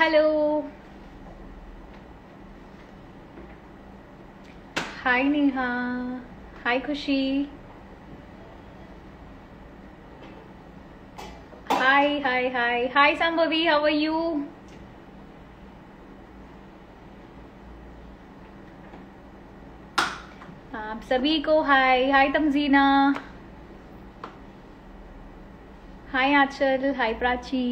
Hello hi Neha hi Khushi hi hi hi hi Sambhavi how are you आप सभी को hi hi Tamjina hi Anchal hi Prachi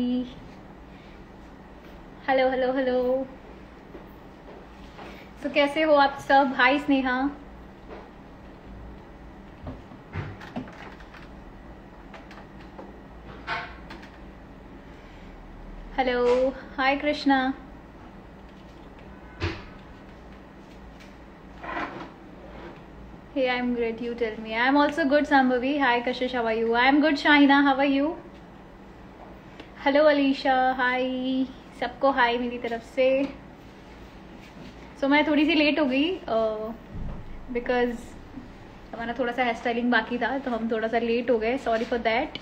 hello hello hello तो कैसे हो आप सब hi Sneha hello hi Krishna Hey, I'm great. You tell me. I'm also good, Sambhavi. Hi, Kashish. How are you? I'm good, Shahina. How are you? Hello Alisha hi सबको hi मेरी तरफ़ से। सो so, मैं थोड़ी सी late हो गई because uh, हमारा थोड़ा सा हेयर स्टाइलिंग बाकी था तो हम थोड़ा सा लेट हो गए। Sorry for that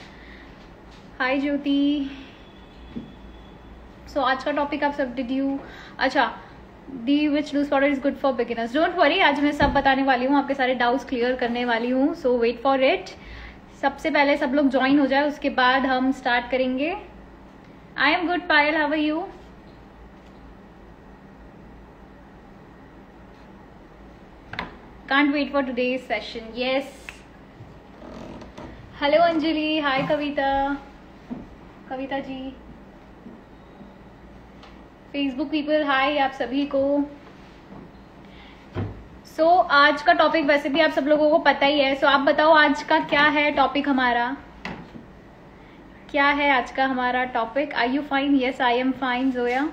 hi Jyoti. So आज का टॉपिक आप सब डिड यू अच्छा दी which loose powder is good for beginners don't worry आज मैं सब बताने वाली हूँ आपके सारे डाउट्स क्लियर करने वाली हूँ सो वेट फॉर इट सबसे पहले सब लोग ज्वाइन हो जाए उसके बाद हम स्टार्ट करेंगे। I am good Payal how are you can't wait for today's session. Yes. Hello Anjali hi Kavita Kavita ji Facebook people hi आप सभी को सो so, आज का टॉपिक वैसे भी आप सब लोगों को पता ही है. सो so, आप बताओ आज का क्या है टॉपिक हमारा? क्या है आज का हमारा topic I you fine yes I am fine Zoya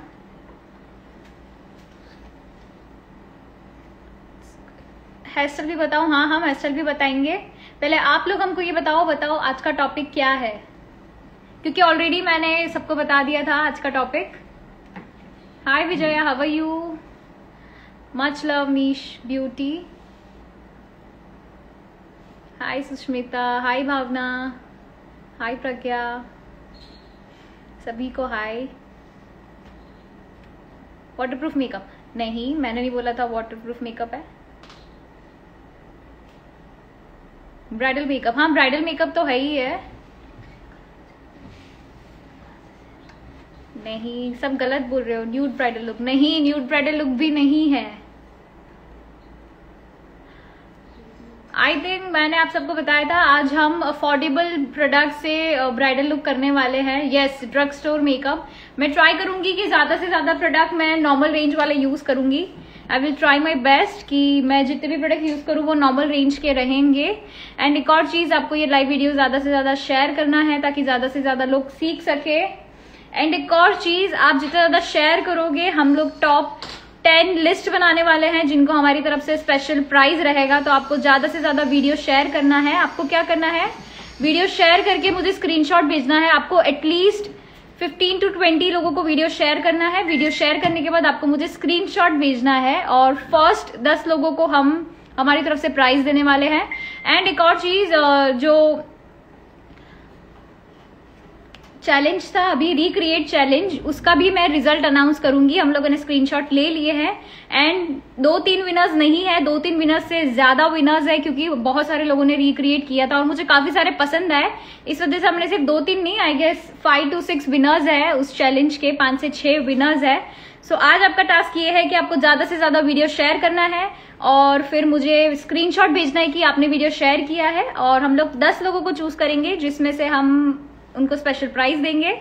hair style भी बताओ। हाँ हम हेयर स्टाइल भी बताएँगे। पहले आप लोग हमको ये बताओ बताओ आज का टॉपिक क्या है? क्योंकि ऑलरेडी मैंने सबको बता दिया था आज का topic hi Vijaya are you much love Meesh beauty hi Sushmita hi Bhavna hi Pragya सभी को हाय वाटरप्रूफ मेकअप नहीं, मैंने नहीं बोला था वाटरप्रूफ मेकअप है. ब्राइडल मेकअप हाँ ब्राइडल मेकअप तो है ही है. नहीं, सब गलत बोल रहे हो. न्यूड ब्राइडल लुक नहीं न्यूड ब्राइडल लुक भी नहीं है. आई थिंक मैंने आप सबको बताया था, आज हम अफोर्डेबल प्रोडक्ट से ब्राइडल लुक करने वाले हैं। येस ड्रग स्टोर मेकअप मैं ट्राई करूँगी कि ज़्यादा से ज़्यादा प्रोडक्ट मैं नॉर्मल रेंज वाले यूज़ करूँगी। I will try my best कि मैं जितने भी प्रोडक्ट यूज़ करूँ, वो नॉर्मल रेंज के रहेंगे। एंड एक और चीज़ आपको ये लाइव वीडियो ज़्यादा से ज़्यादा शेयर करना है, ताकि ज़्यादा से ज़्यादा लोग सीख सके। एंड एक और चीज़ आप जितना ज़्यादा शेयर करोगे, हम लोग टॉप टेन लिस्ट बनाने वाले हैं जिनको हमारी तरफ़ से स्पेशल प्राइज रहेगा। तो आपको ज़्यादा से ज़्यादा वीडियो शेयर करना है। आपको क्या करना है? वीडियो शेयर करके मुझे स्क्रीनशॉट भेजना है। आपको एटलीस्ट 15 टू 20 लोगों को वीडियो शेयर करना है। वीडियो शेयर करने के बाद आपको मुझे स्क्रीनशॉट भेजना है और फ़र्स्ट 10 लोगों को हम हमारी तरफ़ से प्राइज देने वाले हैं। एंड एक और चीज़ जो चैलेंज था अभी रिक्रिएट चैलेंज उसका भी मैं रिज़ल्ट अनाउंस करूँगी। हम लोगों ने स्क्रीनशॉट ले लिए हैं। एंड दो तीन विनर्स नहीं है दो तीन विनर्स से ज़्यादा विनर्स है क्योंकि बहुत सारे लोगों ने रिक्रिएट किया था और मुझे काफ़ी सारे पसंद आए। इस वजह से हमने सिर्फ़ दो तीन नहीं I guess five two six winners है उस चैलेंज के पाँच से छह विनर्स है। सो so, आज आपका टास्क ये है कि आपको ज़्यादा से ज़्यादा वीडियो शेयर करना है और फिर मुझे स्क्रीनशॉट भेजना है कि आपने वीडियो शेयर किया है और हम लोग दस लोगों को चूज़ करेंगे जिसमें से हम उनको स्पेशल प्राइज देंगे।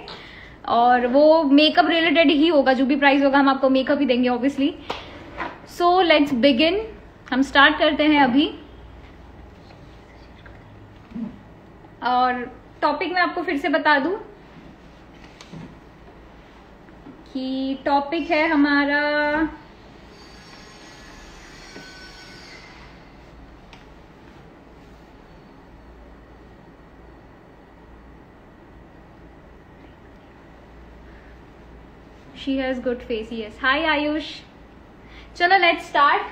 और वो मेकअप रिलेटेड ही होगा, जो भी प्राइस होगा, हम आपको मेकअप ही देंगे ऑब्वियसली सो लेट्स बिगिन हम स्टार्ट करते हैं अभी। और टॉपिक मैं आपको फिर से बता दूँ कि टॉपिक है हमारा she has good face, yes. Hi, ayush. Let's start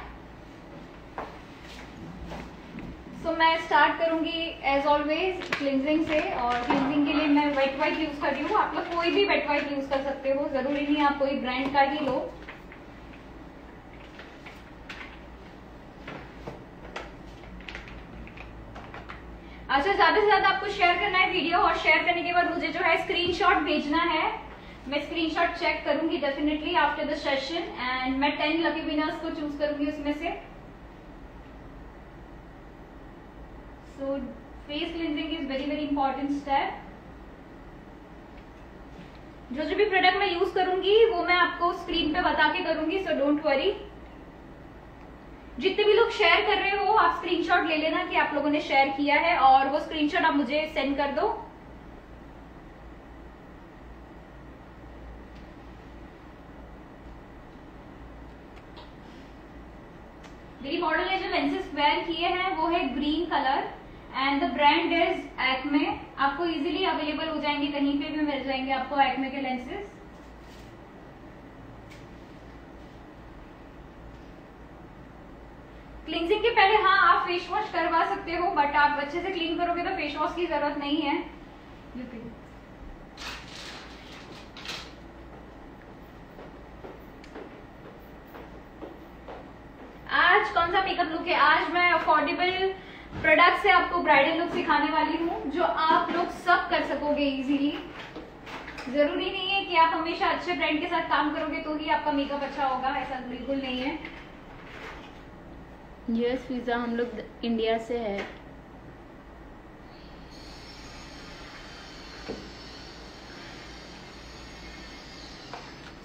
so so मैं स्टार्ट करूँगी एज ऑलवेज क्लिनजिंग से और क्लिनजिंग के लिए मैं वेट वाइट यूज़ कर रही हूँ। आप लोग कोई भी वेट वाइट यूज़ कर सकते हो। ज़रूरी नहीं आप कोई ब्रांड का ही लो। अच्छा ज़्यादा से ज़्यादा आपको शेयर करना है वीडियो और शेयर करने के बाद मुझे जो है स्क्रीनशॉट भेजना है। मैं स्क्रीनशॉट चेक करूँगी definitely after the session and मैं टेन लकी विनर्स को चूज़ करूँगी उसमें से। So face cleansing is very very important step जो जो भी प्रोडक्ट मैं यूज़ करूँगी, वो मैं आपको स्क्रीन पे बता के करूँगी सो डोंट वरी जितने भी लोग शेयर कर रहे हो, आप स्क्रीनशॉट ले लेना कि आप लोगों ने शेयर किया है और वो स्क्रीनशॉट आप मुझे सेंड कर दो। मेरी मॉडल ने जो लेंसेज वेयर किए हैं, वो है green colour and the brand is Acme आपको इजीली अवेलेबल हो जाएँगे, कहीं पे भी मिल जाएँगे आपको एक्मे के लेंसेज क्लिनजिंग के पहले हाँ आप फेस वॉश करवा सकते हो बट आप अच्छे से क्लीन करोगे तो फेस वॉश की ज़रूरत नहीं है. आज कौन सा मेकअप लुक है? आज मैं अफोर्डेबल प्रोडक्ट से आपको ब्राइडल लुक सिखाने वाली हूँ जो आप लोग सब कर सकोगे इजीली ज़रूरी नहीं है कि आप हमेशा अच्छे ब्रांड के साथ काम करोगे तो ही आपका मेकअप अच्छा होगा ऐसा बिल्कुल नहीं है। यस yes, वीज़ा हम लोग इंडिया से है।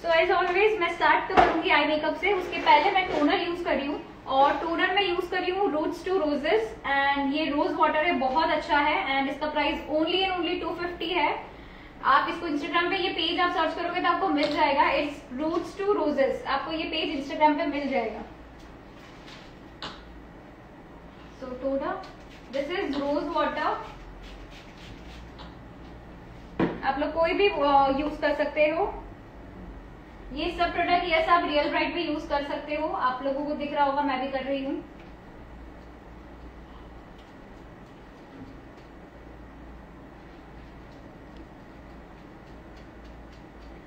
सो एज ऑलवेज मैं स्टार्ट तो करूँगी आई मेकअप से। उसके पहले मैं टोनर यूज़ कर हूँ। और टोनर में यूज़ कर हूँ रूट्स टू रोजेस एंड ये रोज वाटर है बहुत अच्छा है। एंड इसका price only and only two fifty है। आप इसको इंस्टाग्राम पे ये पेज आप सर्च करोगे तो आपको मिल जाएगा। इट्स रूट्स टू रोजेस आपको ये पेज इंस्टाग्राम पे मिल जाएगा। So toner, this is rose water. आप लोग कोई भी यूज़ कर सकते हो। ये सब प्रोडक्ट यस आप रियल ब्राइट भी यूज़ कर सकते हो। आप लोगों को दिख रहा होगा, मैं भी कर रही हूँ।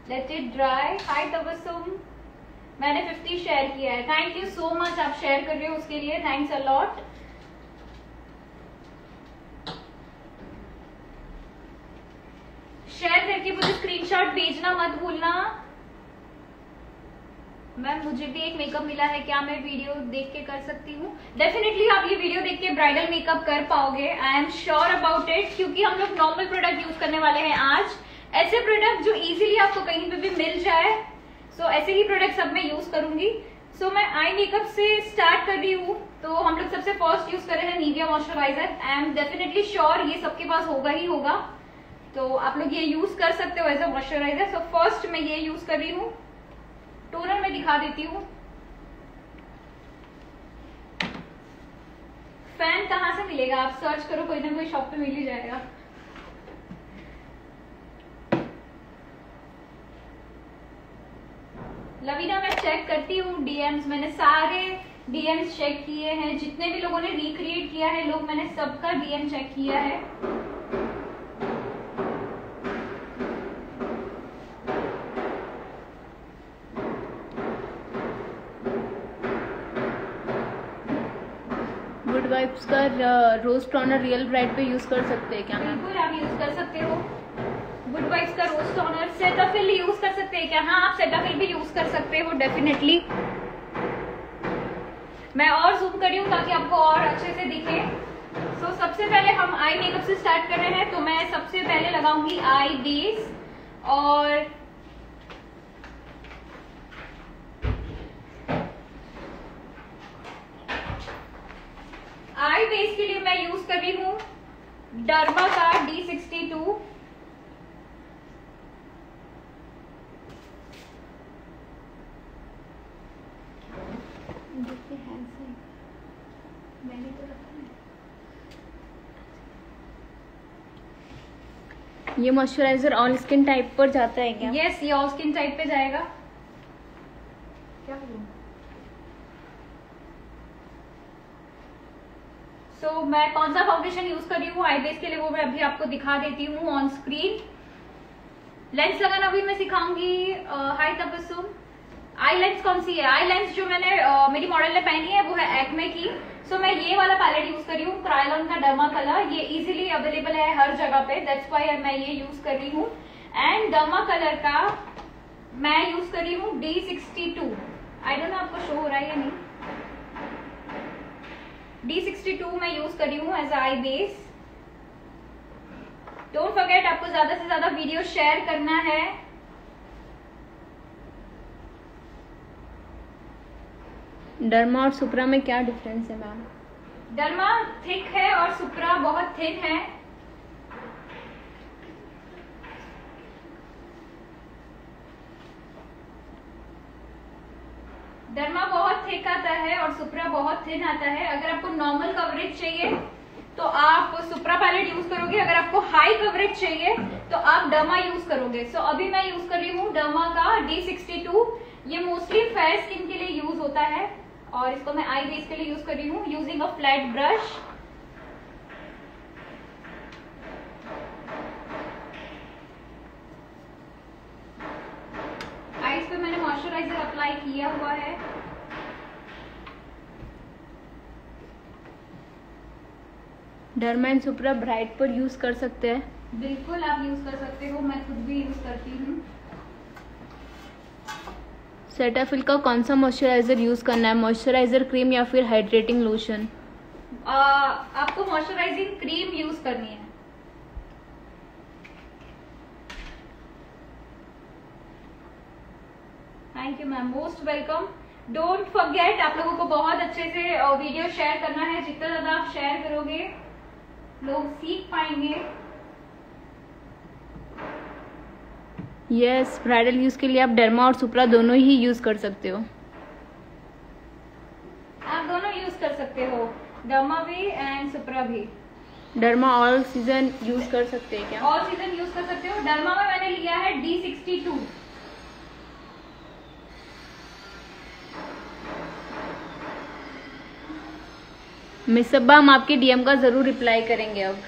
Let it dry hi Tabassum मैंने 50 शेयर किया है। थैंक यू सो मच आप शेयर कर रहे हो उसके लिए। थैंक्स अलॉट शेयर करके मुझे स्क्रीनशॉट भेजना मत भूलना। मैम मुझे भी एक मेकअप मिला है क्या मैं वीडियो देख के कर सकती हूँ? डेफिनेटली आप ये वीडियो देख के ब्राइडल मेकअप कर पाओगे। I am sure about it क्योंकि हम लोग नॉर्मल प्रोडक्ट यूज़ करने वाले हैं आज। ऐसे प्रोडक्ट जो इजीली आपको कहीं पे भी मिल जाए सो so, ऐसे ही प्रोडक्ट सब मैं यूज़ करूँगी। सो so, मैं आई मेकअप से स्टार्ट कर रही हूँ तो हम लोग सबसे फ़र्स्ट यूज़ कर रहे हैं Nivea moisturiser I am definitely sure ये सबके पास होगा ही होगा। तो आप लोग ये यूज़ कर सकते हो as a moisturiser so first मैं ये यूज़ कर रही हूँ। टोनर में दिखा देती हूँ। फ़ैन कहाँ से मिलेगा? आप सर्च करो, कोई ना कोई शॉप पे मिल ही जाएगा। लवीना, मैं चेक करती हूँ डीएम्स मैंने सारे डीएम्स चेक किए हैं। जितने भी लोगों ने रिक्रिएट किया है, लोग, मैंने सबका डीएम चेक किया है। वाइप्स का रोज टोनर रियल ब्राइट पे यूज़ कर सकते हैं क्या बिल्कुल आप यूज़ कर सकते हो। गुड वाइब्स का रोज टोनर सेटाफिल यूज़ कर सकते हैं क्या? हाँ आप सेटाफिल भी यूज़ कर सकते हो डेफिनेटली मैं और जूम कर हूँ ताकि आपको और अच्छे से दिखे। सो so, सबसे पहले हम आई मेकअप से स्टार्ट कर रहे हैं तो मैं सबसे पहले लगाऊँगी आई बेस और आई बेस के लिए मैं यूज़ कर रही हूँ डर्मा का डी सिक्सटी टू ये मॉइस्चराइजर ऑल स्किन टाइप पर जाता है क्या? यस yes, ये ऑल स्किन टाइप पे जाएगा। क्या सो so, मैं कौन सा फाउंडेशन यूज़ कर रही हूँ? आई बेस के लिए वो मैं अभी आपको दिखा देती हूँ ऑन स्क्रीन लेंस लगाना भी मैं सिखाऊँगी हाई तबसुम आई लेंस कौन सी है? आई लेंस जो मैंने uh, मेरी मॉडल ने पहनी है वो है एक्मे की। सो so, मैं ये वाला पैलेट यूज़ कर रही हूँ क्रायलॉन का डर्मा कलर ये इजीली अवेलेबल है हर जगह पे दैट्स वाई मैं ये यूज़ कर रही हूँ। एंड डर्मा कलर का मैं यूज़ कर रही हूँ D sixty two I don't know आपको शो हो रहा है या नहीं। डी सिक्सटी टू मैं यूज़ करी रही हूँ as I base don't forget आपको ज़्यादा से ज़्यादा वीडियो शेयर करना है. डर्मा और सुप्रा में क्या डिफरेंस है मैम डर्मा थिक है और सुप्रा बहुत थिन है. डर्मा बहुत थिक आता है और सुप्रा बहुत थिन आता है। अगर आपको नॉर्मल कवरेज चाहिए तो आप सुप्रा पैलेट यूज़ करोगे। अगर आपको हाई कवरेज चाहिए तो आप डर्मा यूज़ करोगे। सो so, अभी मैं यूज़ कर रही हूँ डर्मा का डी सिक्सटी टू ये मोस्टली फेयर स्किन के लिए यूज़ होता है। और इसको मैं आई बेस के लिए यूज़ कर रही हूँ using a flat brush eyes पे मैंने मॉइस्चराइजर अप्लाई किया हुआ है। डर्मा एंड सुप्रा ब्राइट पर यूज़ कर सकते हैं। बिल्कुल आप यूज़ कर सकते हो मैं खुद भी यूज़ करती हूँ। सेटाफिल का कौन सा मॉइस्चराइजर यूज़ करना है? मॉइस्चराइजर क्रीम या फिर हाइड्रेटिंग लोशन आपको मॉइस्चराइजिंग क्रीम यूज़ करनी है। Thank you ma'am most welcome don't forget आप लोगों को बहुत अच्छे से वीडियो शेयर करना है। जितना ज़्यादा आप शेयर करोगे लोग सीख पाएँगे। यस ब्राइडल यूज़ के लिए आप डर्मा और सुप्रा दोनों ही यूज़ कर सकते हो। आप दोनों यूज़ कर सकते हो। डर्मा भी एंड सुप्रा भी। डर्मा ऑल सीज़न यूज़ कर सकते हैं क्या? ऑल सीज़न यूज़ कर सकते हो। डर्मा में मैंने लिया है डी सिक्सटी टू मिस अब्बा हम आपके डीएम का ज़रूर रिप्लाई करेंगे अब।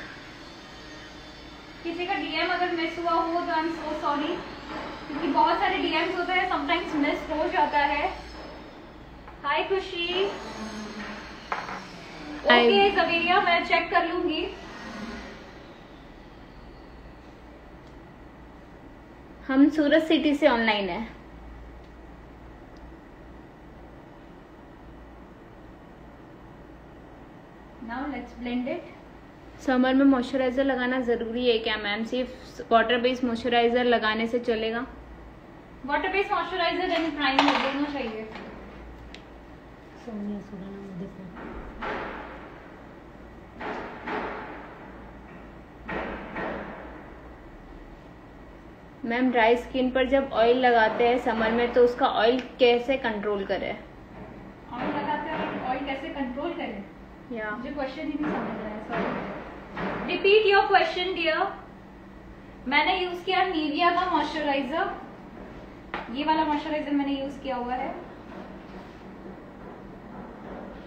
किसी का डीएम अगर मिस हुआ हो तो आई एम सो सॉरी क्योंकि बहुत सारे डीएम्स होते हैं समटाइम्स मिस हो जाता है। हाय खुशी। ओके जवेरिया मैं चेक कर लूँगी। हम सूरत सिटी से ऑनलाइन है। Now let's blend it summer में मॉइस्चराइजर लगाना ज़रूरी है क्या मैम सिर्फ़ वाटर बेस्ड मॉइस्चराइजर लगाने से चलेगा? Water based moisturizer and primer दोनों चाहिए। मैम ड्राई स्किन पर जब ऑयल लगाते हैं समर में तो उसका ऑयल कैसे कंट्रोल करें? ऑयल लगाते हैं ऑयल कैसे कंट्रोल करें? या मुझे क्वेश्चन ही नहीं समझ रहा है sorry repeat your question dear मैंने यूज़ किया नीविया का मॉइस्चराइजर ये वाला मॉइस्चराइजर मैंने यूज़ किया हुआ है.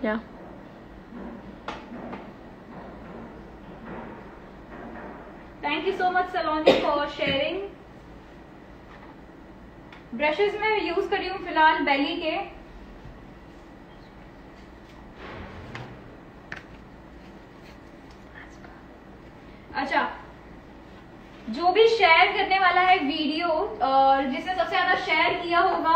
या thank you so much Saloni for sharing brushes में यूज़ करी हूँ फ़िलहाल बेली के. अच्छा जो भी शेयर करने वाला है वीडियो और जिसने सबसे ज़्यादा शेयर किया होगा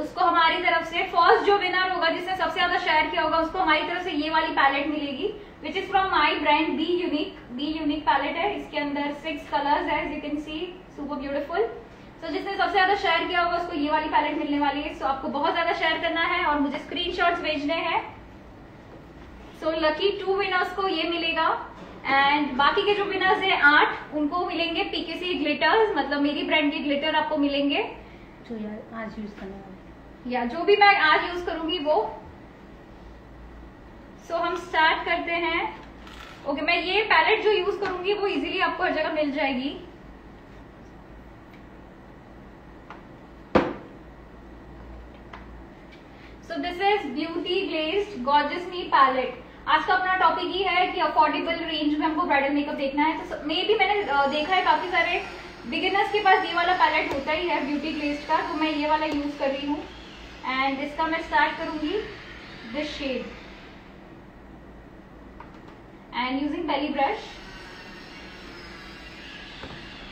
उसको हमारी तरफ़ से फ़र्स्ट जो विनर होगा जिसने सबसे ज़्यादा शेयर किया होगा उसको हमारी तरफ़ से ये वाली पैलेट मिलेगी which is from my brand Be Unique Be Unique palette है इसके अंदर सिक्स कलर्स है you can see super beautiful तो जिसने सबसे ज़्यादा शेयर किया होगा उसको ये वाली पैलेट मिलने वाली है। सो so, आपको बहुत ज़्यादा शेयर करना है और मुझे स्क्रीन भेजने हैं। सो लकी टू विनर्स को ये मिलेगा। एंड बाकी के जो विनर्स हैं आठ उनको मिलेंगे पीकेसी ग्लिटर्स मतलब मेरी ब्रांड के ग्लिटर आपको मिलेंगे। जो यार आज यूज़ करने वाले या जो भी मैं आज यूज़ करूँगी वो। सो so, हम स्टार्ट करते हैं। ओके okay, मैं ये पैलेट जो यूज़ करूँगी वो इजीली आपको हर जगह मिल जाएगी। So this is Beauty Glazed Gorgeous Me palette आज का अपना टॉपिक ही है कि अफोर्डेबल रेंज में हमको ब्राइडल मेकअप देखना है। तो मे भी मैंने देखा है काफ़ी सारे बिगिनर्स के पास ये वाला पैलेट होता ही है ब्यूटी ग्लेस्ट का। तो मैं ये वाला यूज़ कर रही हूँ। एंड इसका मैं स्टार्ट करूँगी this shade and using Bailey brush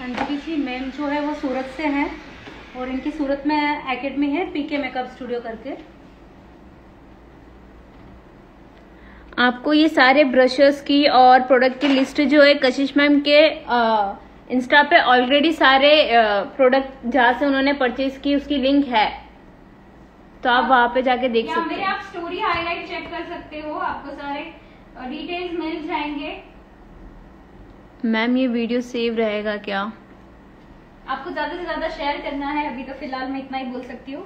Anjali ji ma'am जो है वो सूरत से हैं और इनकी सूरत में एकेडमी है पीके मेकअप स्टूडियो करके। आपको ये सारे ब्रशेस की और प्रोडक्ट की लिस्ट जो है कशिश मैम के इंस्टा पे ऑलरेडी सारे प्रोडक्ट जहाँ से उन्होंने परचेज की उसकी लिंक है। तो आप वहाँ पे जाके देख सकते मेरे हैं। आप स्टोरी हाईलाइट चेक कर सकते हो आपको सारे डिटेल्स मिल जाएँगे। मैम ये वीडियो सेव रहेगा क्या? आपको ज़्यादा से ज़्यादा शेयर करना है अभी तो फ़िलहाल मैं इतना ही बोल सकती हूँ।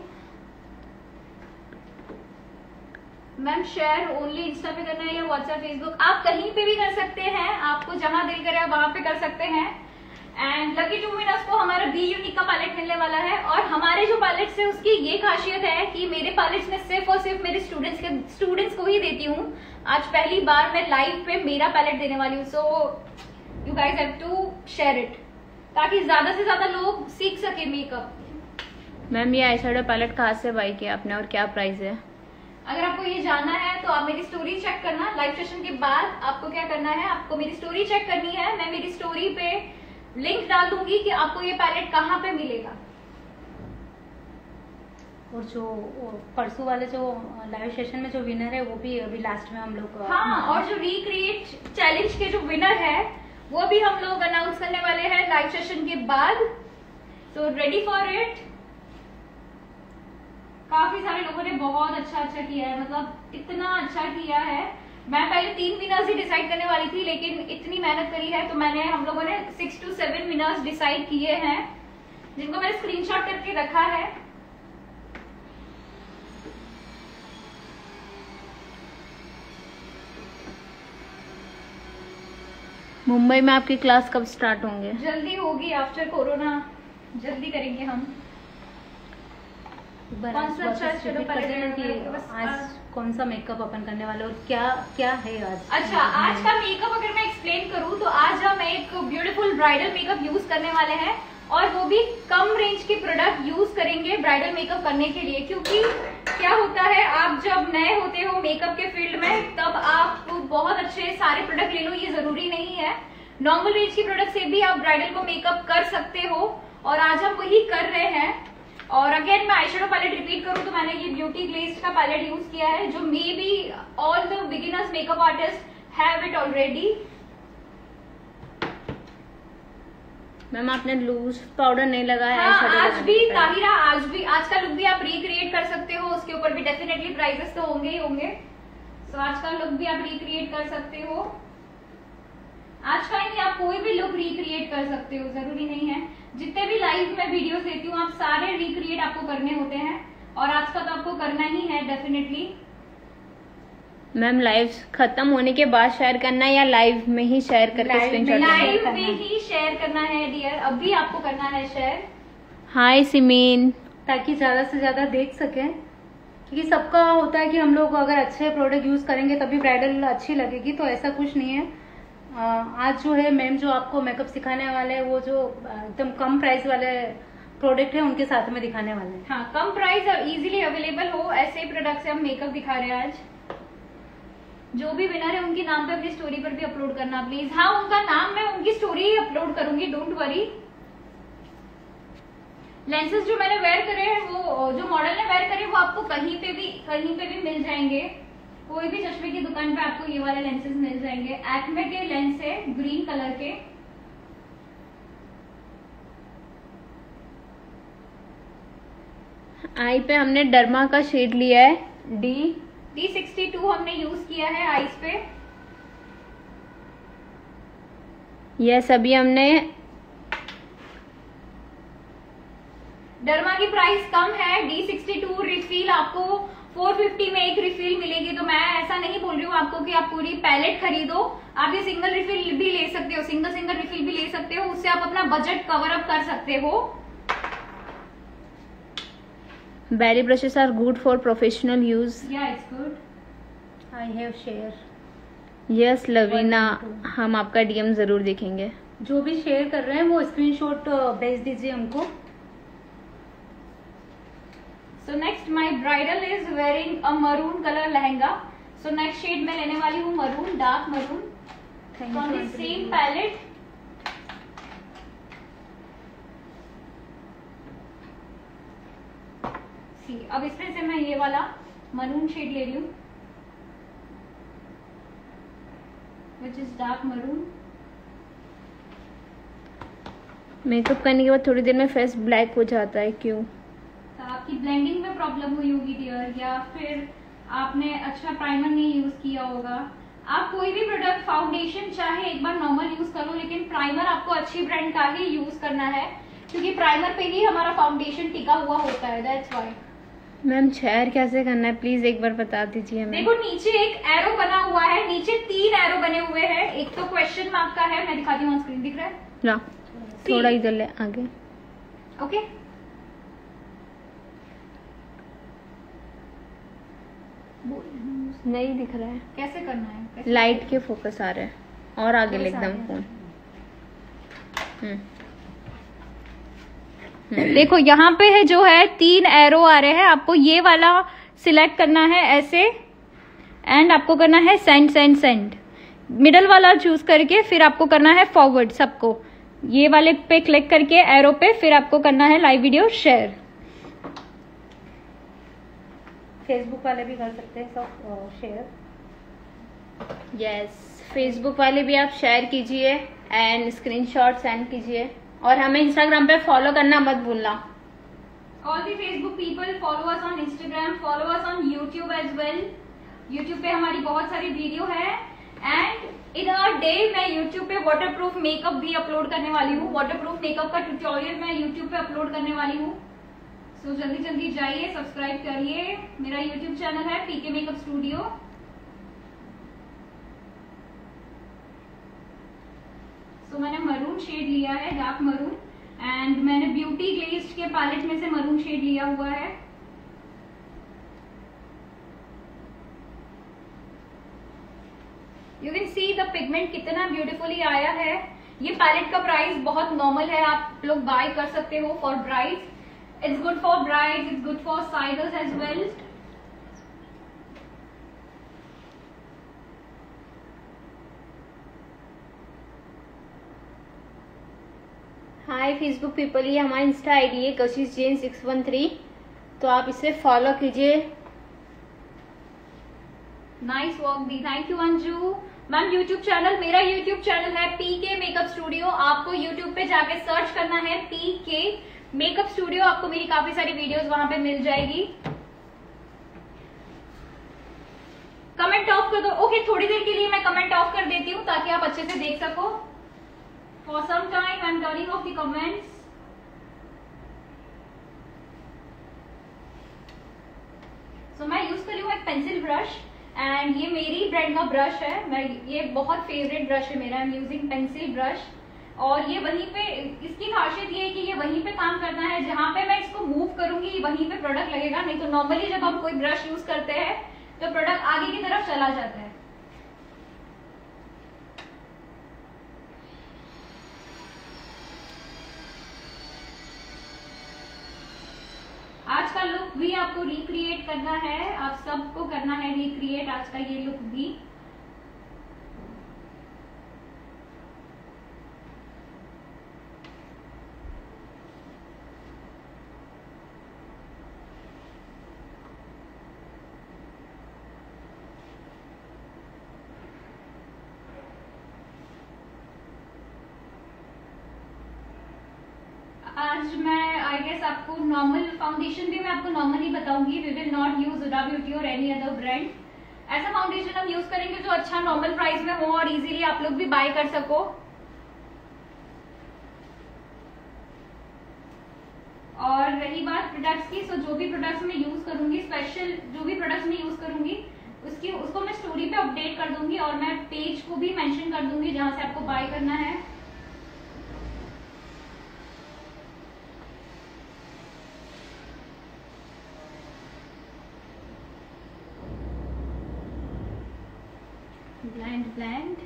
मैम शेयर ओनली इंस्टा पे करना है या व्हाट्सएप फेसबुक आप कहीं पे भी कर सकते हैं। आपको जहाँ दिल करे आप वहाँ पे कर सकते हैं। एंड लकी टू विनर्स को हमारा बी यूनिक का पैलेट मिलने वाला है। और हमारे जो पैलेट्स है, उसकी ये खासियत है कि मेरे पैलेट्स में सिर्फ़ और सिर्फ़ मेरे स्टूडेंट्स के स्टूडेंट्स को ही देती हूँ। आज पहली बार मैं लाइव पे मेरा पैलेट देने वाली हूँ। So you guys have to share it ताकि ज़्यादा से ज़्यादा लोग सीख सके मेकअप मैम, ये आई पैलेट कहाँ से बाई किया आपने और क्या प्राइस है? अगर आपको ये जानना है तो आप मेरी स्टोरी चेक करना। लाइव सेशन के बाद आपको क्या करना है आपको मेरी स्टोरी चेक करनी है। मैं मेरी स्टोरी पे लिंक डाल दूँगी कि आपको ये पैलेट कहाँ पे मिलेगा। और जो परसों वाले जो लाइव सेशन में जो विनर है वो भी अभी लास्ट में हम लोग हाँ और जो रिक्रिएट चैलेंज के जो विनर है वो भी हम लोग अनाउंस करने वाले हैं लाइव सेशन के बाद। सो रेडी फॉर इट काफ़ी सारे लोगों ने बहुत अच्छा अच्छा किया है मतलब इतना अच्छा किया है। मैं पहले तीन विनर्स ही डिसाइड करने वाली थी लेकिन इतनी मेहनत करी है तो मैंने हम लोगों ने six two seven winners decide किए हैं जिनको मैंने स्क्रीनशॉट करके रखा है। मुंबई में आपकी क्लास कब स्टार्ट होंगे? जल्दी होगी आफ्टर कोरोना जल्दी करेंगे हम एक बार कौन आप सा अच्छा वापस शेडो repeat कर देना पैलेट कि है? बस आज आज- कौन सा मेकअप अपन करने वाले और क्या क्या है आज? अच्छा आज का मेकअप अगर मैं एक्सप्लेन करूँ तो आज हम एक ब्यूटीफुल ब्राइडल मेकअप यूज़ करने वाले हैं और वो भी कम रेंज के प्रोडक्ट यूज़ करेंगे ब्राइडल मेकअप करने के लिए क्योंकि क्या होता है आप जब नए होते हो मेकअप के फ़ील्ड में तब आप बहुत अच्छे सारे प्रोडक्ट ले लो ये ज़रूरी नहीं है। नॉर्मल रेंज के प्रोडक्ट से भी आप ब्राइडल को मेकअप कर सकते हो और आज हम वही कर रहे हैं। और अगेन मैं आईशेडो पैलेट रिपीट करूँ तो मैंने ये ब्यूटी ग्लेज का पैलेट यूज़ किया है जो may be all the beginners makeup artist have it already ma'am आपने लूज पाउडर नहीं लगाया हाँ, आज भी ताहिरा आज भी आज का लुक भी आप रिक्रिएट कर सकते हो उसके ऊपर भी डेफिनेटली प्राइजेस तो होंगे ही होंगे। सो आज का लुक भी आप रिक्रिएट कर सकते हो। आज का ही नहीं आप कोई भी लुक रिक्रिएट कर सकते हो ज़रूरी नहीं है। जितने भी लाइव में वीडियोस देती हूँ आप सारे रिक्रिएट आपको करने होते हैं और आज का तो आपको करना ही है डेफिनेटली मैम लाइव खत्म होने के बाद शेयर करना है या लाइव में ही शेयर करके स्क्रीनशॉट लाइव में ही शेयर करना है डियर अभी आपको करना है शेयर हाय सिमीन ताकि ज़्यादा से ज़्यादा देख सकें। क्योंकि सबका होता है कि हम लोग अगर अच्छे प्रोडक्ट यूज़ करेंगे तभी ब्राइडल अच्छी लगेगी तो ऐसा कुछ नहीं है। आज जो है मैम जो आपको मेकअप सिखाने वाले हैं वो जो एकदम कम प्राइस वाले प्रोडक्ट है, उनके साथ में दिखाने वाले हैं। हाँ कम प्राइस और इजीली अवेलेबल हो, ऐसे ही प्रोडक्ट से हम मेकअप दिखा रहे हैं आज। जो भी विनर है, उनके नाम पे अपनी स्टोरी पर भी अपलोड करना प्लीज़ हाँ उनका नाम मैं उनकी स्टोरी ही अपलोड करूँगी डोंट वरी लेंसेज जो मैंने वेयर करे हैं, वो, जो मॉडल ने वेयर करे वो आपको कहीं पे भी, कहीं पे भी मिल जाएँगे। कोई भी चश्मे की दुकान पे आपको ये वाले लेंसेज मिल जाएँगे। एक्मे के लेंस है ग्रीन कलर के। आई पे हमने डर्मा का शेड लिया है डी डी सिक्सटी टू हमने यूज़ किया है आईज पे। यह सभी हमने डर्मा की प्राइस कम है डी सिक्सटी टू रिफिल आपको 450 में एक रिफिल मिलेगी तो मैं ऐसा नहीं बोल रही हूँ आपको कि आप पूरी पैलेट खरीदो। आप ये सिंगल रिफिल भी ले सकते हो सिंगल सिंगल रिफिल भी ले सकते हो उससे आप अपना बजट कवर अप कर सकते हो। Barry brushes are good for professional use या it's good I have share yes Lavina हम आपका डीएम ज़रूर देखेंगे। जो भी शेयर कर रहे हैं वो स्क्रीनशॉट भेज दीजिए हमको। So next my bridal is wearing a maroon colour lehenga so next shade में लेने वाली हूँ maroon dark maroon from the same palette see अब इसमें से मैं ये वाला मरून शेड ले रही हूँ which is dark maroon makeup करने के बाद थोड़ी देर में फेस ब्लैक हो जाता है क्यों? आपकी ब्लेंडिंग में प्रॉब्लम हुई होगी डियर या फिर आपने अच्छा प्राइमर नहीं यूज़ किया होगा। आप कोई भी प्रोडक्ट फाउंडेशन चाहे एक बार नॉर्मल यूज़ करो लेकिन प्राइमर आपको अच्छी ब्रांड का ही यूज़ करना है क्योंकि प्राइमर पे ही हमारा फाउंडेशन टिका हुआ होता है दैट्स वाई मैम शेयर कैसे करना है? प्लीज़ एक बार बता दीजिए हमें। देखो नीचे एक एरो बना हुआ है नीचे तीन एरो बने हुए हैं। एक तो क्वेश्चन मार्क का है मैं दिखाती हूँ स्क्रीन दिख रहा है? ना थोड़ा इधर ले आगे। ओके नहीं दिख रहा है। कैसे करना है? कैसे लाइट के फोकस आ रहे हैं। और आगे ले एकदम फ़ोन हम्म। देखो यहाँ पे है जो है तीन एरो आ रहे हैं। आपको ये वाला सिलेक्ट करना है ऐसे। एंड आपको करना है सेंड सेंड सेंड मिडल वाला चूज़ करके फिर आपको करना है फॉरवर्ड सबको। ये वाले पे क्लिक करके एरो पे फिर आपको करना है लाइव वीडियो शेयर फेसबुक वाले भी कर सकते हैं सब शेयर यस फेसबुक वाले भी आप शेयर कीजिए एंड स्क्रीनशॉट सेंड कीजिए और हमें इंस्टाग्राम पे फॉलो करना मत भूलना। All the Facebook people follow us on Instagram follow us on YouTube as well YouTube पे हमारी बहुत सारी वीडियो है एंड इन अ डे मैं यूट्यूब पे वाटरप्रूफ मेकअप भी अपलोड करने वाली हूँ। वाटरप्रूफ मेकअप का ट्यूटोरियल मैं यूट्यूब पे अपलोड करने वाली हूँ। सो so, जल्दी जल्दी जाइए सब्सक्राइब करिए। मेरा यूट्यूब चैनल है पीके मेकअप स्टूडियो सो मैंने मरून शेड लिया है डार्क मरून एंड मैंने ब्यूटी ग्लेज्ड के पैलेट में से मरून शेड लिया हुआ है। You can see the pigment कितना ब्यूटीफुली आया है। ये पैलेट का प्राइस बहुत नॉर्मल है आप लोग बाय कर सकते हो for brides it's good for brides it's good for siders as well hi Facebook people ये हमारा इंस्टा आईडी है Kashish Jain six one three तो आप इसे फॉलो कीजिए। Nice work the thank you Anju ma'am YouTube channel मेरा यूट्यूब चैनल है P K makeup studio आपको यूट्यूब पे जाके सर्च करना है पी के मेकअप स्टूडियो, आपको मेरी काफ़ी सारी वीडियोस वहाँ पे मिल जाएगी। कमेंट ऑफ़ कर दो। ओके थोड़ी देर के लिए मैं कमेंट ऑफ़ कर देती हूँ ताकि आप अच्छे से देख सको। For some time I am turning off the comments so मैं यूज़ कर हूँ एक पेंसिल ब्रश एंड ये मेरी ब्रांड का ब्रश है। मैं, ये बहुत फेवरेट ब्रश है मेरा। I am using pencil brush और ये वहीं पे, इसकी खासियत ये है कि ये वहीं पे काम करना है, जहाँ पे मैं इसको मूव करूँगी वहीं पे प्रोडक्ट लगेगा। नहीं तो नॉर्मली जब हम कोई ब्रश यूज़ करते हैं तो प्रोडक्ट आगे की तरफ़ चला जाता है। आज का लुक भी आपको रिक्रिएट करना है, आप सबको करना है रिक्रिएट आज का ये लुक भी आज मैं आई गेस आपको नॉर्मल फाउंडेशन भी मैं आपको नॉर्मली बताऊँगी we will not use Huda Beauty और एनी अदर ब्रांड ऐसा फाउंडेशन हम यूज़ करेंगे जो अच्छा नॉर्मल प्राइस में हो और इजीली आप लोग भी बाय कर सको। और रही बात प्रोडक्ट्स की सो जो भी प्रोडक्ट्स मैं यूज़ करूँगी स्पेशल जो भी प्रोडक्ट्स मैं यूज़ करूँगी, उसकी, उसको मैं स्टोरी पे अपडेट कर दूँगी और मैं पेज को भी मेंशन कर दूँगी जहाँ से आपको बाय करना है। ब्लेंड ब्लेंड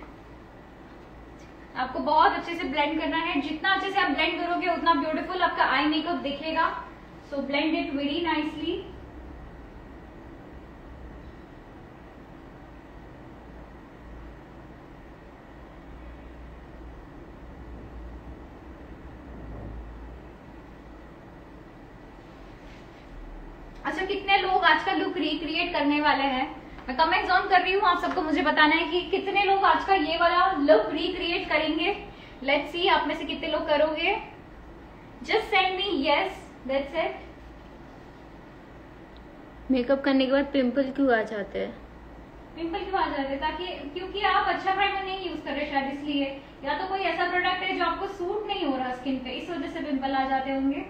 आपको बहुत अच्छे से ब्लेंड करना है। जितना अच्छे से आप ब्लेंड करोगे, उतना ब्यूटीफुल आपका आई मेकअप दिखेगा। So blend it very nicely अच्छा कितने लोग आज का लुक रिक्रिएट करने वाले हैं? कमेंट ऑन कर रही हूँ आप सबको मुझे बताना है कि कितने लोग आज का ये वाला लुक रिक्रिएट करेंगे। लेट्स सी आप में से कितने लोग करोगे? Just send me yes that's it makeup करने के बाद पिंपल क्यों आ जाते हैं? पिंपल क्यों आ जाते हैं? ताकि क्योंकि आप अच्छा प्राइमर नहीं यूज़ कर रहे शायद इसलिए। या तो कोई ऐसा प्रोडक्ट है जो आपको सूट नहीं हो रहा स्किन पे इस वजह से पिंपल आ जाते होंगे।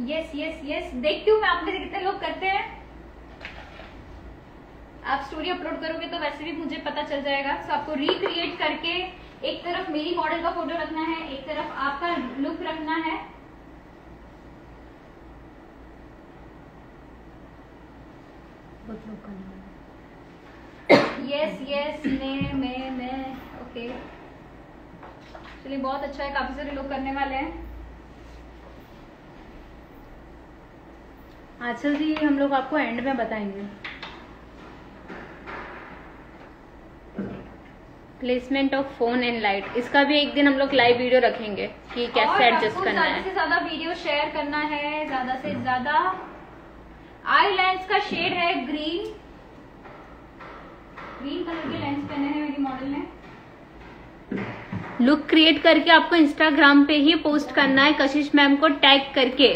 यस यस यस देखती हूँ मैं आप में से कितने लोग करते हैं? आप स्टोरी अपलोड करोगे तो वैसे भी मुझे पता चल जाएगा। सो आपको रिक्रिएट करके एक तरफ़ मेरी मॉडल का फ़ोटो रखना है, एक तरफ़ आपका लुक रखना है। यस यस मैं मैं मैं ओके चलिए, बहुत अच्छा है, काफ़ी सारे लोग करने वाले हैं। आंचल जी हम लोग आपको एंड में बताएँगे। Placement of phone and light इसका भी एक दिन हम लोग लाइव वीडियो रखेंगे कि कैसे एडजस्ट करना ज़्यादा है। से ज़्यादा वीडियो शेयर करना है ज़्यादा से ज़्यादा आई लेंस का शेड है ग्रीन ग्रीन कलर के लेंस पहने हैं मेरी मॉडल ने। लुक क्रिएट करके आपको इंस्टाग्राम पे ही पोस्ट करना है कशिश मैम को टैग करके।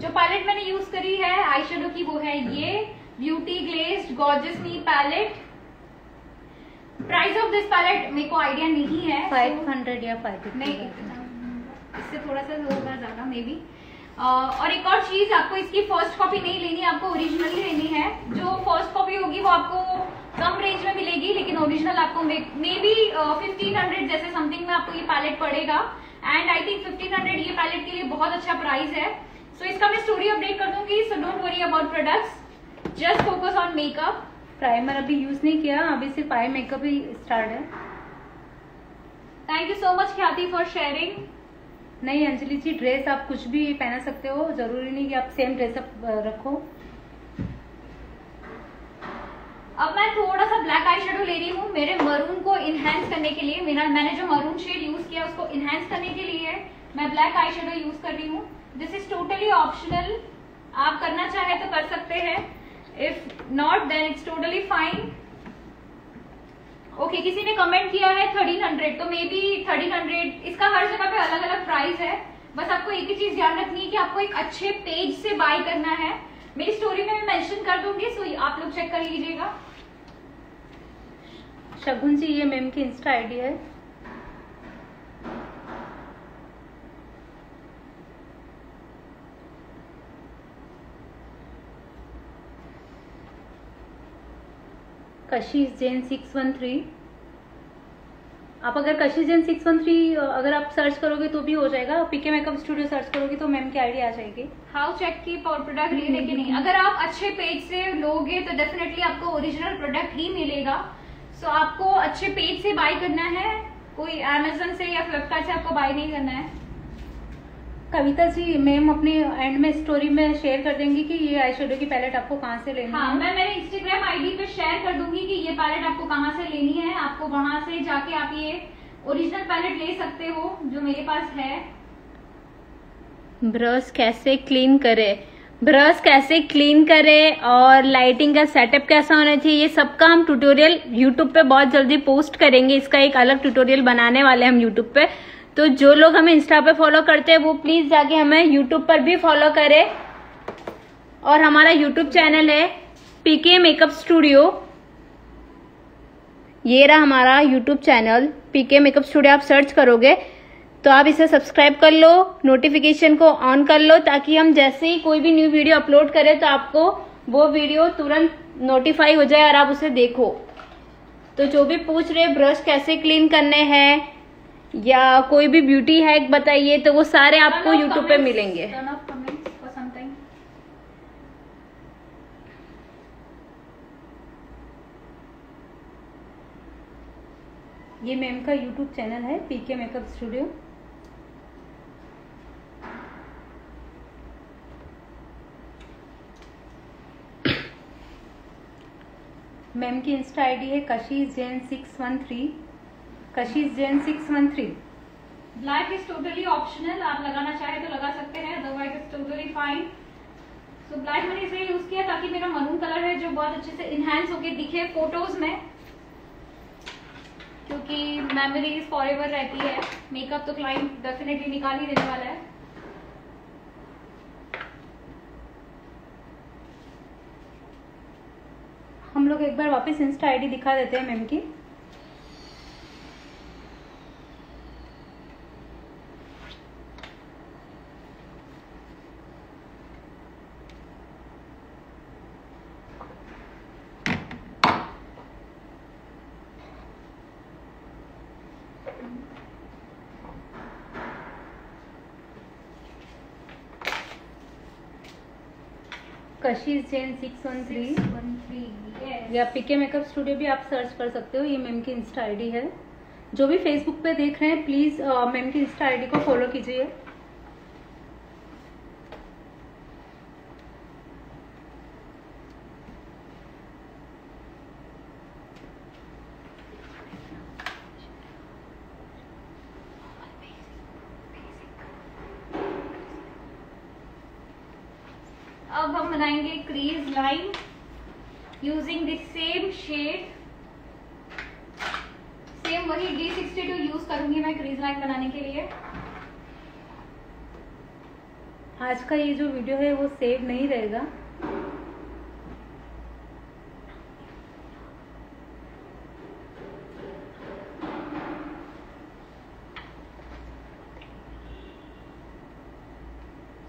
जो पैलेट मैंने यूज़ करी है आई की वो है ये Beauty Glazed Gorgeous Me palette price of this palette मेरे को आइडिया नहीं है फाइव हंड्रेड या फाइव नहीं इससे थोड़ा सा होगा ज़्यादा मे बी और एक और चीज़ आपको इसकी फ़र्स्ट कॉपी नहीं लेनी आपको ओरिजिनल ही लेनी है. जो फ़र्स्ट कॉपी होगी वो आपको कम रेंज में मिलेगी लेकिन ओरिजिनल आपको मे बी फिफ्टीन हंड्रेड जैसे समथिंग में आपको ये पैलेट पड़ेगा. And I think fifteen hundred ये पैलेट के लिए बहुत अच्छा प्राइस है. सो इसका मैं स्टोरी अपडेट कर दूँगी। So don't worry about products just focus on makeup primer अभी यूज़ नहीं किया। अभी सिर्फ़ आई मेकअप ही स्टार्ट है। Thank you so much Khyati for sharing नहीं, अंजलि जी ड्रेस आप कुछ भी पहना सकते हो। ज़रूरी नहीं कि आप सेम ड्रेस अप रखो। अब मैं थोड़ा सा ब्लैक आई ले रही हूँ। मेरे मरून को इनहेंस करने के लिए। मेरा, मैंने जो मरून शेड यूज़ किया, उसको इनहेंस करने के लिए मैं ब्लैक आई यूज़ कर रही हूँ। दिस इज़ टोटली ऑप्शनल आप करना चाहे तो कर सकते हैं। If not then it's totally fine okay किसी ने कमेंट किया है थर्टीन हंड्रेड तो मे बी थर्टीन हंड्रेड इसका हर जगह पे अलग अलग प्राइस है। बस आपको एक ही चीज़ ध्यान रखनी है कि आपको एक अच्छे पेज से बाय करना है। मेरी स्टोरी में मैं मेंशन कर दूँगी सो आप लोग चेक कर लीजिएगा। शगुन जी, ये मैम की इंस्टा आईडी है। Kashish Jain six one three. आप अगर कशिश जैन सिक्स वन थ्री अगर आप सर्च करोगे तो भी हो जाएगा। पीके मेकअप स्टूडियो सर्च करोगे तो मैम की आईडी आ जाएगी। हाउ चेक की प्रोडक्ट लेने के नहीं अगर आप अच्छे पेज से लोगे तो डेफिनेटली आपको ओरिजिनल प्रोडक्ट ही मिलेगा। सो so, आपको अच्छे पेज से बाय करना है। कोई अमेजोन से या फ्लिपकार्ट से आपको बाय नहीं करना है। कविता जी मैम अपने एंड में स्टोरी में शेयर कर देंगी कि ये आई शेडो की पैलेट आपको कहाँ से लेनी हाँ है? मैं मेरे इंस्टाग्राम आईडी पे शेयर कर दूँगी कि ये पैलेट आपको कहाँ से लेनी है। आपको वहाँ से जाके आप ये ओरिजिनल पैलेट ले सकते हो जो मेरे पास है। ब्रश कैसे क्लीन करे? ब्रश कैसे क्लीन करे? और लाइटिंग का सेटअप कैसा होना चाहिए? ये सबका हम ट्यूटोरियल यूट्यूब पे बहुत जल्दी पोस्ट करेंगे। इसका एक अलग ट्यूटोरियल बनाने वाले हम यूट्यूब पे। तो जो लोग हमें इंस्टा पे फॉलो करते हैं, वो प्लीज़ जाके हमें यूट्यूब पर भी फॉलो करें। और हमारा यूट्यूब चैनल है पीके मेकअप स्टूडियो ये रहा हमारा YouTube channel PK makeup studio आप सर्च करोगे तो आप इसे सब्सक्राइब कर लो नोटिफिकेशन को ऑन कर लो, ताकि हम जैसे ही कोई भी न्यू वीडियो अपलोड करें तो आपको वो वीडियो तुरंत नोटिफाई हो जाए और आप उसे देखो। तो जो भी पूछ रहे ब्रश कैसे क्लीन करने हैं या कोई भी ब्यूटी हैक बताइए तो वो सारे आपको यूट्यूब पे मिलेंगे। ये मैम का यूट्यूब चैनल है पीके मेकअप स्टूडियो मैम की इंस्टा आईडी है Kashij Jain six one three Kashij Jain six one three. Black is totally optional आप लगाना चाहे तो लगा सकते हैं otherwise is totally fine so black मैंने इसलिए यूज़ किया ताकि मेरा मरून कलर है जो बहुत अच्छे से इनहेंस होके दिखे फ़ोटोज़ में। क्योंकि मेमोरीज फॉर एवर रहती है। मेकअप तो क्लाइंट डेफिनेटली निकाल ही देने वाला है। हम लोग एक बार वापस इंस्टा आईडी दिखा देते हैं मैम की। Kashij Jain six one three या पीके मेकअप स्टूडियो भी आप सर्च कर सकते हो ये मैम की इंस्टा आईडी है। जो भी फेसबुक पे देख रहे हैं प्लीज़ मैम की इंस्टा आईडी को फॉलो कीजिए अब हम बनाएँगे crease line using this same shade same वही डी सिक्सटी टू यूज़ करूँगी मैं क्रीज लाइन बनाने के लिए। आज का ये जो वीडियो है, वो सेव नहीं रहेगा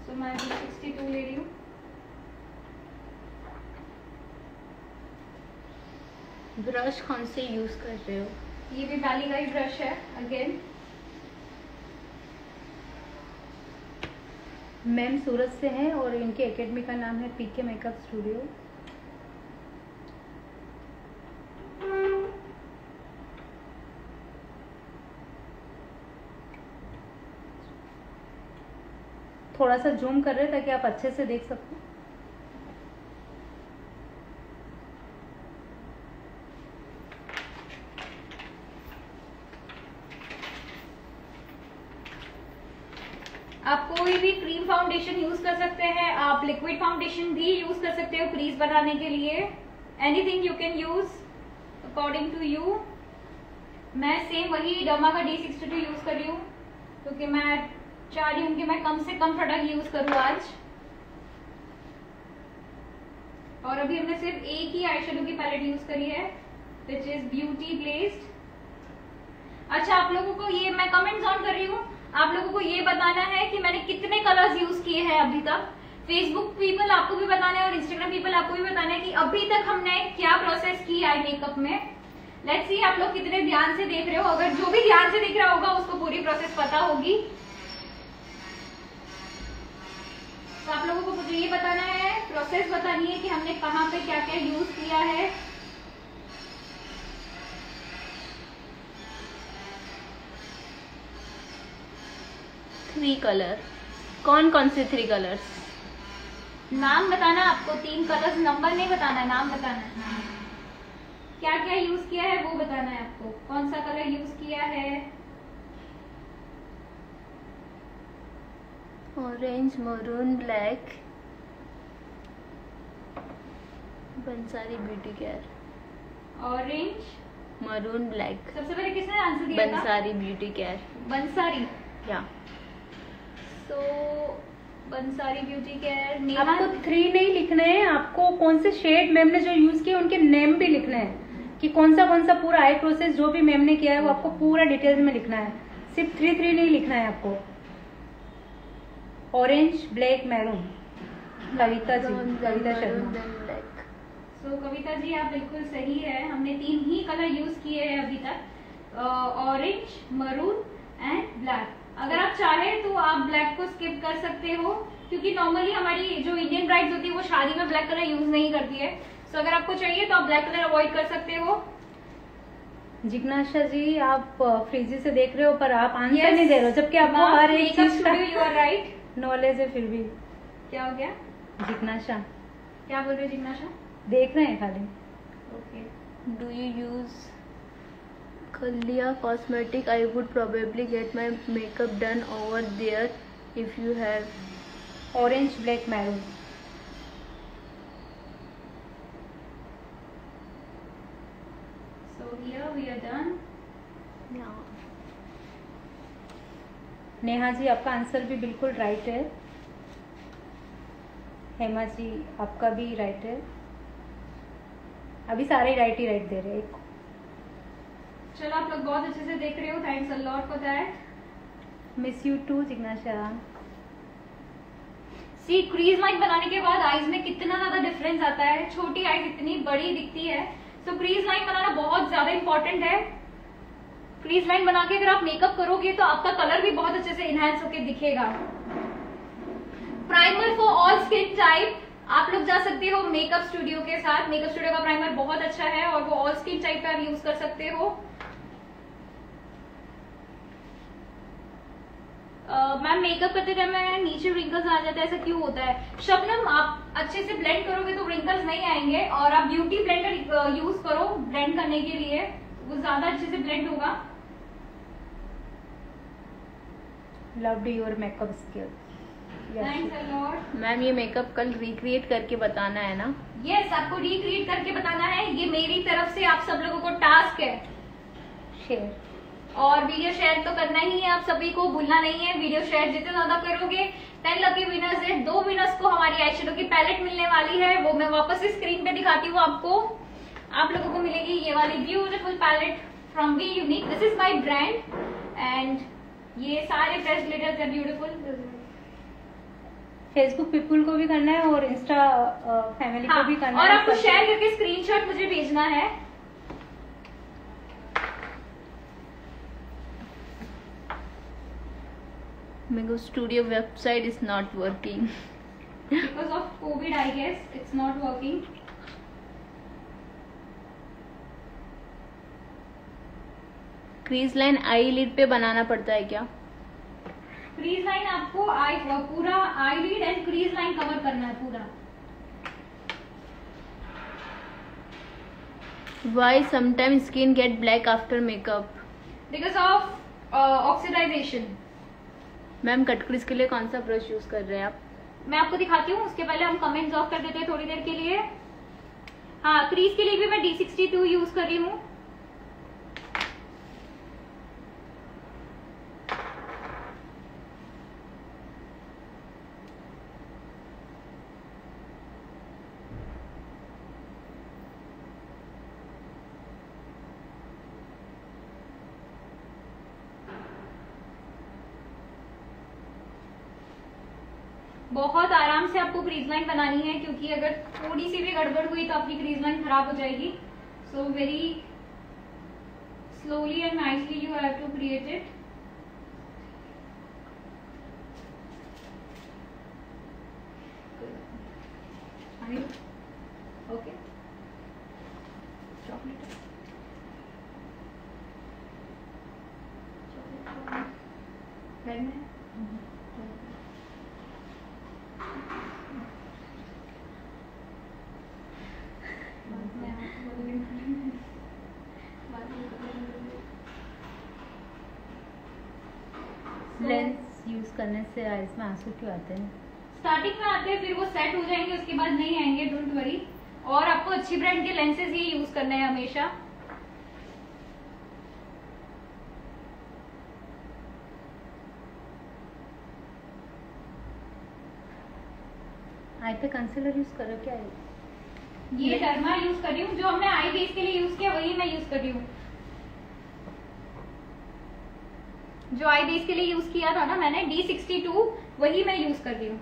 सो मैं डी सिक्सटी टू ले रही हूँ ब्रश कौन से यूज़ कर रहे हो? ये भी बैली का ही ब्रश है अगेन मैम सूरत से हैं और इनके एकेडमी का नाम है पीके मेकअप स्टूडियो थोड़ा सा जूम कर रहे हैं ताकि आप अच्छे से देख सको आप कोई भी क्रीम फाउंडेशन यूज़ कर सकते हैं आप लिक्विड फाउंडेशन भी यूज़ कर सकते हो क्रीज बनाने के लिए. Anything you can use according to you मैं सेम वही डमा का डी सिक्सटी टू यूज़ कर रही हूँ, क्योंकि मैं चाह रही हूँ कि मैं कम से कम प्रोडक्ट यूज़ करूँ आज. और अभी हमने सिर्फ़ एक ही आई की पैलेट यूज़ करी है विच इज़ ब्यूटी ब्लेस्ड अच्छा आप लोगों को ये मैं कमेंट्स ऑन कर रही हूँ. आप लोगों को ये बताना है कि मैंने कितने कलर्स यूज़ किए हैं अभी तक? फेसबुक पीपल आपको भी बताना है और इंस्टाग्राम पीपल आपको भी बताना है कि अभी तक हमने क्या प्रोसेस किया है मेकअप में? लेट्स सी आप लोग कितने ध्यान से देख रहे हो। अगर जो भी ध्यान से देख रहा होगा, उसको पूरी प्रोसेस पता होगी। तो आप लोगों को मुझे ये बताना है प्रोसेस बतानी है कि हमने कहाँ पे क्या क्या यूज़ किया है। थ्री कलर कौन कौन से थ्री कलर्स नाम बताना आपको तीन कलर्स नंबर नहीं बताना है नाम बताना। है क्या क्या यूज़ किया है वो बताना है आपको। कौन सा कलर यूज़ किया है? Orange maroon black Bansari beauty care orange maroon black सबसे पहले किसने आंसर दिया बंसारी ब्यूटी केयर बंसारी या सो बंसारी ब्यूटी केयर आपको थ्री नहीं लिखना है आपको कौन से शेड मैम ने जो यूज़ किए उनके नेम भी लिखना है। कि कौन सा कौन सा पूरा आई प्रोसेस जो भी मैम ने किया है वो आपको पूरा डिटेल्स में लिखना है। सिर्फ़ थ्री थ्री नहीं लिखना है आपको। Orange black maroon Kavita ji Kavita Sharma. So Kavita ji आप बिल्कुल सही है। हमने तीन ही कलर यूज़ किए हैं अभी तक। ऑरेंज मरून एंड ब्लैक अगर आप चाहें तो आप ब्लैक को स्किप कर सकते हो क्योंकि नॉर्मली हमारी जो इंडियन ब्राइड्स होती है वो शादी में ब्लैक कलर यूज़ नहीं करती है। सो अगर आपको चाहिए तो आप ब्लैक कलर अवॉइड कर सकते हो। जिज्ञासा जी आप फ्रीजी से देख रहे हो पर आप आंसर Yes. नहीं दे रहे हो जबकि आपको हर एक चीज़ यू आर राइट नॉलेज है फिर भी। क्या हो गया? जिज्ञासा क्या बोल रहे हो जिज्ञासा देख रहे हैं खाली। ओके Do you use कर लिया cosmetic I would probably get my makeup done over there if you have orange black maroon Neha ji आपका आंसर भी बिल्कुल राइट है। हेमा जी आपका भी राइट है। अभी सारे राइट ही राइट दे रहे हैं। एक चलो आप लोग बहुत अच्छे से देख रहे हो। Thanks a lot for that miss you too जिज्ञासा सी क्रीज लाइन बनाने के बाद आईज में कितना ज़्यादा डिफरेंस आता है। छोटी आईज इतनी बड़ी दिखती है। सो क्रीज लाइन बनाना बहुत ज़्यादा इंपॉर्टेंट है। क्रीज लाइन बना के अगर आप मेकअप करोगे तो आपका कलर भी बहुत अच्छे से इनहेंस होके दिखेगा। Primer for all skin type आप लोग जा सकते हो मेकअप स्टूडियो के साथ। मेकअप स्टूडियो का प्राइमर बहुत अच्छा है और वो ऑल स्किन टाइप का यूज़ कर सकते हो। मैम मेकअप करते टाइम मैं नीचे रिंकल्स आ जाता है ऐसा क्यों होता है? शबनम आप अच्छे से ब्लेंड करोगे तो रिंकल्स नहीं आएँगे और आप ब्यूटी ब्लेंडर यूज़ करो ब्लेंड करने के लिए। वो ज़्यादा अच्छे से ब्लेंड होगा। Loved your makeup skill thanks a lot ma'am ये मेकअप कल रिक्रिएट करके बताना है ना? यस आपको रिक्रिएट करके बताना है। ये मेरी तरफ़ से आप सब लोगों को टास्क है। शेयर और वीडियो शेयर तो करना ही है आप सभी को भूलना नहीं है। वीडियो शेयर जितने ज़्यादा करोगे टेन लकी विनर्स है। दो विनर्स को हमारी आई की पैलेट मिलने वाली है। वो मैं वापस स्क्रीन पे दिखाती हूँ आपको। आप लोगों को मिलेगी ये वाली beautiful palette from we unique this is my brand and ये सारे ब्रेस्ट ग्लिटर्स है ब्यूटीफुल फेसबुक पीपुल को भी करना है और इंस्टा फैमिली हाँ, को भी करना और है। आपको शेयर करके स्क्रीनशॉट मुझे भेजना है। मेरे studio website is not working because of Covid I guess it's not working crease line eyelid पे बनाना पड़ता है क्या? क्रीज लाइन आपको आई पूरा eyelid and crease line cover करना है पूरा। Why why sometime skin get black after makeup because of oxidization ma'am, cut crease के लिए कौन सा ब्रश यूज़ कर रहे हैं आप? मैं आपको दिखाती हूँ, उसके पहले हम कमेंट्स ऑफ़ कर देते हैं थोड़ी देर के लिए। हाँ क्रीज के लिए भी मैं डी सिक्सटी टू यूज़ कर रही हूँ। बहुत आराम से आपको क्रीज लाइन बनानी है, क्योंकि अगर थोड़ी सी भी गड़बड़ हुई तो आपकी क्रीज लाइन खराब हो जाएगी। So very slowly and nicely you have to create it okay chocolate chocolate में लेंस यूज़ करने से आईज में आँसू क्यों आते हैं? स्टार्टिंग में आते हैं फिर वो सेट हो जाएँगे उसके बाद नहीं आएँगे डोंट वरी और आपको अच्छी ब्रांड के लेंसेज ही यूज़ करने हैं हमेशा. आई पे कंसीलर यूज़ करो क्या? ये डर्मा यूज़ कर रही हूँ जो हमने आई बेस के लिए यूज़ किया वही मैं यूज़ कर रही हूँ. जो आई बेस के लिए यूज़ किया था ना मैंने डी सिक्सटी टू वही मैं यूज़ कर रही हूँ।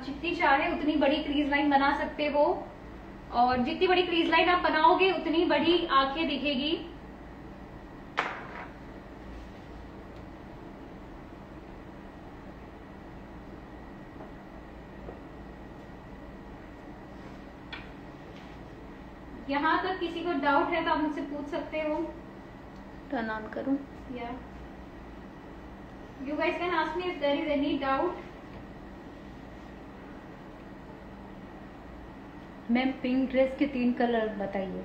आप जितनी चाहे उतनी बड़ी क्रीज लाइन बना सकते हो और जितनी बड़ी क्रीज लाइन आप बनाओगे उतनी बड़ी आँखें दिखेगी यहाँ तक किसी को डाउट है तो आप मुझसे पूछ सकते हो टर्न ऑन करूँ Yeah. You guys can ask me if there is any doubt. Ma'am pink dress के तीन कलर बताइए।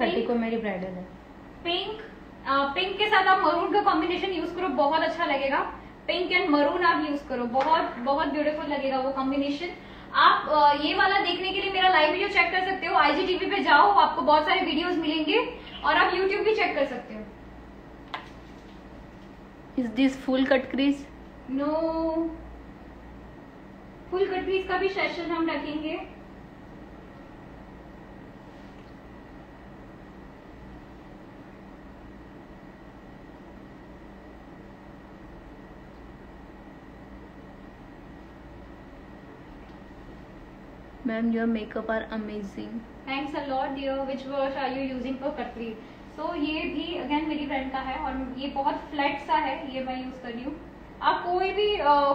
थर्टी को मेरी ब्राइडल है। पिंक पिंक के साथ आप मरून का कॉम्बिनेशन यूज़ करो बहुत अच्छा लगेगा। पिंक एंड मरून आप यूज़ करो बहुत बहुत ब्यूटीफुल लगेगा वो कॉम्बिनेशन आप ये वाला देखने के लिए मेरा लाइव वीडियो चेक कर सकते हो। आईजीटीवी पे जाओ आपको बहुत सारे वीडियोस मिलेंगे और आप यूट्यूब भी चेक कर सकते हो। Is this full cut crease no full cut crease का भी सेशन हम रखेंगे। Ma'am your makeup are amazing thanks a lot dear which word are you using for cut crease so ये भी अगेन मेरी फ्रेंड का है और ये बहुत फ्लैट सा है ये मैं यूज़ कर रही हूँ। आप कोई भी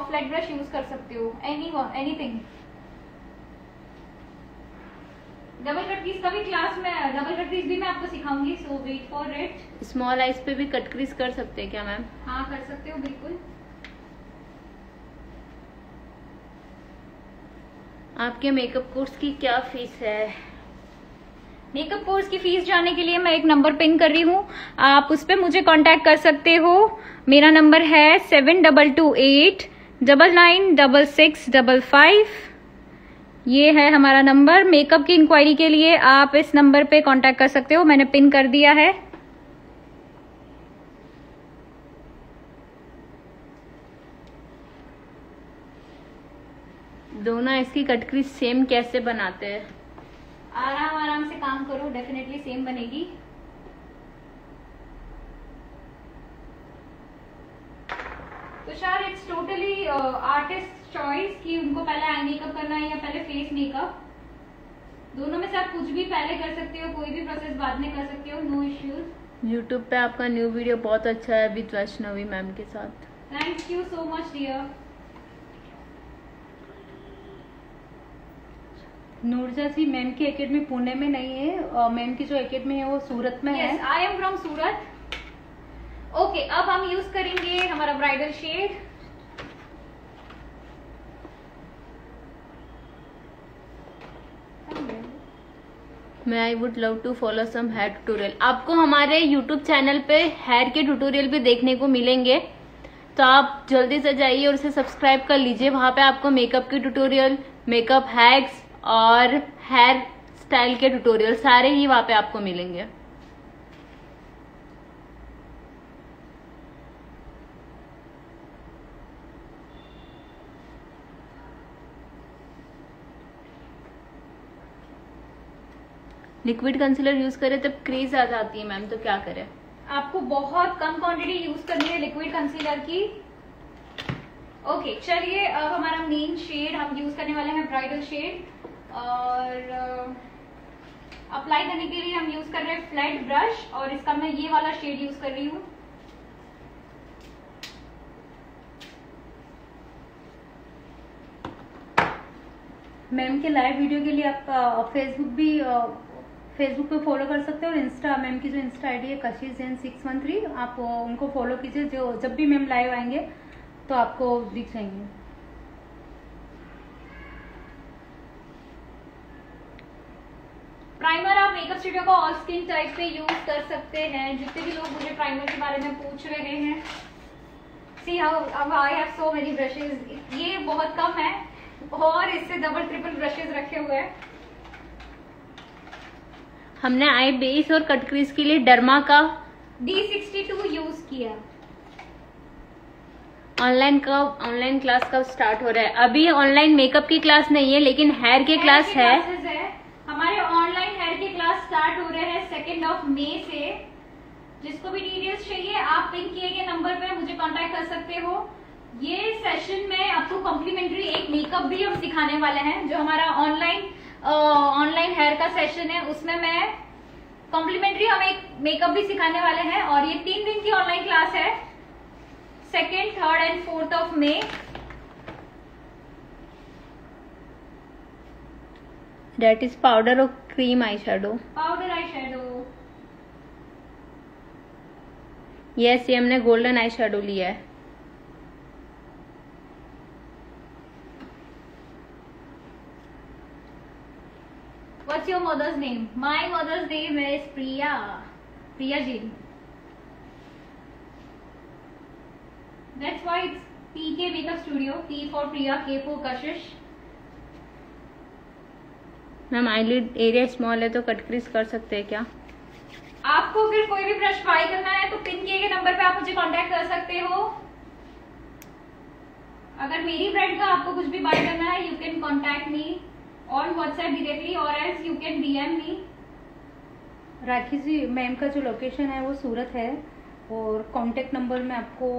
फ्लैट ब्रश यूज़ कर सकते हो। एनी एनीथिंग डबल कटरीज का भी क्लास में डबल कटरीज भी मैं आपको सिखाऊँगी so wait for it small eyes पे भी कट क्रीज कर सकते हैं क्या मैम हाँ कर सकते हो बिल्कुल। आपके मेकअप कोर्स की क्या फ़ीस है? मेकअप कोर्स की फ़ीस जाने के लिए मैं एक नंबर पिन कर रही हूँ। आप उस पर मुझे कांटेक्ट कर सकते हो। मेरा नंबर है seven double two eight double nine double six double five ये है हमारा नंबर मेकअप की इंक्वायरी के लिए आप इस नंबर पे कांटेक्ट कर सकते हो। मैंने पिन कर दिया है। दोनों इसकी कट क्रीज सेम कैसे बनाते हैं? आराम आराम से काम करो डेफिनेटली सेम बनेगी। Tushar it's totally artist choice कि उनको पहले आई मेकअप करना है या पहले फेस मेकअप दोनों में से आप कुछ भी पहले कर सकते हो कोई भी प्रोसेस बाद में कर सकते हो नो इश्यूज़ यूट्यूब पे आपका न्यू वीडियो बहुत अच्छा है विद वैष्णवी मैम के साथ। Thank you so much dear Nurja ji ma'am की एकेडमी पुणे में नहीं है और मैम की जो एकेडमी है वो सूरत में यस है। I am from Surat okay अब हम यूज़ करेंगे हमारा ब्राइडल शेड मैं I would love to follow some hair tutorial आपको हमारे यूट्यूब चैनल पे हेयर के ट्यूटोरियल भी देखने को मिलेंगे। तो आप जल्दी से जाइए और उसे सब्सक्राइब कर लीजिए। वहाँ पे आपको मेकअप के ट्यूटोरियल मेकअप हैक्स और हेयर स्टाइल के ट्यूटोरियल सारे ही वहाँ पे आपको मिलेंगे। लिक्विड कंसीलर यूज़ करें, तब क्रीज आ जाती है मैम तो क्या करें? आपको बहुत कम क्वांटिटी यूज़ करनी है लिक्विड कंसीलर की। ओके चलिए, अब हमारा मेन शेड हम यूज़ करने वाले हैं ब्राइडल शेड और अप्लाई करने के लिए हम यूज़ कर रहे हैं फ्लैट ब्रश और इसका मैं ये वाला शेड यूज़ कर रही हूँ। मैम के लाइव वीडियो के लिए आप फेसबुक भी फेसबुक पे फॉलो कर सकते हो और इंस्टा मैम की जो इंस्टा आईडी है Kashish Jain six one three आप उनको फॉलो कीजिए, जो जब भी मैम लाइव आएँगे तो आपको दिख जाएँगे। प्राइमर आप मेकअप स्टूडियो का ऑल स्किन टाइप पे यूज़ कर सकते हैं। जितने भी लोग मुझे प्राइमर के बारे में पूछ रहे हैं। सी हाउ अब I have so many brushes ये बहुत कम है। और इससे डबल ट्रिपल ब्रशेज रखे हुए हैं। हमने आई बेस और कट क्रीज के लिए डर्मा का डी सिक्सटी टू यूज़ किया। ऑनलाइन कब ऑनलाइन क्लास कब स्टार्ट हो रहा है? अभी ऑनलाइन मेकअप की क्लास नहीं है लेकिन हेयर के क्लास है। है। हमारे ऑनलाइन हेयर के क्लास स्टार्ट हो रहे हैं सेकेंड ऑफ़ मे से। जिसको भी डिटेल्स चाहिए, आप पिन किए गए नंबर पे मुझे कांटेक्ट कर सकते हो। ये सेशन में आपको कॉम्प्लीमेंट्री एक मेकअप भी हम सिखाने वाले हैं, जो हमारा ऑनलाइन ऑनलाइन हेयर का सेशन है, उसमें मैं कॉम्प्लीमेंट्री हम एक मेकअप भी सिखाने वाले हैं। और ये तीन दिन की ऑनलाइन क्लास है second third and fourth of May date is powder और cream eye shadow powder eye shadow yes ये हमने गोल्डन आई शेडो लिया है What's your mother's name? My mother's name is Priya. Priya Jain. That's why it's PK Makeup Studio. P for Priya, K for Kashish. Ma'am eyelid area small है तो cut crease कर सकते हैं क्या? आपको अगर कोई भी ब्रश बाय करना है तो पिन किए गए नंबर पे आप मुझे कांटेक्ट कर सकते हो। अगर मेरी ब्रांड का आपको कुछ भी बाय करना है you can contact me on WhatsApp directly और else you can DM me Rakhi ji ma'am का जो लोकेशन है वो सूरत है और कांटेक्ट नंबर मैं आपको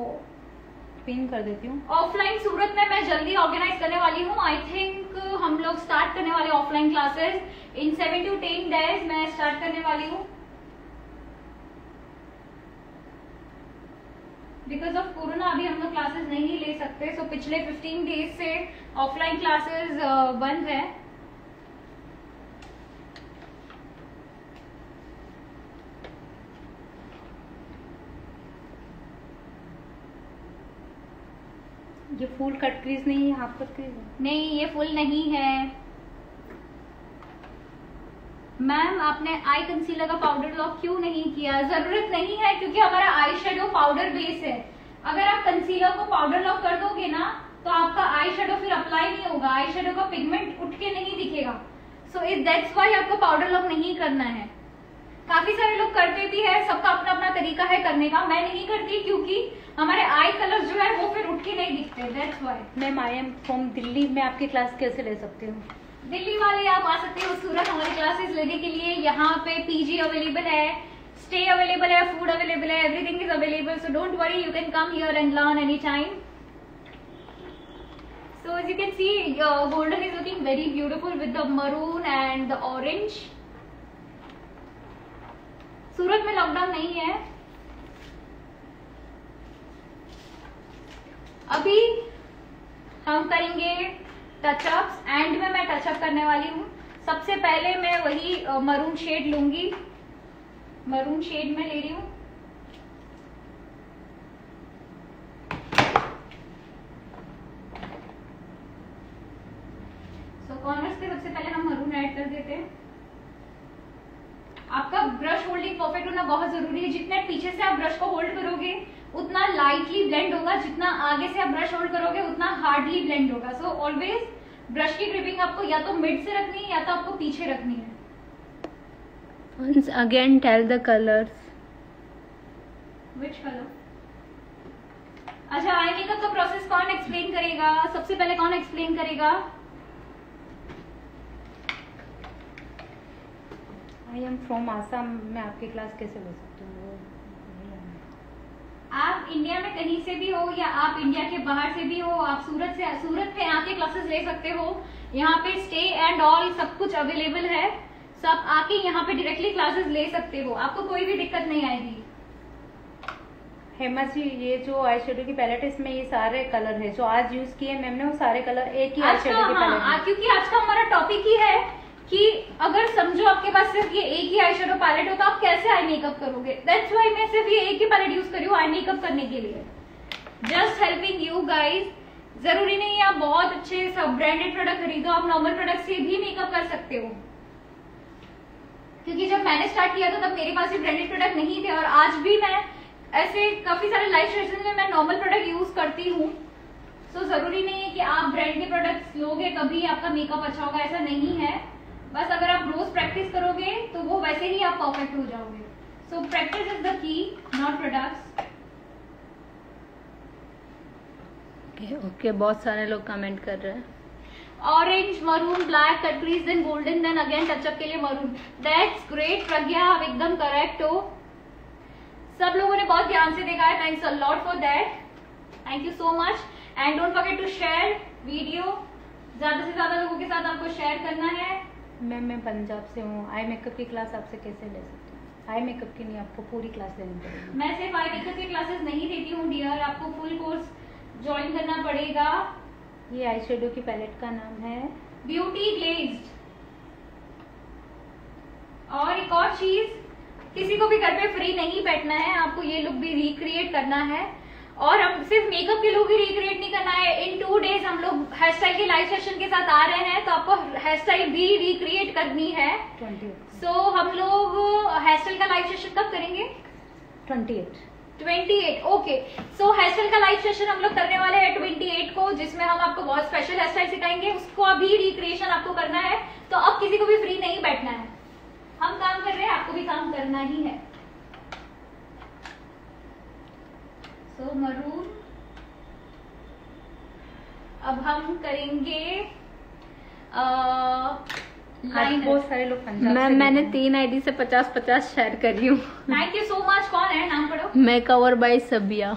पिन कर देती हूँ। ऑफलाइन सूरत में मैं जल्दी ऑर्गेनाइज करने वाली हूँ। आई थिंक हम लोग स्टार्ट करने वाले offline classes in seven to ten days मैं स्टार्ट करने वाली हूँ। बिकॉज़ ऑफ़ कोरोना अभी हम लोग क्लासेस नहीं ले सकते। सो so, पिछले 15 डेज़ से ऑफलाइन क्लासेस बंद है। ये फुल कट क्रीज नहीं है हाफ़ कट क्रीज है। नहीं, ये फुल नहीं है। मैम, आपने आई कंसीलर का पाउडर लॉक क्यों नहीं किया? ज़रूरत नहीं है, क्योंकि हमारा आई शेडो पाउडर बेस है। अगर आप कंसीलर को पाउडर लॉक कर दोगे ना तो आपका आई शेडो फिर अप्लाई नहीं होगा। आई शेडो का पिगमेंट उठ के नहीं दिखेगा। सो इट दैट्स वाई आपको पाउडर लॉक नहीं करना है। काफ़ी सारे लोग करते भी है सबका अपना अपना तरीका है करने का। मैं नहीं करती क्योंकि हमारे आई कलर जो है वो फिर उठ के नहीं दिखते। That's why ma'am I am from Delhi में आपकी क्लास कैसे ले सकती हूँ? दिल्ली वाले आप आ सकते हो सूरत हमारी क्लासेस लेने के लिए। यहाँ पे पीजी अवेलेबल है स्टे अवेलेबल है फ़ूड अवेलेबल है everything is available so don't worry you can come here and learn any time so as you can see uh, golden is looking very beautiful with the maroon and the orange. Surat में lockdown नहीं है। अभी हम करेंगे touch-ups and में मैं touch-up करने वाली हूँ। सबसे पहले मैं वही मरून शेड लूँगी। मरून शेड में ले रही हूँ। सो कॉर्नर्स पे सबसे पहले हम मरून ऐड कर देते हैं। आपका ब्रश होल्डिंग परफेक्ट होना बहुत ज़रूरी है। जितने पीछे से आप ब्रश को होल्ड करोगे उतना लाइटली ब्लेंड होगा। जितना आगे से आप ब्रश होल्ड करोगे उतना हार्डली ब्लेंड होगा। सो ऑलवेज ब्रश की ग्रिपिंग आपको या तो मिड से रखनी है या तो आपको पीछे रखनी है। Once again tell the colors. Which colour अच्छा आई मेकअप का प्रोसेस कौन एक्सप्लेन करेगा? सबसे पहले कौन एक्सप्लेन करेगा? आई एम फ्रॉम आसाम मैं आपकी क्लास कैसे ले सकती हूँ। आप इंडिया में कहीं से भी हो या आप इंडिया के बाहर से भी हो आप सूरत से सूरत में आके क्लासेस ले सकते हो। यहाँ पे स्टे एंड ऑल सब कुछ अवेलेबल है। सब आके यहाँ पे डायरेक्टली क्लासेस ले सकते हो। आपको कोई भी दिक्कत नहीं आएगी। हेमा जी ये जो आई शेडो की पैलेट है इसमें ये सारे कलर है। जो आज यूज़ किए मैम ने वो सारे कलर एक ही आई शेडो की पैलेट क्योंकि आज का हमारा टॉपिक ही है। कि अगर समझो आपके पास सिर्फ़ ये एक ही आई शेडो पैलेट हो तो आप कैसे आई मेकअप करोगे? दैट्स वाई मैं सिर्फ़ ये एक ही पैलेट यूज़ करी हूँ आई मेकअप करने के लिए। जस्ट हेल्पिंग यू गाइज़ ज़रूरी नहीं है आप बहुत अच्छे सब ब्रांडेड प्रोडक्ट खरीदो आप नॉर्मल प्रोडक्ट से भी मेकअप कर सकते हो। क्योंकि जब मैंने स्टार्ट किया था तब मेरे पास भी ब्रांडेड प्रोडक्ट नहीं थे और आज भी मैं ऐसे काफ़ी सारे लाइफ सेशन में मैं नॉर्मल प्रोडक्ट यूज़ करती हूँ। सो so, ज़रूरी नहीं है कि आप ब्रांड के प्रोडक्ट्स लोगे कभी आपका मेकअप अच्छा होगा ऐसा नहीं है। बस अगर आप रोज प्रैक्टिस करोगे तो वो वैसे ही आप परफेक्ट हो जाओगे। So practice is the key not products okay okay बहुत सारे लोग कमेंट कर रहे हैं। Orange maroon black cut crease then golden then again touch up के लिए मरून दैट्स ग्रेट प्रज्ञा आप एकदम करेक्ट हो। सब लोगों ने बहुत ध्यान से देखा है। Thanks a lot for that thank you so much and don't forget to share video ज़्यादा से ज़्यादा लोगों के साथ आपको शेयर करना है। मैम मैं पंजाब से हूँ। आई मेकअप की क्लास आपसे कैसे ले सकती हूँ? आई मेकअप की नहीं आपको पूरी क्लास लेनी पड़ेगी। मैं सिर्फ़ आई मेकअप की क्लासेस नहीं देती हूँ डियर आपको फुल कोर्स ज्वाइन करना पड़ेगा। ये आई शेडो की पैलेट का नाम है। ब्यूटी ग्लेज्ड और एक और चीज़ किसी को भी घर पे फ्री नहीं बैठना है आपको ये लुक भी रिक्रिएट करना है। और हम सिर्फ़ मेकअप के लोग ही रिक्रिएट नहीं करना है। इन टू डेज़ हम लोग हेयर स्टाइल के लाइव सेशन के साथ आ रहे हैं तो आपको हेयर स्टाइल भी रिक्रिएट करनी है। ट्वेंटी सो so, हम लोग हेयर स्टाइल का लाइव सेशन कब करेंगे? Twenty eight 28 okay so hair style का लाइव सेशन हम लोग करने वाले हैं 28 को जिसमें हम आपको बहुत स्पेशल हेयर स्टाइल सिखाएँगे। उसको अभी रिक्रिएशन आपको करना है। तो अब किसी को भी फ्री नहीं बैठना है। हम काम कर रहे हैं आपको भी काम करना ही है। सो मरून अब हम करेंगे आज बहुत सारे लोग पंजाब मैम मैंने तीन आईडी से पचास पचास शेयर करी हूँ। थैंक यू सो मच कौन है? नाम पढ़ो। मैं कवर बाई सबिया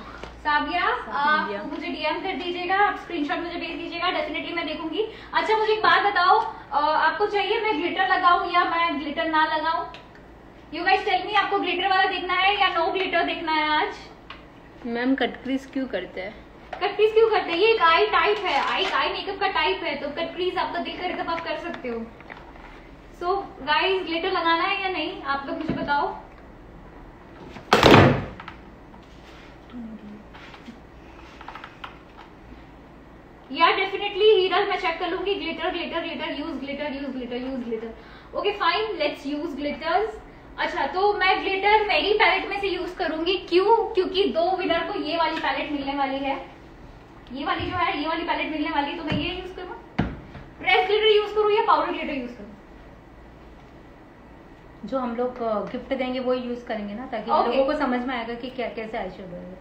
साबिया साबिया। आप मुझे डीएम कर दीजिएगा आप स्क्रीनशॉट मुझे भेज दीजिएगा डेफिनेटली मैं देखूँगी। अच्छा मुझे एक बात बताओ आपको चाहिए मैं ग्लिटर लगाऊँ या मैं ग्लिटर ना लगाऊँ? यू गाइस टेल मी आपको ग्लिटर वाला देखना है या नो ग्लिटर देखना है आज? मैम कटक्रीज क्यों करते हैं? कट क्यों करते हैं? ये एक आई टाइप है। आई आई मेकअप का टाइप है तो कट क्रीज आपका दिल करे तब आप कर सकते हो। सो गाइस ग्लिटर लगाना है या नहीं? आप लोग मुझे बताओ। या डेफिनेटली हीरल मैं चेक कर लूँगी। Glitter glitter glitter use glitter use glitter use glitter okay fine let's use glitters अच्छा तो मैं ग्लिटर मेरी पैलेट में से यूज़ करूँगी। क्यों? क्योंकि दो विनर को ये वाली पैलेट मिलने वाली है। ये वाली जो है ये वाली पैलेट मिलने वाली तो मैं ये यूज़ करूँ? प्रेस ग्लिटर यूज़ करूँ या पाउडर ग्लिटर यूज़ करूँ? जो हम लोग गिफ्ट देंगे वो यूज़ करेंगे ना ताकि Okay. लोगों को समझ में आएगा कि क्या कैसे आई शेडो है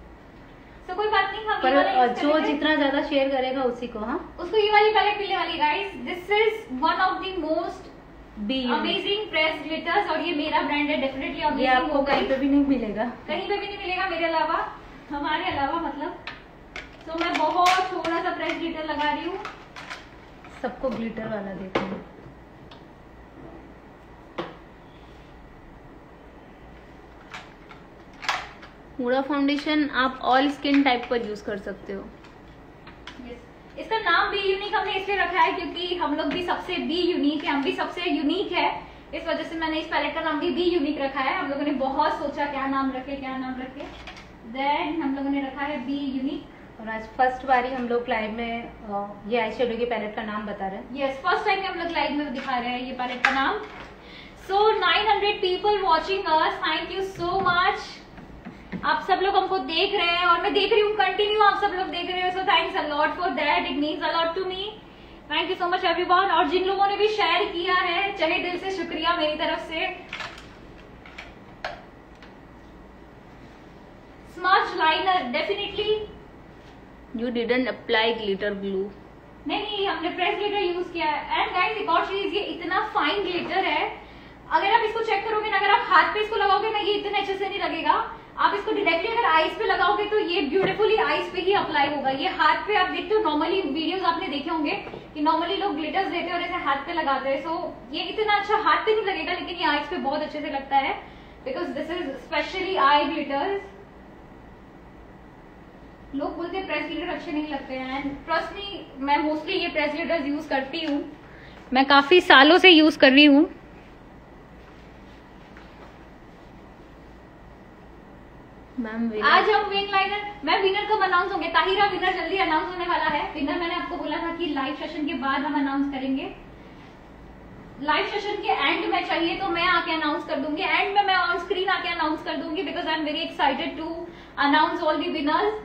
तो कोई बात नहीं हम पर जो जितना ज़्यादा शेयर करेगा उसी को हाँ? उसको ये वाली पैलेट मिलने वाली guys this is one of the most be amazing press glitters और ये मेरा ब्रांड है डेफिनेटली ये आपको कहीं पे भी नहीं मिलेगा। कहीं पे भी नहीं मिलेगा मेरे अलावा। हमारे अलावा मतलब। तो मैं बहुत थोड़ा सा प्रेस ग्लिटर लगा रही हूँ। सबको ग्लिटर वाला देते हैं। पूरा फाउंडेशन आप ऑल स्किन टाइप पर यूज़ कर सकते हो. इसका नाम बी यूनिक हमने इसलिए रखा है क्योंकि हम लोग भी सबसे बी यूनिक है हम भी सबसे यूनिक है। इस वजह से मैंने इस पैलेट का नाम भी बी यूनिक रखा है। हम लोगों ने बहुत सोचा क्या नाम रखे क्या नाम रखे। देन हम लोगों ने रखा है बी यूनिक और आज फ़र्स्ट बारी हम लोग लाइव में ये आई शेडो के पैलेट का नाम बता रहे हैं। यस फ़र्स्ट टाइम हम लोग लाइव में दिखा रहे हैं ये पैलेट का नाम। So 900 people watching us thank you so much आप सब लोग हमको देख रहे हैं और मैं देख रही हूँ कंटिन्यू आप सब लोग देख रहे हो so thanks a lot for that it means a lot to me thank you so much everyone और जिन लोगों ने भी शेयर किया है चाहे दिल से शुक्रिया मेरी तरफ़ से। Smudge liner definitely you didn't apply glitter glue नहीं नहीं हमने प्रेस ग्लिटर यूज़ किया है। एंड गाइस एक और चीज़ ये इतना फाइन ग्लिटर है। अगर आप इसको चेक करोगे ना अगर आप हाथ पे इसको लगाओगे ना ये इतने अच्छे से नहीं लगेगा। आप इसको डायरेक्टली अगर आईज पे लगाओगे तो ये ब्यूटीफुली आईज पे ही अप्लाई होगा। ये हाथ पे आप देखते हो नॉर्मली वीडियोस आपने देखे होंगे कि नॉर्मली लोग ग्लिटर्स देते हैं और ऐसे हाथ पे लगाते हैं। सो ये इतना अच्छा हाथ पे नहीं लगेगा, लेकिन ये आईज पे बहुत अच्छे से लगता है। Because this is specially eye glitters लोग बोलते हैं प्रेस ग्लिटर अच्छे नहीं लगते हैं. एंड ट्रस्ट मी मैं मोस्टली ये प्रेस ग्लिटर्स यूज़ करती हूँ। मैं काफ़ी सालों से यूज़ कर रही हूँ। मैम आज हम विन लाइनर मैं विनर कब अनाउंस होंगे। ताहिरा विनर जल्दी अनाउंस होने वाला है। विनर मैंने आपको बोला था कि लाइव सेशन के बाद हम अनाउंस करेंगे। लाइव सेशन के एंड में चाहिए तो मैं आके अनाउंस कर दूँगी। एंड में मैं ऑन स्क्रीन आके अनाउंस कर दूँगी because I am very excited to announce all the winners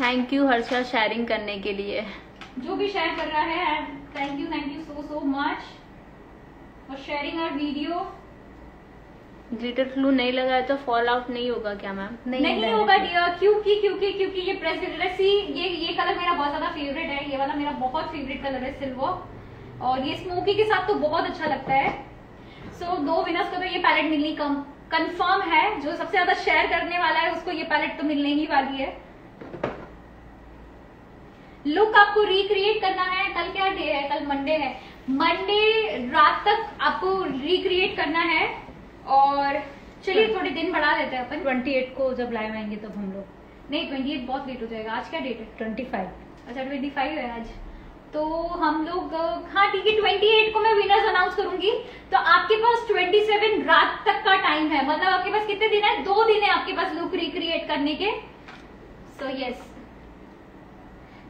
thank you Harsha sharing करने के लिए। जो भी शेयर कर रहा है thank you thank you so so much for sharing our video glitter glue नहीं लगाया तो फॉल आउट नहीं होगा क्या मैम नहीं, नहीं होगा डियर क्योंकि क्योंकि क्योंकि ये प्रेस ग्लिटर सी ये ये कलर मेरा बहुत ज़्यादा फेवरेट है। ये वाला मेरा बहुत फेवरेट कलर है सिल्वर। और ये स्मोकी के साथ तो बहुत अच्छा लगता है। सो so, दो विनर्स को तो ये पैलेट मिलनी कम कंफर्म है। जो सबसे ज़्यादा शेयर करने वाला है उसको ये पैलेट तो मिलने ही वाली है। लुक आपको रिक्रिएट करना है। कल क्या डे है? कल मंडे है। मंडे रात तक आपको रिक्रिएट करना है। और चलिए थोड़े दिन बढ़ा देते हैं अपन। ट्वेंटी एट को जब लाइव आएँगे तब हम लोग। नहीं ट्वेंटी एट बहुत लेट हो जाएगा। आज क्या डेट है? Twenty five. अच्छा ट्वेंटी फाइव है आज। तो हम लोग हाँ ठीक है ट्वेंटी एट को मैं विनर्स अनाउंस करूँगी। तो आपके पास ट्वेंटी सेवन रात तक का टाइम है। मतलब आपके पास कितने दिन है? दो दिन है आपके पास लुक रिक्रिएट करने के। So yes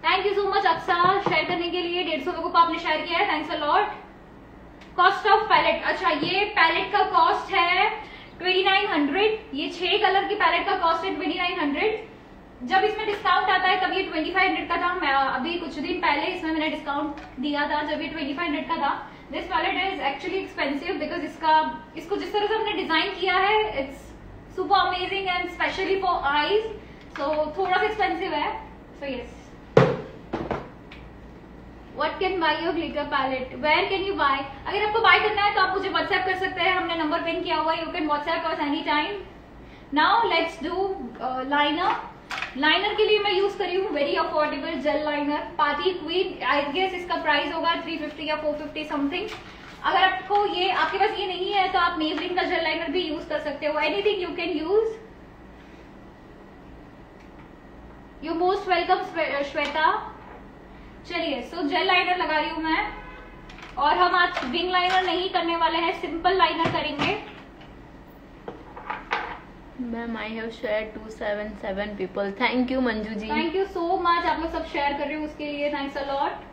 thank you so much Aksa share करने के लिए। डेढ़ सौ लोगों को आपने शेयर किया है। Thanks a lot cost of palette अच्छा ये पैलेट का कॉस्ट है ट्वेंटी नाइन हंड्रेड ये छह कलर की पैलेट का कॉस्ट है ट्वेंटी नाइन हंड्रेड जब इसमें डिस्काउंट आता है तब ये ट्वेंटी फाइव हंड्रेड का था। मैं अभी कुछ दिन पहले इसमें मैंने डिस्काउंट दिया था जब ये ट्वेंटी फाइव हंड्रेड का था। This palette is actually expensive because इसका इसको जिस तरह से हमने डिज़ाइन किया है it's super amazing and specially for eyes so थोड़ा सा एक्सपेंसिव है। So so, yes what can buy your glitter palette where can you buy अगर आपको बाय करना है तो आप मुझे व्हाट्सएप कर सकते हैं। हमने नंबर पिन किया हुआ है। You can WhatsApp us any time now let's do liner liner के लिए मैं यूज़ करी हूँ very affordable gel liner party queen I guess इसका प्राइस होगा 350 या 450 समथिंग अगर आपको ये, आपके पास ये नहीं है तो आप मेवलिन का जेल लाइनर भी यूज़ कर सकते हो। Anything you can use you most welcome Shweta चलिए सो जेल लाइनर लगा रही हूँ मैं। और हम आज विंग लाइनर नहीं करने वाले हैं सिंपल लाइनर करेंगे। Ma'am I have share two seven seven people thank you Manju ji thank you so much आप लोग सब शेयर कर रहे हो उसके लिए. Thanks a lot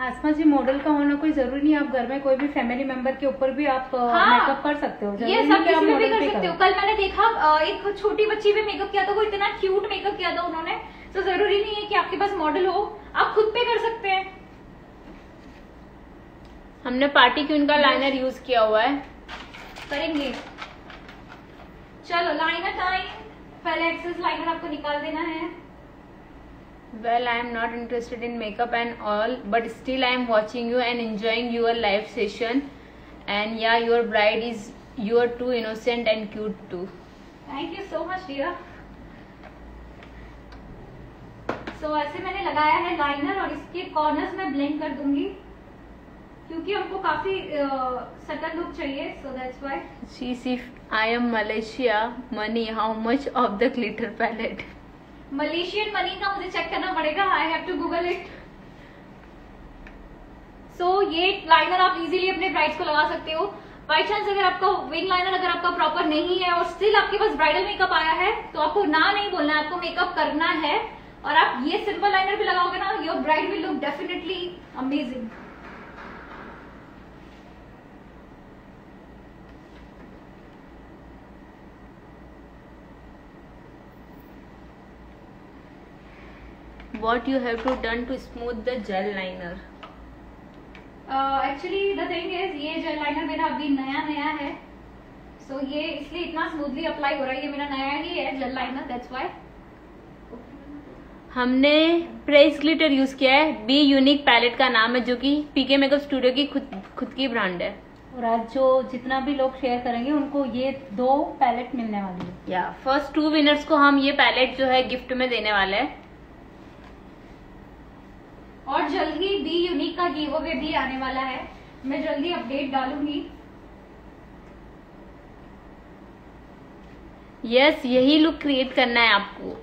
Asma ji model का होना कोई ज़रूरी नहीं। आप घर में कोई भी फैमिली मेंबर के ऊपर भी आप हाँ। मेकअप कर सकते हो। ये सब किसी पे भी कर सकते हो। कल मैंने देखा एक छोटी बच्ची पे मेकअप किया था वो इतना क्यूट मेकअप किया था उन्होंने। तो ज़रूरी नहीं है कि आपके पास मॉडल हो आप खुद पे कर सकते हैं। हमने पार्टी क्यून का लाइनर यूज़ किया हुआ है। करेंगे। चलो लाइनर टाइम पहले एक्सेस लाइनर आपको निकाल देना है। Well I am not interested in makeup and all but still I am watching you and enjoying your life session and या your bride is you are too innocent and cute too thank you so much dear so so, ऐसे मैंने लगाया है liner और इसके corners में blend कर दूँगी क्योंकि हमको काफ़ी सटल लुक चाहिए so that's why She if I am Malaysia money, how much of the glitter palette? Malaysian money का मुझे चेक करना पड़ेगा I have to Google it so ये लाइनर आप इजीली अपने ब्राइड्स को लगा सकते हो. बाई चांस अगर आपका विंग लाइनर अगर आपका प्रॉपर नहीं है और स्टिल आपके पास ब्राइडल मेकअप आया है तो आपको ना नहीं बोलना है आपको मेकअप करना है. और आप ये सिंपल लाइनर भी लगाओगे ना your bride will look definitely amazing What you have to done to smooth the gel liner? Actually the thing is ये जेल लाइनर मेरा अभी नया नया है। सो so, ये इसलिए इतना स्मूथली अप्लाई हो रहा है ये मेरा नया ही है जेल लाइनर दैट्स व्हाई हमने प्रेस ग्लिटर यूज़ किया है। बी यूनिक पैलेट का नाम है जो कि पीके मेकअप स्टूडियो की खुद खुद की ब्रांड है। और आज जो जितना भी लोग शेयर करेंगे उनको ये दो पैलेट मिलने वाली है। या फ़र्स्ट टू विनर्स को हम ये पैलेट जो है गिफ्ट में देने वाले हैं। और जल्दी बी यूनिक का गिव अवे भी आने वाला है। मैं जल्दी अपडेट डालूँगी। यस yes, यही लुक क्रिएट करना है आपको।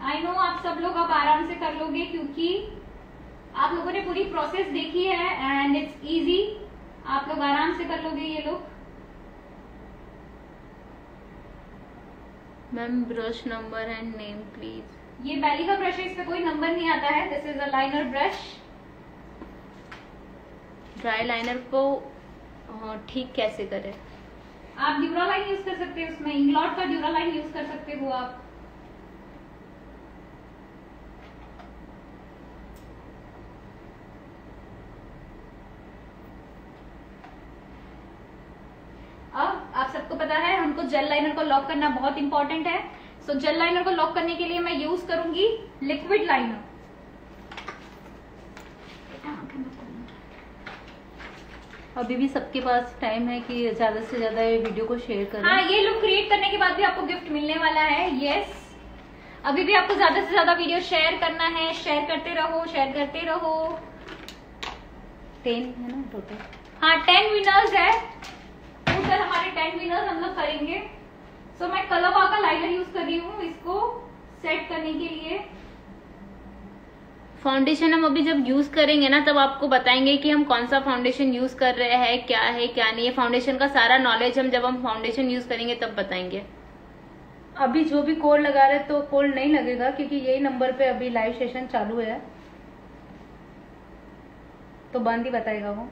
आई नो आप सब लोग अब आराम से कर लोगे क्योंकि आप लोगों ने पूरी प्रोसेस देखी है एंड इट्स इजी आप लोग आराम से कर लोगे ये लोग. Ma'am brush number and name please ये बैली का ब्रश है इस पे कोई नंबर नहीं आता है. This is a liner brush dry liner को ठीक कैसे करें? आप ड्यूरा लाइन यूज़ कर सकते हो उसमें. इंग्लॉट का ड्यूरा लाइन यूज़ कर सकते हो आप अब आप सबको पता है हमको जेल लाइनर को लॉक करना बहुत इंपॉर्टेंट है। सो जेल लाइनर को लॉक करने के लिए मैं यूज़ करूँगी लिक्विड लाइनर अभी भी सबके पास टाइम है कि ज़्यादा से ज़्यादा ये वीडियो को शेयर करें। हाँ ये लुक क्रिएट करने के बाद भी आपको गिफ्ट मिलने वाला है यस अभी भी आपको ज़्यादा से ज़्यादा वीडियो शेयर करना है शेयर करते रहो शेयर करते रहो। टेन है ना टोटल हाँ टेन विनर्स है। टोटल हमारे टेन विनर्स हम लोग करेंगे। सो so, मैं कलवा का लाइनर यूज़ कर रही हूँ इसको सेट करने के लिए। फाउंडेशन हम अभी जब यूज़ करेंगे ना तब आपको बताएँगे कि हम कौन सा फाउंडेशन यूज़ कर रहे हैं क्या है क्या नहीं। है फाउंडेशन का सारा नॉलेज हम जब हम फाउंडेशन यूज़ करेंगे तब बताएँगे। अभी जो भी कोड लगा रहे तो कोड नहीं लगेगा क्योंकि यही नंबर पे अभी लाइव सेशन चालू है। तो बंद ही बताएगा वो।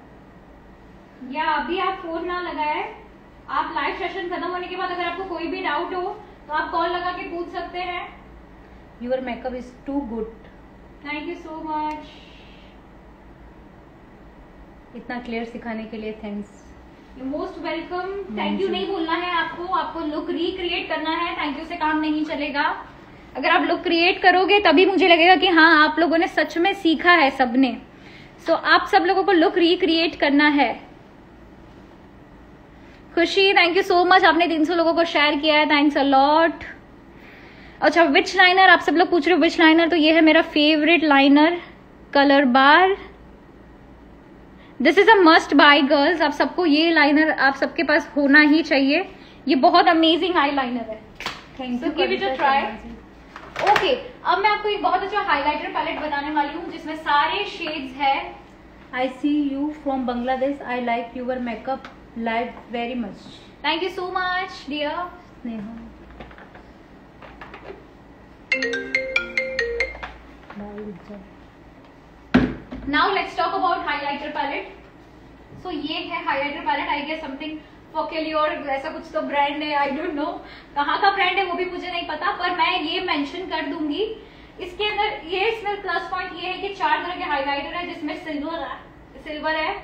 या अभी आप फ़ोन ना लगाए। आप लाइव सेशन खत्म होने के बाद अगर आपको कोई भी डाउट हो तो आप कॉल लगा के पूछ सकते हैं। Your makeup is too good thank you so much इतना क्लियर सिखाने के लिए thanks most welcome thank you नहीं बोलना है आपको आपको लुक रिक्रिएट करना है। थैंक यू से काम नहीं चलेगा। अगर आप लुक क्रिएट करोगे तभी मुझे लगेगा कि हाँ आप लोगों ने सच में सीखा है सबने। सो so, आप सब लोगों को लुक रिक्रिएट करना है। खुशी थैंक यू सो मच आपने 300 लोगों को शेयर किया है थैंक्स अलॉट अच्छा विच लाइनर आप सब लोग पूछ रहे हो विच लाइनर तो ये है मेरा favourite liner Colorbar this is a must buy girls आप सबको ये लाइनर आप सबके पास होना ही चाहिए। ये बहुत अमेजिंग आई लाइनर है थैंक a try. ओके अब मैं आपको एक बहुत अच्छा हाइलाइटर पैलेट बताने वाली हूँ जिसमें सारे शेड्स है। I see you from Bangladesh I like your makeup live very much thank you so much dear Sneha now let's talk about highlighter palette so ये है highlighter palette I guess something फोकेलियोर ऐसा कुछ तो brand है आई don't no कहाँ का brand है वो भी मुझे नहीं पता पर मैं ये मेंशन कर दूँगी। इसके अंदर ये इसमें प्लस पॉइंट ये है कि चार तरह के हाइलाइटर है जिसमें सिल्वर है सिल्वर है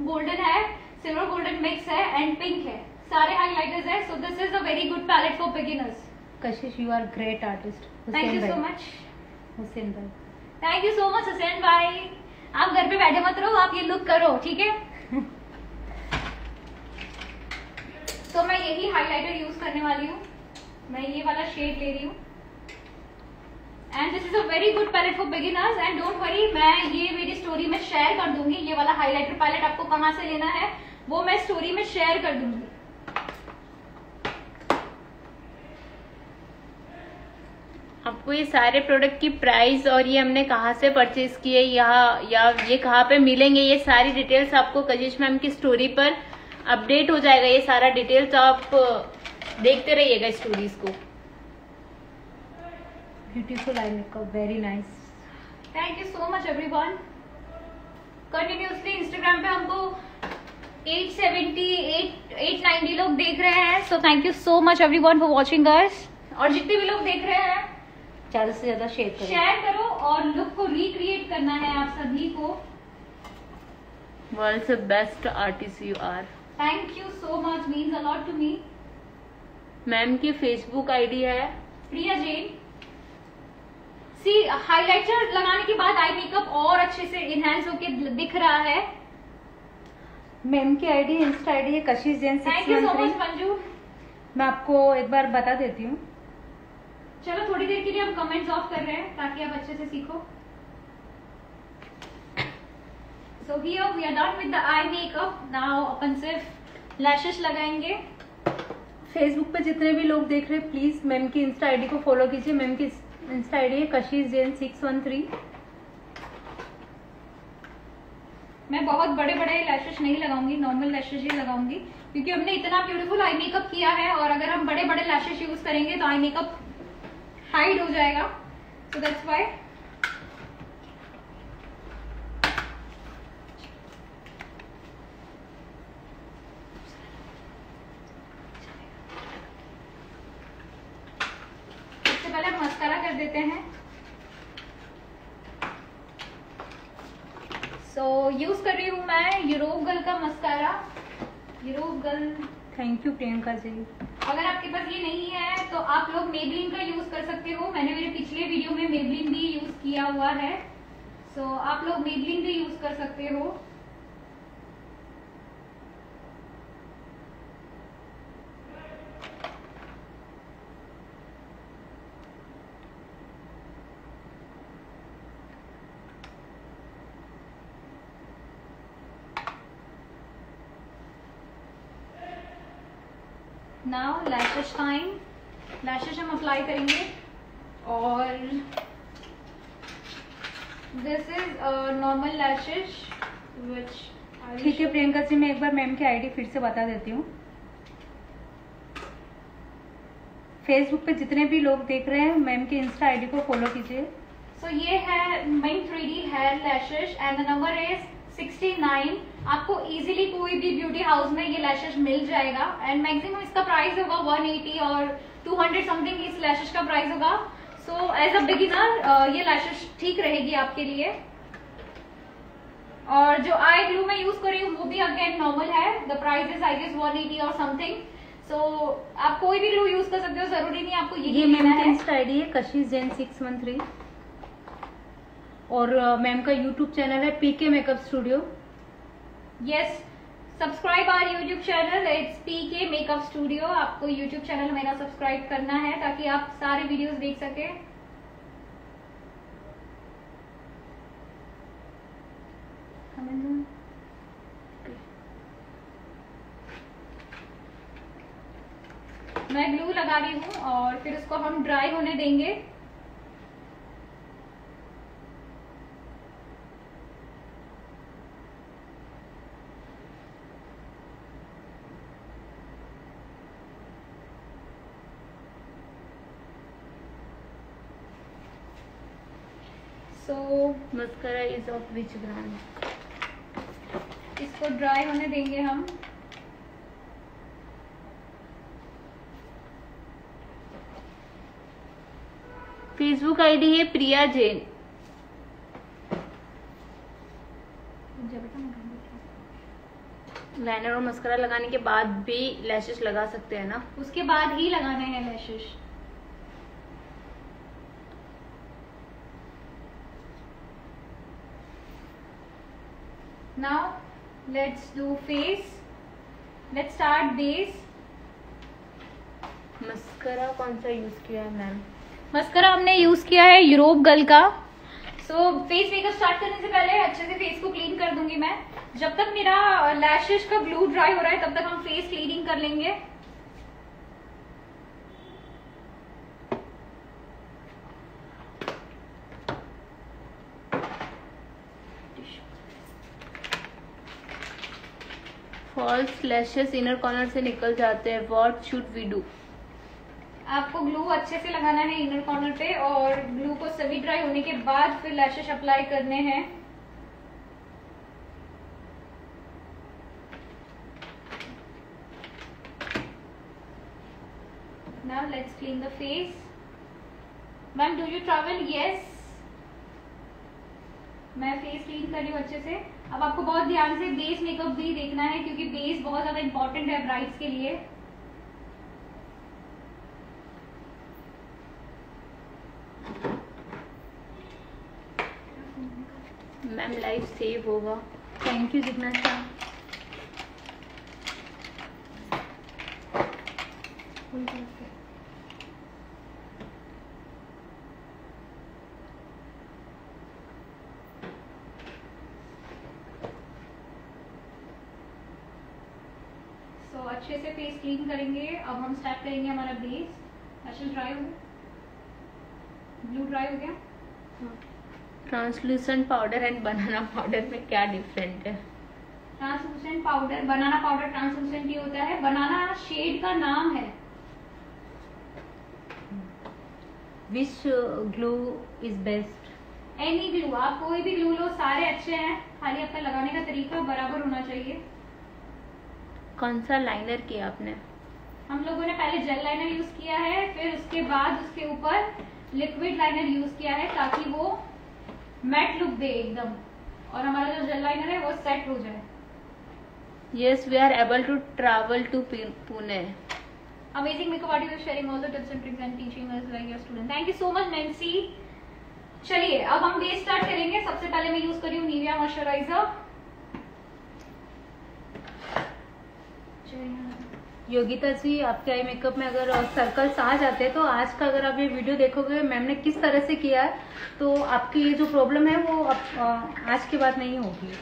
गोल्डन है सिल्वर गोल्डन मिक्स है एंड पिंक है। सारे हाइलाइटर्स है so this is a very good palette for beginners Kashish you are great artist thank you so much Hussain भाई thank you so much Hussain भाई आप घर पे बैठे मत रहो आप ये लुक करो ठीक है? तो मैं यही हाइलाइटर यूज़ करने वाली हूँ। मैं ये वाला शेड ले रही हूँ। And this is a very good palette for beginners and don't worry मैं ये मेरी स्टोरी में शेयर कर दूँगी। ये वाला हाइलाइटर पैलेट आपको कहाँ से लेना है? वो मैं स्टोरी में शेयर कर दूँगी। आपको ये सारे प्रोडक्ट की प्राइस और ये हमने कहाँ से परचेज किए यहाँ या ये कहाँ पे मिलेंगे ये सारी डिटेल्स आपको कजिश मैम की स्टोरी पर अपडेट हो जाएगा। ये सारा डिटेल्स तो आप देखते रहिएगा स्टोरीज को। Beautiful eye makeup very nice thank you so much everyone continuously Instagram पे हमको 870 8 890 लोग देख रहे हैं। So thank you so much everyone for watching us और जितने भी लोग देख रहे हैं ज़्यादा से ज़्यादा शेयर करें। शेयर करो और लुक को रिक्रिएट करना है आप सभी को। वर्ल्ड से best artist you are thank you so much means a lot to me ma'am की फेसबुक आईडी है। प्रिया जैन सी हाइलाइटर लगाने के बाद आई मेकअप और अच्छे से इनहेंस होके दिख रहा है। मैम की आईडी इंस्टा आईडी है Kashish Jain thank you so much Manju. मैं आपको एक बार बता देती हूँ। चलो थोड़ी देर के लिए हम कमेंट्स ऑफ़ कर रहे हैं ताकि आप अच्छे से सीखो। So here we are done with the eye makeup now अपन सिर्फ़ लैशेस लगाएँगे। फेसबुक पे जितने भी लोग देख रहे हैं प्लीज़ मैम की इंस्टा आईडी को फॉलो कीजिए। मैम की इंस्टा आईडी है Kashish Jain six one three मैं बहुत बड़े बड़े लैशेज नहीं लगाऊँगी नॉर्मल लैशेज ही लगाऊँगी, क्योंकि हमने इतना ब्यूटीफुल आई मेकअप किया है और अगर हम बड़े बड़े लैशेस यूज़ करेंगे तो आई मेकअप हाइड हो जाएगा। सो दैट्स वाई पहले हम मस्कारा कर देते हैं। So, यूज़ कर रही हूँ मैं यूरोप गर्ल का mascara Europe girl thank you Priyanka ji अगर आपके पास ये नहीं है तो आप लोग मेबलिन का यूज़ कर सकते हो. मैंने मेरे पिछले वीडियो में मेबलिन भी यूज़ किया हुआ है. सो so, आप लोग मेबलिन भी यूज़ कर सकते हो. नाउ लैशेज टाइम लैशेज हम अप्लाई करेंगे और this is normal lashes which ठीक है प्रियंका जी मैं एक बार मैम की आईडी फिर से बता देती हूँ। फेसबुक पे जितने भी लोग देख रहे हैं मैम की इंस्टा आईडी को फॉलो कीजिए। सो so, ये है main three D hair lashes and the number is 69 आपको इजीली कोई भी ब्यूटी हाउस में ये लैशेज मिल जाएगा। एंड मैक्सिमम इसका प्राइस होगा 180 और 200 समथिंग इस लैशेज का प्राइस होगा। सो एज अ बिगिनर ये लैशेज ठीक रहेगी आपके लिए। और जो आई ग्लू मैं यूज़ कर रही हूँ वो भी अगेन नॉर्मल है। The price is I guess 180 और समथिंग सो आप कोई भी ग्लू यूज़ कर सकते हो ज़रूरी नहीं आपको यही ये लेना मैम की है। इंस्टा आईडी है Kashish Jain six one three और मैम का यूट्यूब चैनल है PK makeup studio yes subscribe our YouTube channel it's P K makeup studio आपको यूट्यूब चैनल मेरा सब्सक्राइब करना है ताकि आप सारे वीडियोस देख सके। मैं ग्लू लगा रही हूँ और फिर उसको हम ड्राई होने देंगे so so, mascara is of which brand इसको ड्राई होने देंगे हम। फेसबुक आईडी है प्रिया जैन। लाइनर और मस्करा लगाने के बाद भी लैशेस लगा सकते हैं ना? उसके बाद ही लगाने हैं lashes now let's do face. Let's start base. Mascara कौन सा यूज़ किया है मैम मस्करा हमने यूज़ किया है यूरोप गर्ल का. सो फेस मेकअप स्टार्ट करने से पहले अच्छे से फेस को क्लीन कर दूँगी मैं. जब तक मेरा लैशेज का ग्लू ड्राई हो रहा है तब तक हम फेस क्लीनिंग कर लेंगे फॉल्स लैशेस इनर कॉर्नर से निकल जाते हैं। व्हाट शुड वी डू आपको ग्लू अच्छे से लगाना है इनर कॉर्नर पे और ग्लू को सभी ड्राई होने के बाद फिर लैशेस अप्लाई करने हैं। Now let's clean the face. Ma'am do you travel yes मैं फेस क्लीन कर रही हूँ अच्छे से। अब आपको बहुत ध्यान से बेस मेकअप भी देखना है क्योंकि बेस बहुत ज़्यादा इंपॉर्टेंट है ब्राइड्स के लिए। मैम लाइफ सेव होगा। Thank you Jignasha so so, अच्छे से फेस क्लीन करेंगे। अब हम स्टार्ट करेंगे हमारा बेस अच्छा ड्राई हो गया? ब्लू ड्राई हो गया? Translucent powder and banana powder में क्या डिफरेंट है? Translucent powder banana powder translucent ही होता है। बनाना शेड का नाम है। Which glue is best any glue आप कोई भी ग्लू लो सारे अच्छे हैं। खाली आपका लगाने का तरीका बराबर होना चाहिए। कौन सा लाइनर किया आपने? हम लोगों ने पहले जेल लाइनर यूज़ किया है फिर उसके बाद उसके ऊपर लिक्विड लाइनर यूज़ किया है ताकि वो मैट लुक दे एकदम। और हमारा जो जेल लाइनर है वो सेट हो जाए। Yes we are able to travel to Pune amazing makeup artist sharing all the tips and tricks and teaching us like your student thank you so much Nancy चलिए अब हम base start करेंगे। सबसे पहले मैं use कर रही हूँ नीविया मॉइस्चराइजर चलिए योगिता जी आपके आई मेकअप में अगर सर्कल्स आ जाते हैं तो आज का अगर आप ये वीडियो देखोगे मैम ने किस तरह से किया है तो आपकी ये जो प्रॉब्लम है वो आप, आज के बाद नहीं होगी।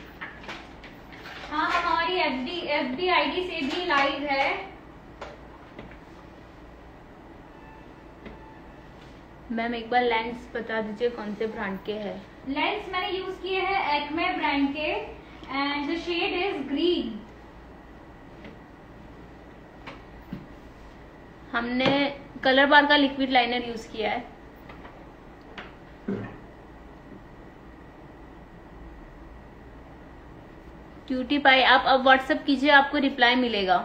हाँ हमारी F D F D I D से भी लाइव है। मैम एक बार लेंस बता दीजिए कौन से ब्रांड के हैं? लेंस मैंने यूज़ किए हैं एक्मे ब्रांड के and the shade is green हमने कलर बार का लिक्विड लाइनर यूज़ किया है। क्यूटी पाई आप अब व्हाट्सएप कीजिए, आपको रिप्लाई मिलेगा।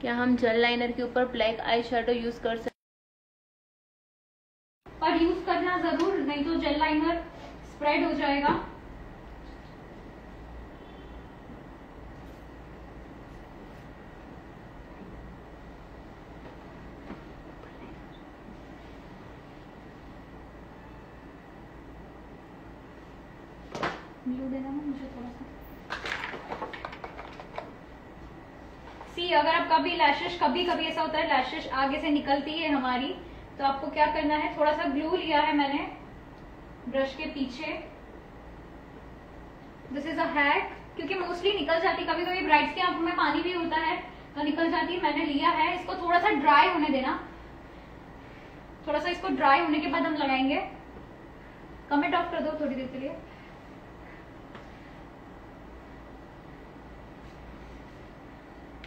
क्या हम जल लाइनर के ऊपर ब्लैक आई शेडो यूज़ कर सकते पर यूज़ करना ज़रूर, नहीं तो जेल लाइनर स्प्रेड हो जाएगा। मुझे थोड़ा सा। सी अगर आप कभी लैशेस कभी कभी ऐसा होता है लैशेस आगे से निकलती है हमारी तो आपको क्या करना है? थोड़ा सा ग्लू लिया है मैंने ब्रश के पीछे। दिस इज़ अ हैक क्योंकि मोस्टली निकल जाती कभी कभी ब्राइड्स के आँखों में पानी भी होता है तो निकल जाती, मैंने लिया है। इसको थोड़ा सा ड्राई होने देना। थोड़ा सा इसको ड्राई होने के बाद हम लगाएँगे। कमेंट ऑफ़ कर दो थोड़ी देर के लिए।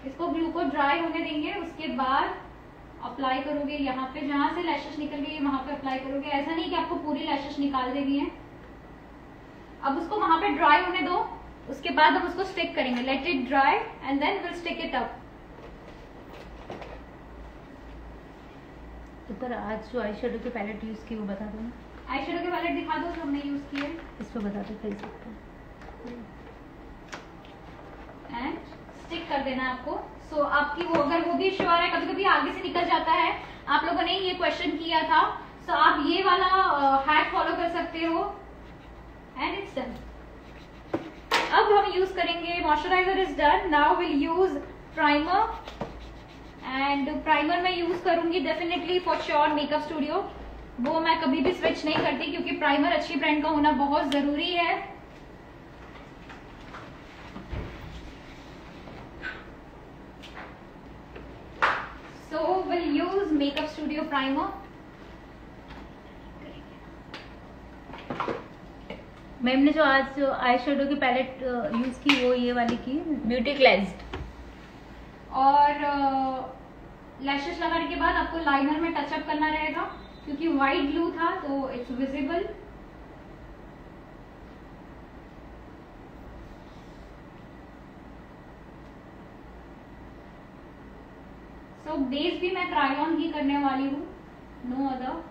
इसको ग्लू को ड्राई होने देंगे, उसके बाद अप्लाई करोगे यहाँ पे? जहाँ से लैशेस निकल गई है वहाँ पे अप्लाई करोगे? ऐसा नहीं कि आपको पूरी लैशेस निकाल देनी है। अब उसको वहाँ पे ड्राई होने दो। उसके बाद हम उसको स्टिक करेंगे। Let it dry and then will stick it up तो पर आज जो आई शेडो के पैलेट यूज़ की वो बता दो ना। आई शेडो के पैलेट दिखा दो जो हमने यूज़ किए इस पर बता दो फेस सकते हैं एंड स्टिक कर देना आपको। सो so, आपकी वो अगर वो भी श्योर है कभी कभी आगे से निकल जाता है। आप लोगों ने ये क्वेश्चन किया था। सो so, आप ये वाला हैक फॉलो कर सकते हो। एंड इट्स डन अब हम यूज़ करेंगे moisturiser is done now will use primer and primer मैं यूज़ करूँगी definitely for sure makeup studio वो मैं कभी भी स्विच नहीं करती क्योंकि प्राइमर अच्छी ब्रांड का होना बहुत ज़रूरी है। So we'll use Makeup Studio Primer. Ma'am ने जो आज आई शेडो की पैलेट यूज़ की वो ये वाली की ब्यूटी क्लेंस्ड और लैशेस लगाने के बाद आपको लाइनर में टचअप करना रहेगा क्योंकि व्हाइट ग्लू था तो इट्स विजिबल सो बेस भी मैं ट्राई ऑन ही करने वाली हूँ no other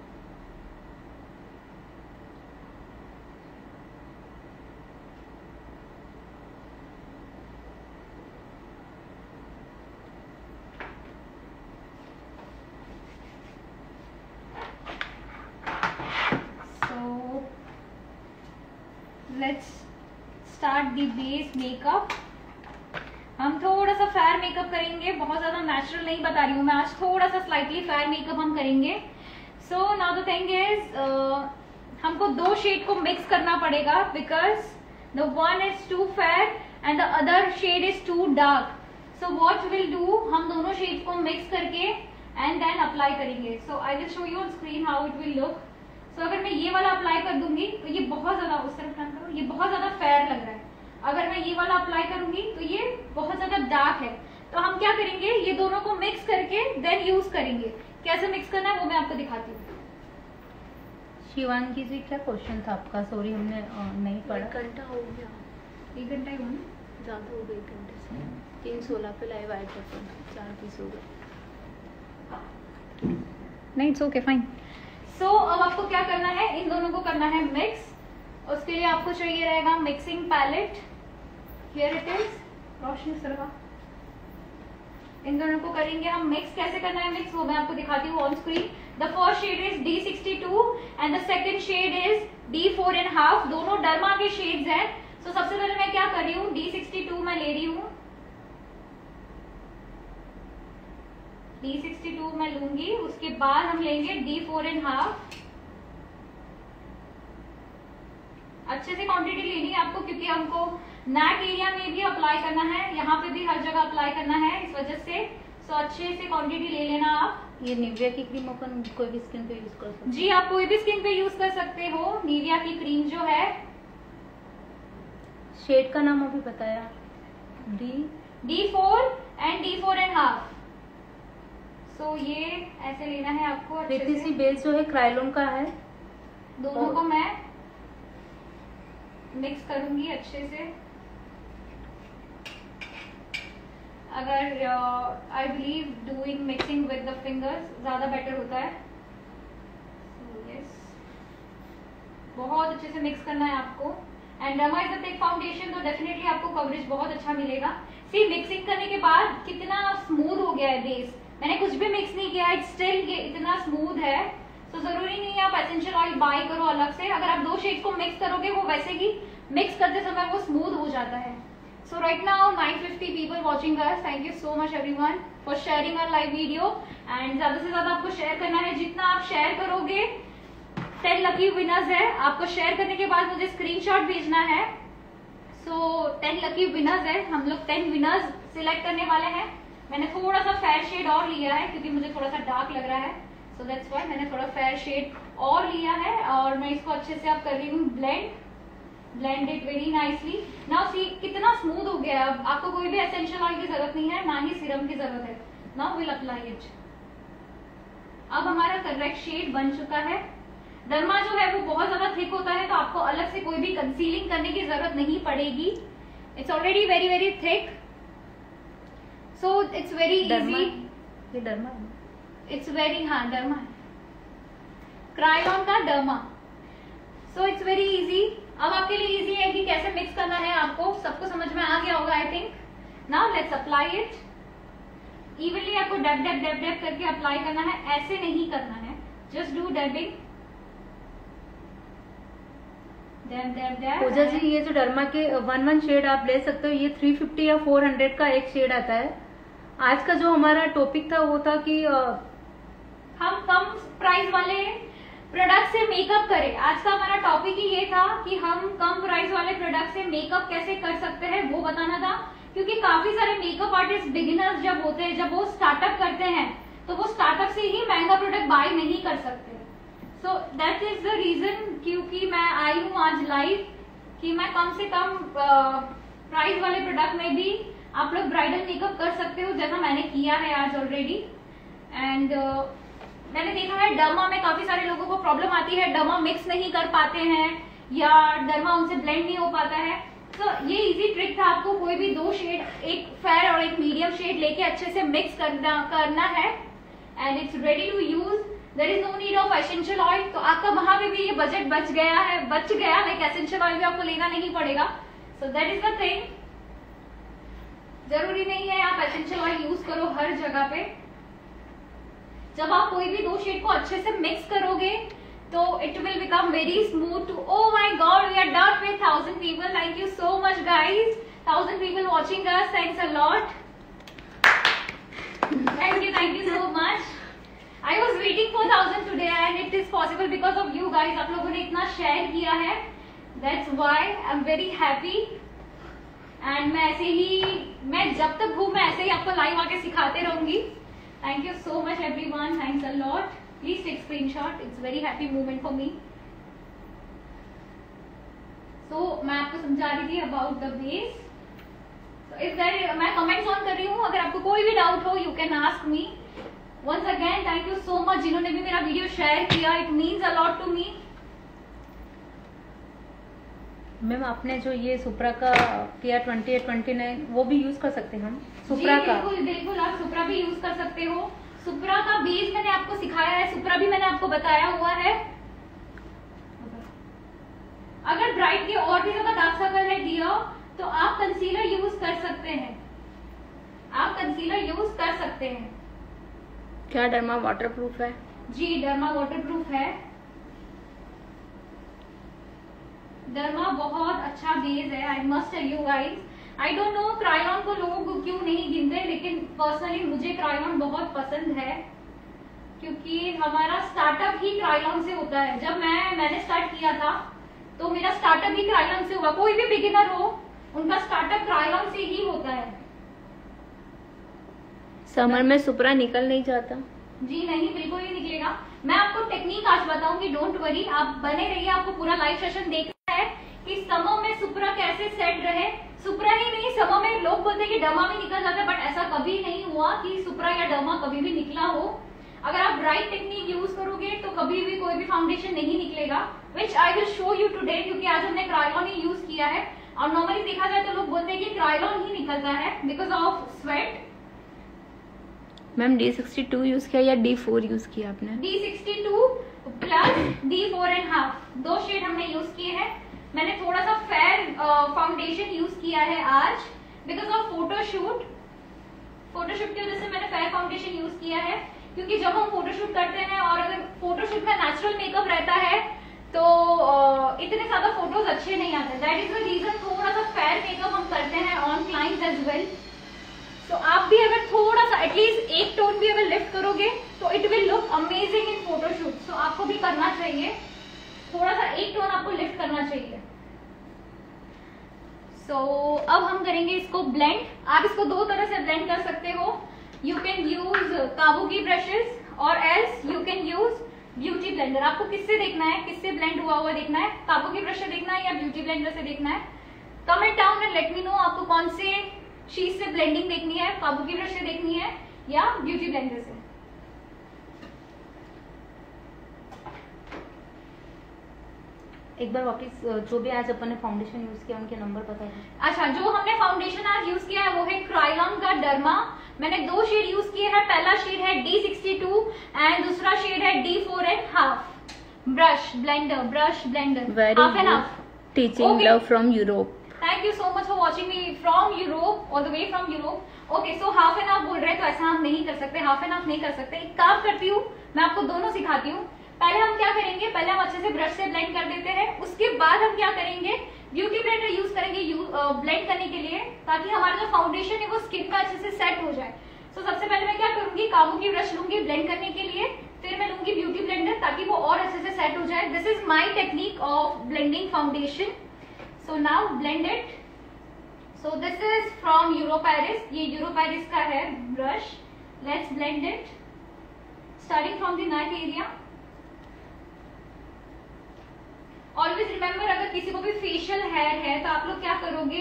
let's start the base makeup हम थोड़ा सा फेयर मेकअप करेंगे, बहुत ज़्यादा नेचुरल नहीं बता रही हूँ मैं। आज थोड़ा सा स्लाइटली फेयर मेकअप हम करेंगे। So now the thing is हमको दो शेड को मिक्स करना पड़ेगा because the one is too fair and the other shade is too dark so what will do हम दोनों शेड को मिक्स करके एंड देन अप्लाई करेंगे। So I will show you on screen how it will look so अगर मैं ये वाला apply कर दूँगी तो ये बहुत ज़्यादा, उस तरफ़ करो, ये बहुत ज़्यादा फेयर लग रहा है। अगर मैं ये वाला अप्लाई करूँगी तो ये बहुत ज़्यादा डार्क है। तो हम क्या करेंगे? ये दोनों को मिक्स करके देन यूज़ करेंगे। कैसे मिक्स करना है वो मैं आपको दिखाती हूँ। शिवांगी जी क्या क्वेश्चन था आपका? सॉरी हमने नहीं पढ़ा। घंटा हो गया। एक घंटा ही हुआ ज़्यादा हो गए घंटे से। तीन सोलह पे लाइव आए थे चार पीस हो गए। नहीं इट्स ओके फाइन सो अब आपको क्या करना है? इन दोनों को करना है मिक्स उसके लिए आपको चाहिए रहेगा mixing palette here it is Roshni Sarwa इन दोनों को करेंगे हम। मिक्स कैसे करना है मिक्स वो मैं आपको दिखाती हूँ on screen the first shade is D sixty two and the second shade is D four and half दोनों डरमा के शेड्स हैं। सो so, सबसे पहले मैं क्या कर रही हूँ? डी सिक्सटी टू मैं ले रही हूँ। डी सिक्सटी टू मैं लूँगी। उसके बाद हम लेंगे डी फोर एंड हाफ़ अच्छे से क्वांटिटी लेनी है आपको क्योंकि हमको नेक एरिया में भी अप्लाई करना है यहाँ पे भी हर जगह अप्लाई करना है इस वजह से। सो अच्छे से क्वांटिटी ले लेना आप। ये निविया की क्रीम अपन कोई भी स्किन पे यूज़ कर सकते जी आप कोई भी स्किन पे यूज़ कर सकते हो। निविया की क्रीम जो है। शेड का नाम अभी बताया। D D four and D four and half so ये ऐसे लेना है आपको सी। बेस जो है क्राइलोन का है। दोनों को मैं मिक्स करूँगी अच्छे से। अगर I believe doing mixing with the fingers ज़्यादा बेटर होता है। So, yes. बहुत अच्छे से मिक्स करना है आपको। एंड रमा इज़ थिक फाउंडेशन तो डेफिनेटली आपको कवरेज बहुत अच्छा मिलेगा। सी मिक्सिंग करने के बाद कितना स्मूथ हो गया है बेस मैंने कुछ भी मिक्स नहीं किया इट स्टिल इतना स्मूथ है। तो ज़रूरी नहीं है आप एसेंशियल ऑयल बाय करो अलग से। अगर आप दो शेड्स को मिक्स करोगे वो वैसे ही मिक्स करते समय वो स्मूथ हो जाता है। So right now 950 people watching us thank you so much everyone for sharing our live video and ज़्यादा से ज़्यादा आपको शेयर करना है। जितना आप शेयर करोगे टेन लकी विनर्स है। आपको शेयर करने के बाद मुझे स्क्रीनशॉट भेजना है। सो टेन लकी विनर्स है। हम लोग टेन विनर्स सिलेक्ट करने वाले हैं। मैंने थोड़ा सा फेयर शेड और लिया है, क्योंकि मुझे थोड़ा सा डार्क लग रहा है। सो दैट्स वाई मैंने थोड़ा फेयर शेड और लिया है। और मैं इसको अच्छे से आप कर रही हूँ blend blend it very nicely now see कितना स्मूथ हो गया अब। आपको कोई भी एसेंशियल ऑयल की ज़रूरत नहीं है ना ही सीरम की ज़रूरत है। नाउ विल अप्लाई इट अब हमारा करेक्ट शेड बन चुका है। डर्मा जो है वो बहुत ज़्यादा थिक होता है तो आपको अलग से कोई भी कंसीलिंग करने की ज़रूरत नहीं पड़ेगी। It's already very very thick so it's very easy ये डर्मा इट्स वेरी हाँ डर्मा क्रायोन का Derma so it's very easy अब आपके लिए इजी है कि कैसे मिक्स करना है आपको। सबको समझ में आ गया होगा I think now let's apply it evenly आपको डैप डैप डैप डैप करके अप्लाई करना है। ऐसे नहीं करना है। जस्ट डू डैबिंग पूजा जी ये जो डर्मा के वन वन शेड आप ले सकते हो ये 350 या 400 का एक शेड आता है। आज का जो हमारा टॉपिक था वो था कि अ, हम कम प्राइस वाले प्रोडक्ट से मेकअप करें। आज का हमारा टॉपिक ही ये था कि हम कम प्राइस वाले प्रोडक्ट से मेकअप कैसे कर सकते हैं, वो बताना था। क्योंकि काफ़ी सारे मेकअप आर्टिस्ट बिगिनर्स जब होते हैं, जब वो स्टार्टअप करते हैं तो वो स्टार्टअप से ही महँगा प्रोडक्ट बाय नहीं कर सकते। So that is the reason क्योंकि मैं आई हूँ आज लाइव कि मैं कम से कम प्राइस वाले प्रोडक्ट में भी आप लोग ब्राइडल मेकअप कर सकते हो, जैसा मैंने किया है आज ऑलरेडी एंड मैंने देखा है डर्मा में काफ़ी सारे लोगों को प्रॉब्लम आती है डर्मा मिक्स नहीं कर पाते हैं, या डर्मा उनसे ब्लेंड नहीं हो पाता है। तो ये इजी ट्रिक था आपको कोई भी दो शेड एक फेयर और एक मीडियम शेड लेके अच्छे से मिक्स करना करना है। And it's ready to use there is no need of essential oil तो आपका वहाँ पे भी ये बजट बच गया है, बच गया लाइक एसेंशियल ऑयल भी आपको लेना नहीं पड़ेगा। So that is the thing ज़रूरी नहीं है आप एसेंशियल ऑयल यूज़ करो हर जगह पे। जब आप कोई भी दो शेड को अच्छे से मिक्स करोगे तो it will become very smooth too oh my god we are done with thousand people thank you so much guys thousand people watching us thanks a lot thank you thank you so much I was waiting for thousand today and it is possible because of you guys आप लोगों ने इतना share किया है. That's why I am very happy and मैं ऐसे ही, मैं जब तक हूँ, मैं ऐसे ही आपको लाइव आके सिखाते रहूँगी. So much everyone thanks a lot please take screenshot it's very happy moment for me so मैं आपको समझा रही थी about the base if there मैं कमेंट्स ऑन कर रही हूँ. अगर आपको कोई भी डाउट हो you can ask me once again thank you so much जिन्होंने भी मेरा वीडियो शेयर किया. It means a lot to me ma'am आपने जो ये सुप्रा का किया ट्वेंटी एट ट्वेंटी नाइन वो भी यूज़ कर सकते हैं हम? सुप्रा का? बिल्कुल बिल्कुल आप सुप्रा भी यूज़ कर सकते हो। सुप्रा का बेस मैंने आपको सिखाया है सुप्रा भी मैंने आपको बताया हुआ है। अगर ब्राइट के और भी ज़्यादा डार्क सर्कल है डियर तो आप कंसीलर यूज़ कर सकते हैं। आप कंसीलर यूज़ कर सकते हैं। क्या डर्मा वाटर प्रूफ है? जी डर्मा वाटरप्रूफ है। डर्मा बहुत अच्छा बेस है I must tell you guys I don't know Kryolan को लोग क्यों नहीं गिनते लेकिन पर्सनली मुझे क्रायन बहुत पसंद है क्योंकि हमारा स्टार्टअप ही क्रायन से होता है। जब मैं मैंने स्टार्ट किया था तो मेरा स्टार्टअप भी क्राइलॉन से हुआ कोई भी बिगिनर हो उनका स्टार्टअप क्राइलॉन से ही होता है। समर में सुपरा निकल नहीं जाता। जी नहीं बिल्कुल ही निकलेगा। मैं आपको टेक्निक आज बताऊँगी डोंट वरी आप बने रहिए आपको पूरा लाइव सेशन देखना है कि समो में सुपरा कैसे सेट रहे? सुपरा ही नहीं समो में लोग बोलते हैं कि डमा भी निकल जाता है बट ऐसा कभी नहीं हुआ कि सुपरा या डमा कभी भी निकला हो। अगर आप राइट टेक्निक यूज़ करोगे तो कभी भी कोई भी फाउंडेशन नहीं निकलेगा which I will show you today क्योंकि आज हमने क्राइलॉन ही यूज़ किया है। और नॉर्मली देखा जाए तो लोग बोलते हैं कि क्राइलॉन ही निकलता है because of sweat ma'am D sixty two use किया या डी फोर यूज़ किया आपने? D sixty two plus D four and half दो शेड हमने यूज़ किए हैं। मैंने थोड़ा सा फेयर फाउंडेशन यूज़ किया है आज बिकॉज़ ऑफ़ फोटोशूट फोटोशूट की वजह से मैंने फेयर फाउंडेशन यूज़ किया है। क्योंकि जब हम फोटोशूट करते हैं और अगर फोटोशूट में नेचुरल मेकअप रहता है तो uh, इतने ज़्यादा फ़ोटोज़ अच्छे नहीं आते। दैट इज़ द रीजन थोड़ा सा फेयर मेकअप हम करते हैं ऑन क्लाइंट एज वेल तो आप भी अगर थोड़ा सा एटलीस्ट एक टोन भी अगर लिफ्ट करोगे तो it will look amazing in photoshoot so आपको भी करना चाहिए। थोड़ा सा एक टोन आपको लिफ्ट करना चाहिए। सो so, अब हम करेंगे इसको ब्लेंड आप इसको दो तरह से ब्लेंड कर सकते हो। You can use kabuki brushes और else you can use beauty blender आपको किससे देखना है? किससे ब्लेंड हुआ हुआ देखना है? काबुकी ब्रश से देखना है या ब्यूटी ब्लेंडर से देखना है? Comment down and let me know आपको कौन से शीट से ब्लेंडिंग देखनी है काबुकी ब्रश से देखनी है या ब्यूटी ब्लेंडर से? एक बार वापस जो भी आज अपन ने फाउंडेशन यूज़ किया उनके नंबर पता है अच्छा जो हमने फाउंडेशन आज यूज़ किया है वो है क्राइलॉन का डर्मा मैंने दो शेड यूज़ किए हैं पहला शेड है डी सिक्सटी टू एंड दूसरा शेड है D four and half brush blender brush blender half and half teaching love from Europe thank you so much for watching me from Europe all the way from Europe okay so half and half बोल रहे हैं तो ऐसा हम नहीं कर सकते half and half नहीं कर सकते। एक काम करती हूँ मैं आपको दोनों सिखाती हूँ। पहले हम क्या करेंगे पहले हम अच्छे से ब्रश से ब्लेंड कर देते हैं। उसके बाद हम क्या करेंगे ब्यूटी ब्लेंडर यूज़ करेंगे यू, ब्लेंड करने के लिए ताकि हमारा जो फाउंडेशन है वो स्किन का अच्छे से सेट हो जाए। तो सबसे पहले मैं क्या करूँगी काबू की ब्रश लूँगी ब्लेंड करने के लिए। फिर मैं लूँगी ब्यूटी ब्लेंडर ताकि वो और अच्छे से सेट हो जाए। This is my technique of blending foundation so now blend it so this is from Europe Paris ये यूरोपैरिस का है brush let's blend it starting from the neck area always remember अगर किसी को भी फेशियल हेयर है तो आप लोग क्या करोगे?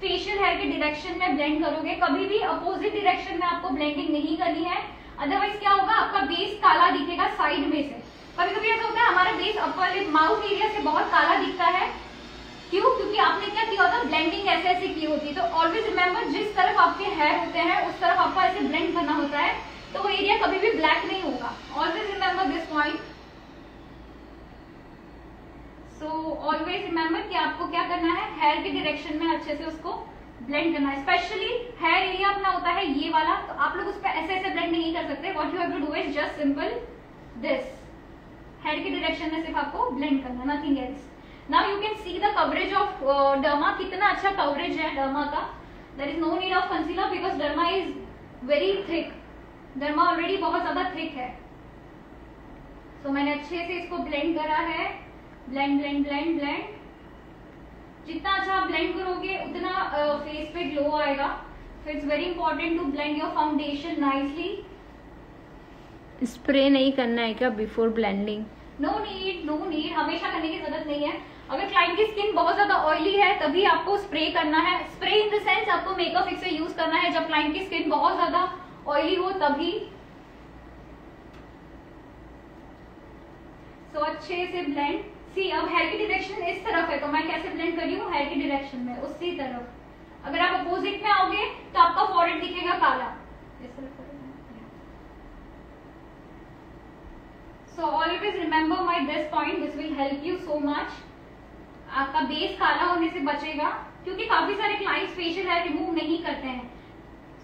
फेशियल हेयर के डायरेक्शन में ब्लेंड करोगे. कभी भी अपोजिट डायरेक्शन में आपको ब्लेंडिंग नहीं करनी है. अदरवाइज़ क्या होगा? आपका बेस काला दिखेगा साइड में से. कभी कभी ऐसा होता है, हमारा बेस अपर माउथ एरिया से बहुत काला दिखता है. क्यों? क्योंकि आपने क्या किया होता? है ब्लेंडिंग ऐसे ऐसे की होती। है तो ऑलवेज रिमेम्बर जिस तरफ़ आपके हेयर होते हैं, उस तरफ़ आपको ऐसे ब्लेंड करना होता है। तो वो एरिया कभी भी ब्लैक नहीं होगा। Always remember this point so always remember कि आपको क्या करना है? हेयर के डायरेक्शन में अच्छे से उसको ब्लेंड करना है। स्पेशली हेयर एरिया अपना होता है ये वाला। तो आप लोग उस पर ऐसे ऐसे ब्लेंड नहीं कर सकते। What you have to do is just simple this hair के डायरेक्शन में सिर्फ़ आपको ब्लेंड करना nothing else now you can see the coverage of derma कितना अच्छा कवरेज है डर्मा का. There is no need of concealer because derma is very thick derma already बहुत ज़्यादा थिक है. सो so, मैंने अच्छे से इसको ब्लेंड करा है. ब्लेंड ब्लेंड ब्लेंड ब्लेंड जितना अच्छा आप ब्लेंड करोगे उतना फेस uh, पे ग्लो आएगा. So it's very important to blend your foundation nicely spray नहीं करना है क्या before blending no need no need हमेशा करने की ज़रूरत नहीं है. अगर क्लाइंट की स्किन बहुत ज़्यादा ऑयली है तभी आपको स्प्रे करना है। स्प्रे इन द सेंस आपको मेकअप फिक्सर यूज़ करना है। जब क्लाइंट की स्किन बहुत ज़्यादा ऑयली हो तभी। सो so, अच्छे से ब्लेंड सी अब हेयर की डायरेक्शन इस तरफ़ है तो मैं कैसे ब्लेंड कर रही हूँ? हेयर की डायरेक्शन में उसी तरफ़। अगर आप अपोजिट में आओगे तो आपका फॉरेड दिखेगा काला। So always remember my this point this will help you so much आपका बेस काला होने से बचेगा क्योंकि काफ़ी सारे क्लाइंट्स फेशियल हेयर रिमूव नहीं करते हैं।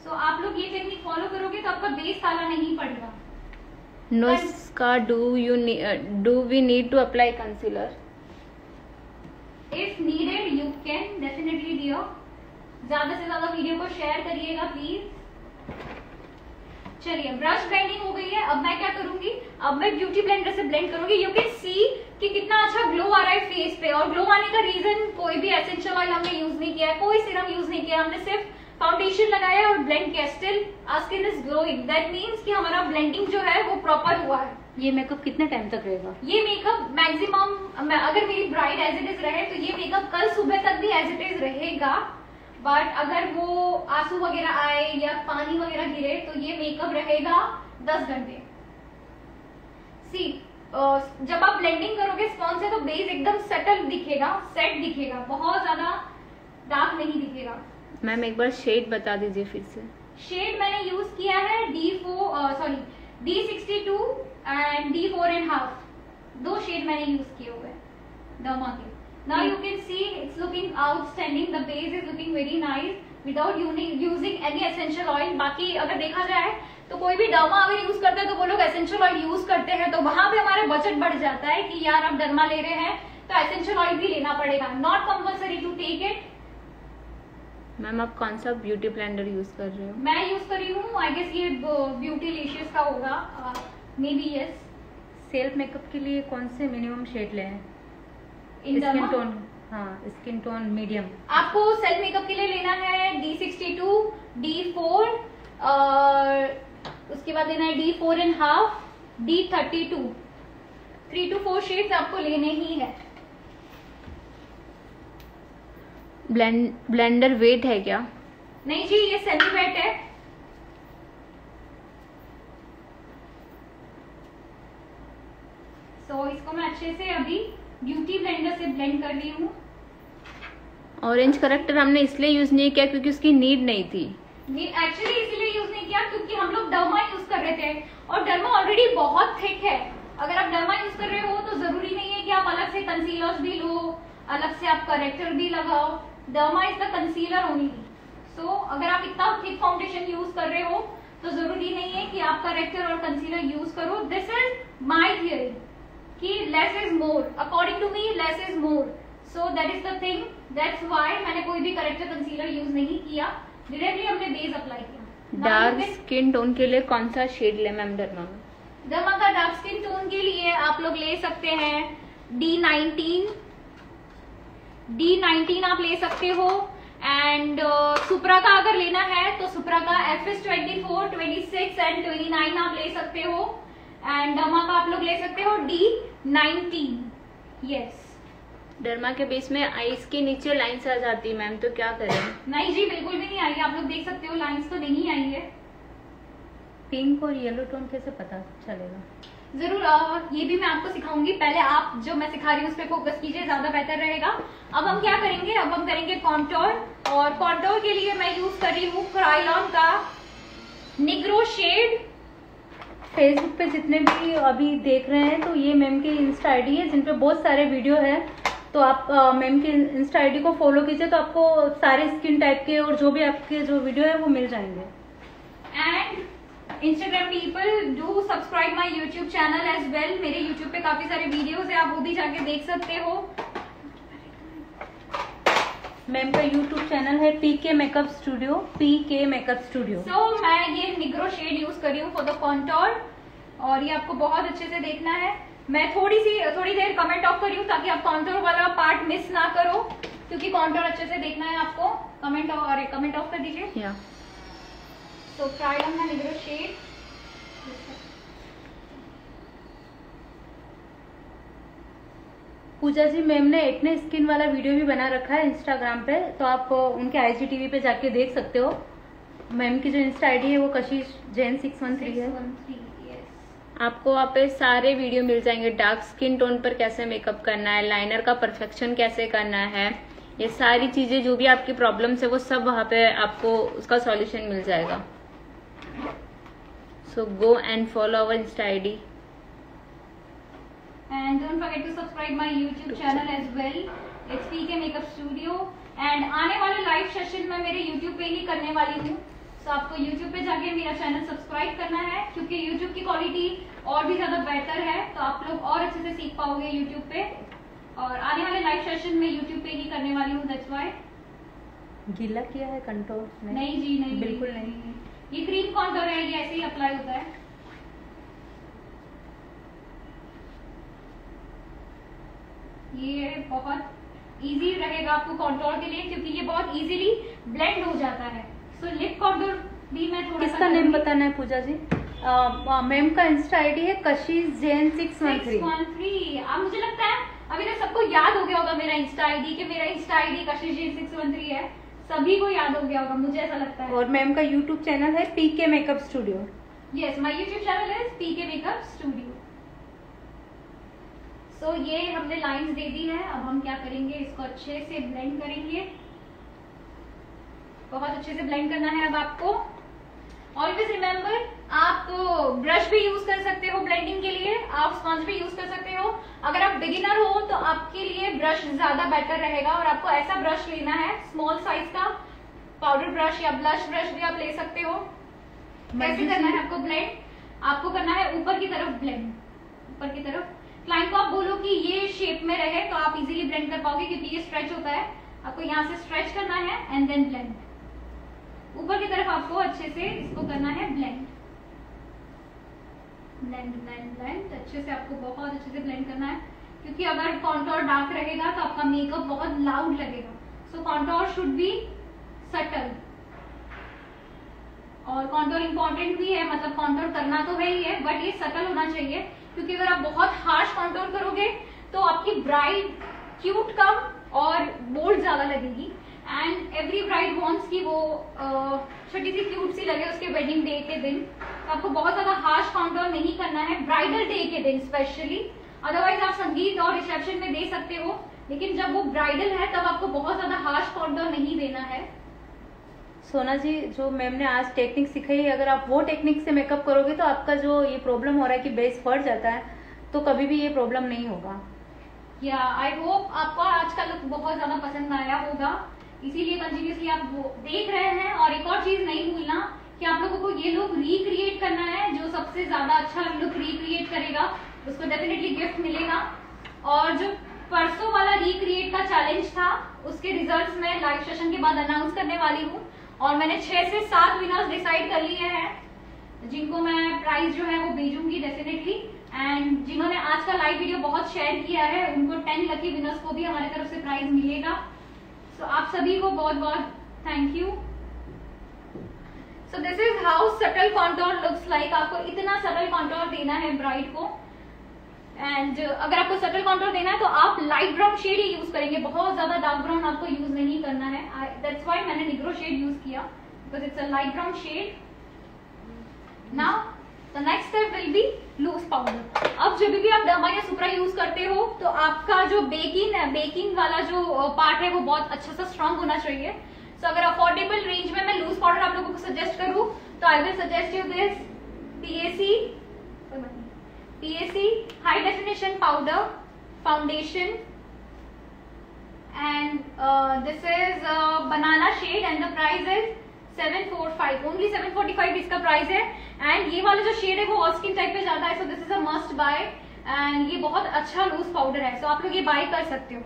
सो so, आप लोग ये टेक्निक फॉलो करोगे तो आपका बेस काला नहीं पड़ेगा। Do you need, uh, do we need to apply concealer? If needed, you can definitely ज़्यादा से ज़्यादा वीडियो को शेयर करिएगा प्लीज़ चलिए ब्रश ब्लेंडिंग हो गई है अब मैं क्या करूँगी? अब मैं ब्यूटी ब्लेंडर से ब्लेंड करूँगी। यू कैन सी कि कितना अच्छा ग्लो आ रहा है फेस पे। और ग्लो आने का रीजन कोई भी एसेंशियल ऑयल हमने यूज़ नहीं किया है कोई सिरम यूज़ नहीं किया हमने सिर्फ़ फाउंडेशन लगाया और ब्लेंड किया still skin is glowing that means कि हमारा ब्लेंडिंग जो है वो प्रॉपर हुआ है। ये मेकअप कितने टाइम तक रहेगा? ये मेकअप मैक्सिमम अगर मेरी ब्राइड एज इट इज़ रहे तो ये मेकअप कल सुबह तक भी एज इट इज़ रहेगा। बट अगर वो आँसू वगैरह आए या पानी वगैरह गिरे तो ये मेकअप रहेगा दस घंटे। सी जब आप ब्लेंडिंग करोगे स्पॉन्ज से तो बेस एकदम सेटल दिखेगा सेट दिखेगा। बहुत ज़्यादा डार्क नहीं दिखेगा। मैम एक बार शेड बता दीजिए फिर से। शेड मैंने यूज़ किया है D four sorry D sixty two and D four and half दो शेड मैंने यूज़ किए हुए डमा के now you can see it's outstanding the base is looking very nice without using any essential oil बाकी अगर देखा जाए तो कोई भी डर्मा अगर यूज़ करते हैं तो वो लोग एसेंशियल ऑयल यूज़ करते हैं। तो वहाँ पे हमारा बजट बढ़ जाता है कि यार अब डर्मा ले रहे हैं तो एसेंशियल ऑयल भी लेना पड़ेगा। Not compulsory to take it ma'am आप कौन सा ब्यूटी ब्लेंडर यूज़ कर रहे हो? मैं यूज़ कर रही हूँ। आई गेस ये ब्यूटी लेशियस का होगा। May be yes self makeup के लिए कौन से मिनिमम शेड लें? स्किन टोन हाँ स्किन टोन मीडियम आपको सेल्फ मेकअप के लिए लेना है D sixty two D four और उसके बाद लेना है D four and half D thirty two three to four shades आपको लेने ही है। ब्लेंड ब्लेंडर वेट है क्या? नहीं जी ये सेमी वेट है। सो so, इसको मैं अच्छे से अभी ब्यूटी ब्लेंडर से ब्लेंड कर रही हूँ। ऑरेंज करेक्टर हमने इसलिए यूज़ नहीं किया क्योंकि उसकी नीड नहीं थी। एक्चुअली इसलिए यूज़ नहीं किया क्योंकि हम लोग डर्मा यूज़ कर रहे थे और डर्मा ऑलरेडी बहुत थिक है। अगर आप डर्मा यूज़ कर रहे हो तो ज़रूरी नहीं है कि आप अलग से कंसीलर्स भी लो अलग से आप करेक्टर भी लगाओ। Derma is the concealer only so अगर आप इतना थिक फाउंडेशन यूज़ कर रहे हो तो ज़रूरी नहीं है कि आप करेक्टर और कंसीलर यूज़ करो। दिस इज़ माई थियरी कि less is more according to me less is more so that is the thing that's why मैंने कोई भी करेक्टर कंसीलर यूज़ नहीं किया. डायरेक्टली हमने बेस अप्लाई किया. डार्क स्किन टोन के लिए कौन सा शेड ले मैम डरमा में डरमा का डार्क स्किन टोन के लिए आप लोग ले सकते हैं डी नाइनटीन डी नाइनटीन आप ले सकते हो. एंड सुप्रा का अगर लेना है तो सुप्रा का F S twenty four twenty six and twenty nine आप ले सकते हो. एंड डरमा का आप लोग ले सकते हो डी नाइनटीन. यस डरमा के बेस में आईज के नीचे लाइंस आ जाती है मैम तो क्या करें? नहीं जी बिल्कुल भी नहीं आई. आप लोग देख सकते हो लाइंस तो नहीं आई है. पिंक और येलो टोन कैसे पता चलेगा? ज़रूर आ, ये भी मैं आपको सिखाऊँगी. पहले आप जो मैं सिखा रही हूँ उस पर फोकस कीजिए ज़्यादा बेहतर रहेगा. अब हम क्या करेंगे? अब हम करेंगे कॉन्टोर और कॉन्टोर के लिए मैं यूज़ कर रही हूँ क्राइलॉन का निग्रो शेड फेसबुक पे जितने भी अभी देख रहे हैं तो ये मैम की इंस्टा आईडी है, जिन पे बहुत सारे वीडियो है। तो आप मैम की इंस्टा आईडी को फॉलो कीजिए तो आपको सारे स्किन टाइप के और जो भी आपके जो वीडियो है, वो मिल जाएँगे। And Instagram people do subscribe my YouTube channel as well मेरे यूट्यूब पे काफ़ी सारे वीडियोस है, आप वो भी जाके देख सकते हो। मैम का यूट्यूब चैनल है P K makeup studio P K makeup studio so मैं ये निग्रो शेड यूज़ कर रही हूँ फॉर द कॉन्टोर और ये आपको बहुत अच्छे से देखना है। मैं थोड़ी सी थोड़ी देर कमेंट ऑफ़ कर रही हूँ ताकि आप कॉन्टोर वाला पार्ट मिस ना करो क्योंकि कॉन्टोर अच्छे से देखना है आपको। कमेंट और कमेंट ऑफ़ कर दीजिए। तो try on negro shade Pooja ji ma'am ने एक्ने स्किन वाला वीडियो भी बना रखा है इंस्टाग्राम पे तो आप उनके आई टीवी पे जाके देख सकते हो। मैम की जो इंस्टा आईडी है वो कशिश जैन सिक्स वन थ्री है। आपको वहाँ पे सारे वीडियो मिल जाएँगे। डार्क स्किन टोन पर कैसे मेकअप करना है लाइनर का परफेक्शन कैसे करना है ये सारी चीज़ें जो भी आपकी प्रॉब्लम्स है वो सब वहाँ पे आपको उसका सॉल्यूशन मिल जाएगा। So go and follow our insta I D and don't forget to subscribe my youtube channel as well. It's pk makeup studio. And आने वाले लाइव सेशन मैं मेरे youtube पे ही करने वाली हूँ। तो आपको YouTube पे जाके मेरा चैनल सब्सक्राइब करना है क्योंकि YouTube की क्वालिटी और भी ज़्यादा बेहतर है तो आप लोग और अच्छे से सीख पाओगे YouTube पे। और आने वाले लाइव सेशन में YouTube पे ही करने वाली हूँ दैट्स वाई गीला किया है कंट्रोल नहीं जी नहीं बिल्कुल नहीं ये क्रीम कॉन्टोर है? ये ऐसे ही अप्लाई होता है। ये बहुत इजी रहेगा आपको कॉन्टोर के लिए क्योंकि ये बहुत इजीली ब्लेंड हो जाता है। सो लिप कॉन्टोर भी मैं थोड़ा इसका नेम बताना है पूजा जी? मैम का इंस्टा आईडी है Kashish Jain six one three one three अब मुझे लगता है अभी तक सबको याद हो गया होगा मेरा इंस्टा आईडी कि मेरा इंस्टा आईडी कशिश जैन सिक्स वन थ्री है। सभी को याद हो गया होगा मुझे ऐसा लगता है। और मैम का यूट्यूब चैनल है P K makeup studio yes my YouTube channel is PK makeup studio so ये हमने लाइंस दे दी है। अब हम क्या करेंगे? इसको अच्छे से ब्लेंड करेंगे। बहुत अच्छे से ब्लेंड करना है अब आपको। ऑलवेज रिमेम्बर आप ब्रश भी यूज़ कर सकते हो ब्लेंडिंग के लिए। आप स्पंज भी यूज़ कर सकते हो। अगर आप बिगिनर हो तो आपके लिए ब्रश ज़्यादा बेटर रहेगा। और आपको ऐसा ब्रश लेना है स्मॉल साइज़ का। पाउडर ब्रश या ब्लश ब्रश भी आप ले सकते हो। कैसे करना है आपको ब्लेंड आपको करना है ऊपर की तरफ़ ब्लेंड ऊपर की तरफ़ क्लाइंट को आप बोलो कि ये शेप में रहे तो आप इजीली ब्लेंड कर पाओगे क्योंकि ये स्ट्रेच होता है। आपको यहाँ से स्ट्रेच करना है एंड देन ब्लेंड ऊपर की तरफ़ आपको अच्छे से इसको करना है ब्लेंड ब्लेंड ब्लेंड ब्लेंड अच्छे से आपको बहुत अच्छे से ब्लेंड करना है। क्योंकि अगर कॉन्टोर डार्क रहेगा तो आपका मेकअप बहुत लाउड लगेगा। So contour should be subtle और कॉन्टोर इंपॉर्टेंट भी है मतलब कॉन्टोर करना तो है ही है बट ये सटल होना चाहिए। क्योंकि अगर आप बहुत हार्श कॉन्टोर करोगे तो आपकी ब्राइड क्यूट कम और बोल्ड ज़्यादा लगेगी। एंड एवरी ब्राइड वॉन्ट्स की वो छोटी सी क्यूट सी लगे उसके वेडिंग डे के दिन। तो आपको बहुत ज़्यादा हार्श काउंटर नहीं करना है ब्राइडल डे के दिन स्पेशली अदरवाइज़ आप संगीत और रिसेप्शन में दे सकते हो, लेकिन जब वो ब्राइडल है, तब आपको बहुत ज़्यादा हार्श काउंटर नहीं देना है। सोना जी, जो मैम ने आज टेक्निक सिखाई है अगर आप वो टेक्निक से मेकअप करोगे तो आपका जो ये प्रॉब्लम हो रहा है कि बेस फट जाता है तो कभी भी ये प्रॉब्लम नहीं होगा। या आई होप आपको आज का लुक बहुत ज़्यादा पसंद आया होगा। इसीलिए कंटिन्यूसली आप देख रहे हैं। और एक और चीज़ नहीं भूलना कि आप लोगों को ये लुक रिक्रिएट करना है, जो सबसे ज़्यादा अच्छा लुक रिक्रिएट करेगा। उसको डेफिनेटली गिफ्ट मिलेगा। और जो परसों वाला रिक्रिएट का चैलेंज था, उसके रिजल्ट्स मैं लाइव सेशन के बाद अनाउंस करने वाली हूँ। और मैंने छह से सात विनर्स डिसाइड कर लिए हैं जिनको मैं प्राइज जो है वो भेजूँगी डेफिनेटली एंड जिन्होंने आज का लाइव वीडियो बहुत शेयर किया है उनको टेन लकी विनर्स को भी हमारी तरफ़ से प्राइज मिलेगा. सो so, आप सभी को बहुत बहुत thank you so this is how subtle contour looks like आपको इतना सटल कॉन्टोर देना है ब्राइड को. एंड अगर आपको सटल कॉन्टोर देना है तो आप लाइट ब्राउन शेड ही यूज़ करेंगे। बहुत ज़्यादा डार्क ब्राउन आपको यूज़ नहीं करना है। दैट्स व्हाई मैंने निग्रो शेड यूज़ किया। Because it's a light brown shade now the next step will be loose powder अब जब भी आप डर्मा या सुपरा यूज़ करते हो तो आपका जो बेकिंग बेकिंग वाला जो पार्ट है वो बहुत अच्छा सा स्ट्रांग होना चाहिए। सो so, अगर अफोर्डेबल रेंज में मैं लूज पाउडर आप लोगों को सजेस्ट करूँ तो I will suggest you this PAC PAC high definition powder foundation and this is banana shade and the price is seven four five only seven forty five इसका price है। And ये वाला जो शेड है वो all skin type पे जाता है so this is a must buy and ये बहुत अच्छा लूज पाउडर है सो so आप लोग ये बाय कर सकते हो।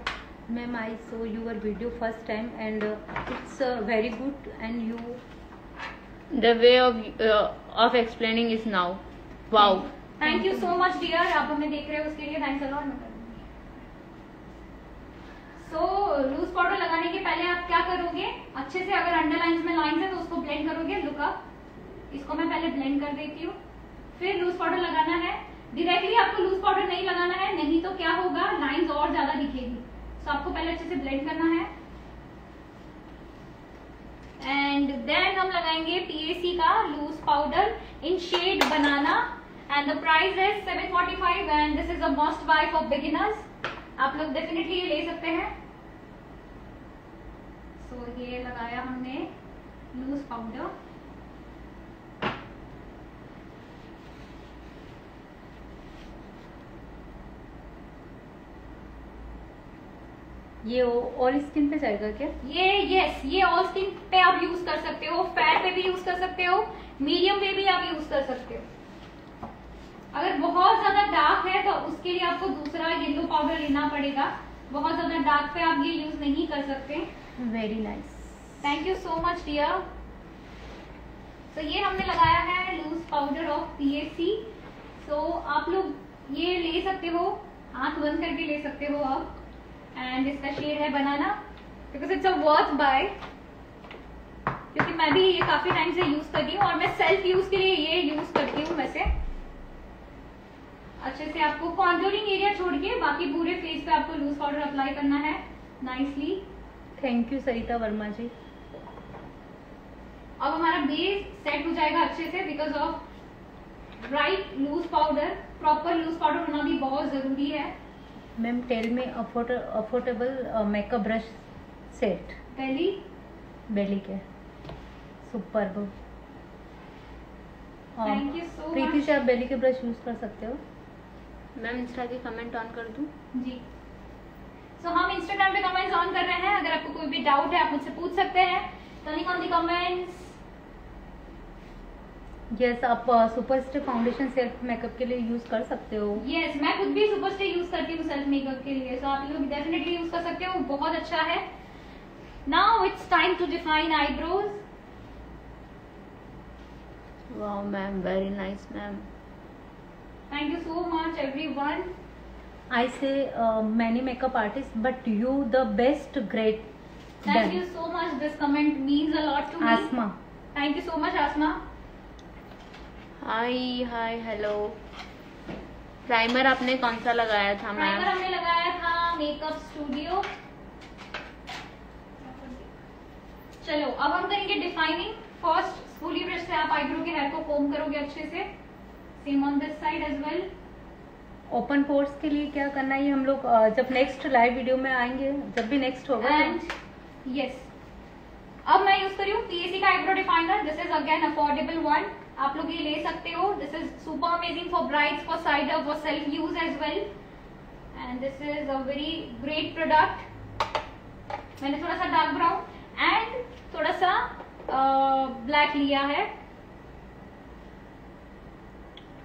Ma'am I saw your video first time and it's very good and you the way of of explaining is now wow thank you so much dear आप हमें देख रहे हो उसके लिए thanks a lot so loose powder लगाने के पहले आप क्या करोगे? अच्छे से अगर अंडरलाइन में लाइन है तो उसको ब्लेंड करोगे। लुकअप इसको मैं पहले ब्लेंड कर देती हूँ। फिर लूज पाउडर लगाना है। डायरेक्टली आपको लूज पाउडर नहीं लगाना है नहीं तो क्या होगा? लाइंस और ज़्यादा दिखेगी। सो so, आपको पहले अच्छे से ब्लेंड करना है। एंड देन हम लगाएँगे पीएसी का loose powder in shade banana and the price is 745 and this is a must buy for beginners आप लोग डेफिनेटली ये ले सकते हैं। सो so, ये लगाया हमने लूज पाउडर ये ऑल स्किन पे जाएगा क्या? ये यस ये ऑल स्किन पे आप यूज़ कर सकते हो फैट पे भी यूज़ कर सकते हो मीडियम पे भी आप यूज़ कर सकते हो। अगर बहुत ज़्यादा डार्क है तो उसके लिए आपको दूसरा येलो पाउडर लेना पड़ेगा। बहुत ज़्यादा डार्क पे आप ये यूज़ नहीं कर सकते। Very nice thank you so much dear तो ये हमने लगाया है loose powder of PAC so आप लोग ये ले सकते हो। आँख बंद करके ले सकते हो आप। एंड इसका शेड है banana because it's a worth buy क्योंकि मैं भी ये काफ़ी टाइम से यूज़ कर रही हूँ और मैं सेल्फ यूज़ के लिए ये यूज़ करती हूँ वैसे। अच्छे से आपको कॉन्टोरिंग एरिया छोड़ के बाकी पूरे फेस पे आपको लूज पाउडर अप्लाई करना है. Nicely thank you Sarita Verma ji अब हमारा बेस सेट हो जाएगा अच्छे से because of right loose powder proper loose powder होना भी बहुत ज़रूरी है. Ma'am tell me affordable makeup brush set पहली बेली के. Super thank you so Preeti से आप बेली के ब्रश यूज़ कर सकते हो? मैम इंस्टा के कमेंट ऑन कर दूँ? जी। सो so, हम इंस्टाग्राम पे कमेंट्स ऑन कर रहे हैं। अगर आपको कोई भी डाउट है आप मुझसे पूछ सकते हैं। Turning on the comments yes आप super stay foundation self makeup के लिए यूज़ कर सकते हो। यस yes, मैं खुद भी सुपर स्टे यूज़ करती हूँ सेल्फ मेकअप के लिए। सो आप लोग डेफिनेटली यूज़ कर सकते हो। बहुत अच्छा है। Now it's time to define eyebrows wow ma'am very nice ma'am thank you so much every one I see many makeup artist but you the best great thank you so much this comment mean a lot to me Asma thank you so much Asma hi hi hello primer आपने कौन सा लगाया था primer मैं? हमने लगाया था makeup studio चलो अब हम करेंगे डिफाइनिंग फ़र्स्ट स्कूली ब्रश से आप आईब्रो के हेयर को कोम करोगे अच्छे से. Same on this side as well open pores के लिए क्या करना है? हम लोग uh, जब नेक्स्ट लाइव वीडियो में आएँगे जब भी नेक्स्ट होगा एंड यस अब मैं यूज़ कर रही हूँ पीएसी का eyebrow definer this is again affordable one आप लोग ये ले सकते हो. This is super amazing for brides for cider for self use as well and this is a very great product मैंने थोड़ा सा डार्क ब्राउन एंड थोड़ा सा ब्लैक लिया है.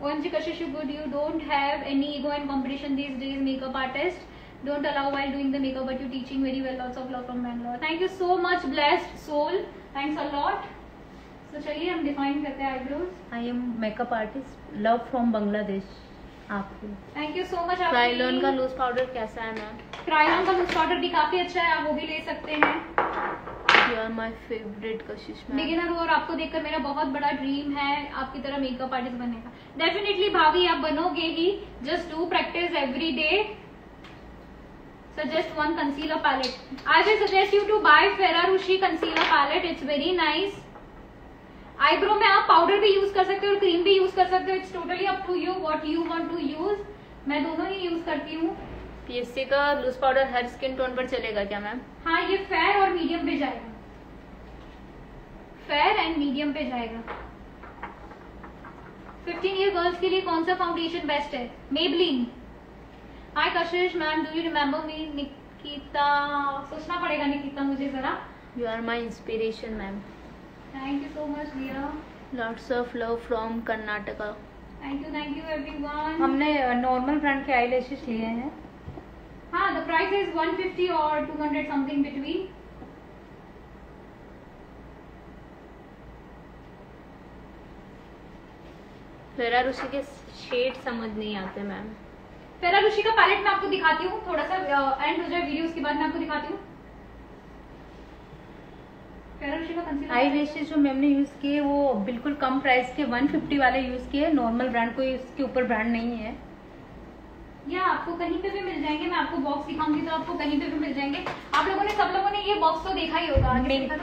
OMG Kashish you good you don't have any ego and competition this days makeup artist don't allow while doing the makeup but you teaching very well lots of love from Bangalore thank you so much blessed soul thanks a lot so चलिए हम define करते हैं eyebrows I am makeup artist love from Bangladesh thank you so much Kryolan का loose powder कैसा है ma'am Kryolan का loose powder भी काफ़ी अच्छा है आप वो भी ले सकते हैं। You are my favourite Kashish ma'am beginner हो और आपको देखकर मेरा बहुत बड़ा ड्रीम है आपकी तरह मेकअप आर्टिस्ट बनने का। डेफिनेटली भाभी आप बनोगे ही। Just do practice every day suggest one concealer palette. I will suggest you to buy ferrarushi concealer palette. It's very nice. Eyebrow में आप पाउडर भी यूज़ कर सकते हो और क्रीम भी यूज़ कर सकते हो। It's totally up to you what you want to use मैं दोनों ही यूज़ करती हूँ। पीएससी का लूज पाउडर हर स्किन टोन पर चलेगा क्या मैम हाँ ये फेयर और मीडियम पे जाएगा। फेयर एंड मीडियम पे जाएगा। 15 ईयर गर्ल्स के लिए कौन सा फाउंडेशन बेस्ट है? Maybelline hi Kashish ma'am do you remember me Nikita सोचना पड़ेगा निकिता मुझे जरा। You are my inspiration ma'am thank you so much dear lots of love from Karnataka thank you thank you everyone हमने normal brand के आई लिए हैं। हाँ the price is 150 और 200 समथिंग बिटवीन फेरारूसी के शेड समझ नहीं आते मैम फेरा ऋषि का पैलेट मैं आपको दिखाती हूँ थोड़ा सा एंड हो जाए वीडियो उसके बाद मैं आपको दिखाती हूँ। फेरा ऋषि का कंसीलर आई लेशेज जो मैम ने यूज़ किए वो बिल्कुल कम प्राइस के 150 वाले यूज़ किए नॉर्मल ब्रांड कोई उसके ऊपर ब्रांड नहीं है। या आपको कहीं पे भी मिल जाएँगे मैं आपको बॉक्स दिखाऊँगी तो आपको कहीं पे भी मिल जाएँगे। आप लोगों ने सब लोगों ने ये बॉक्स तो देखा ही होगा नहीं। था?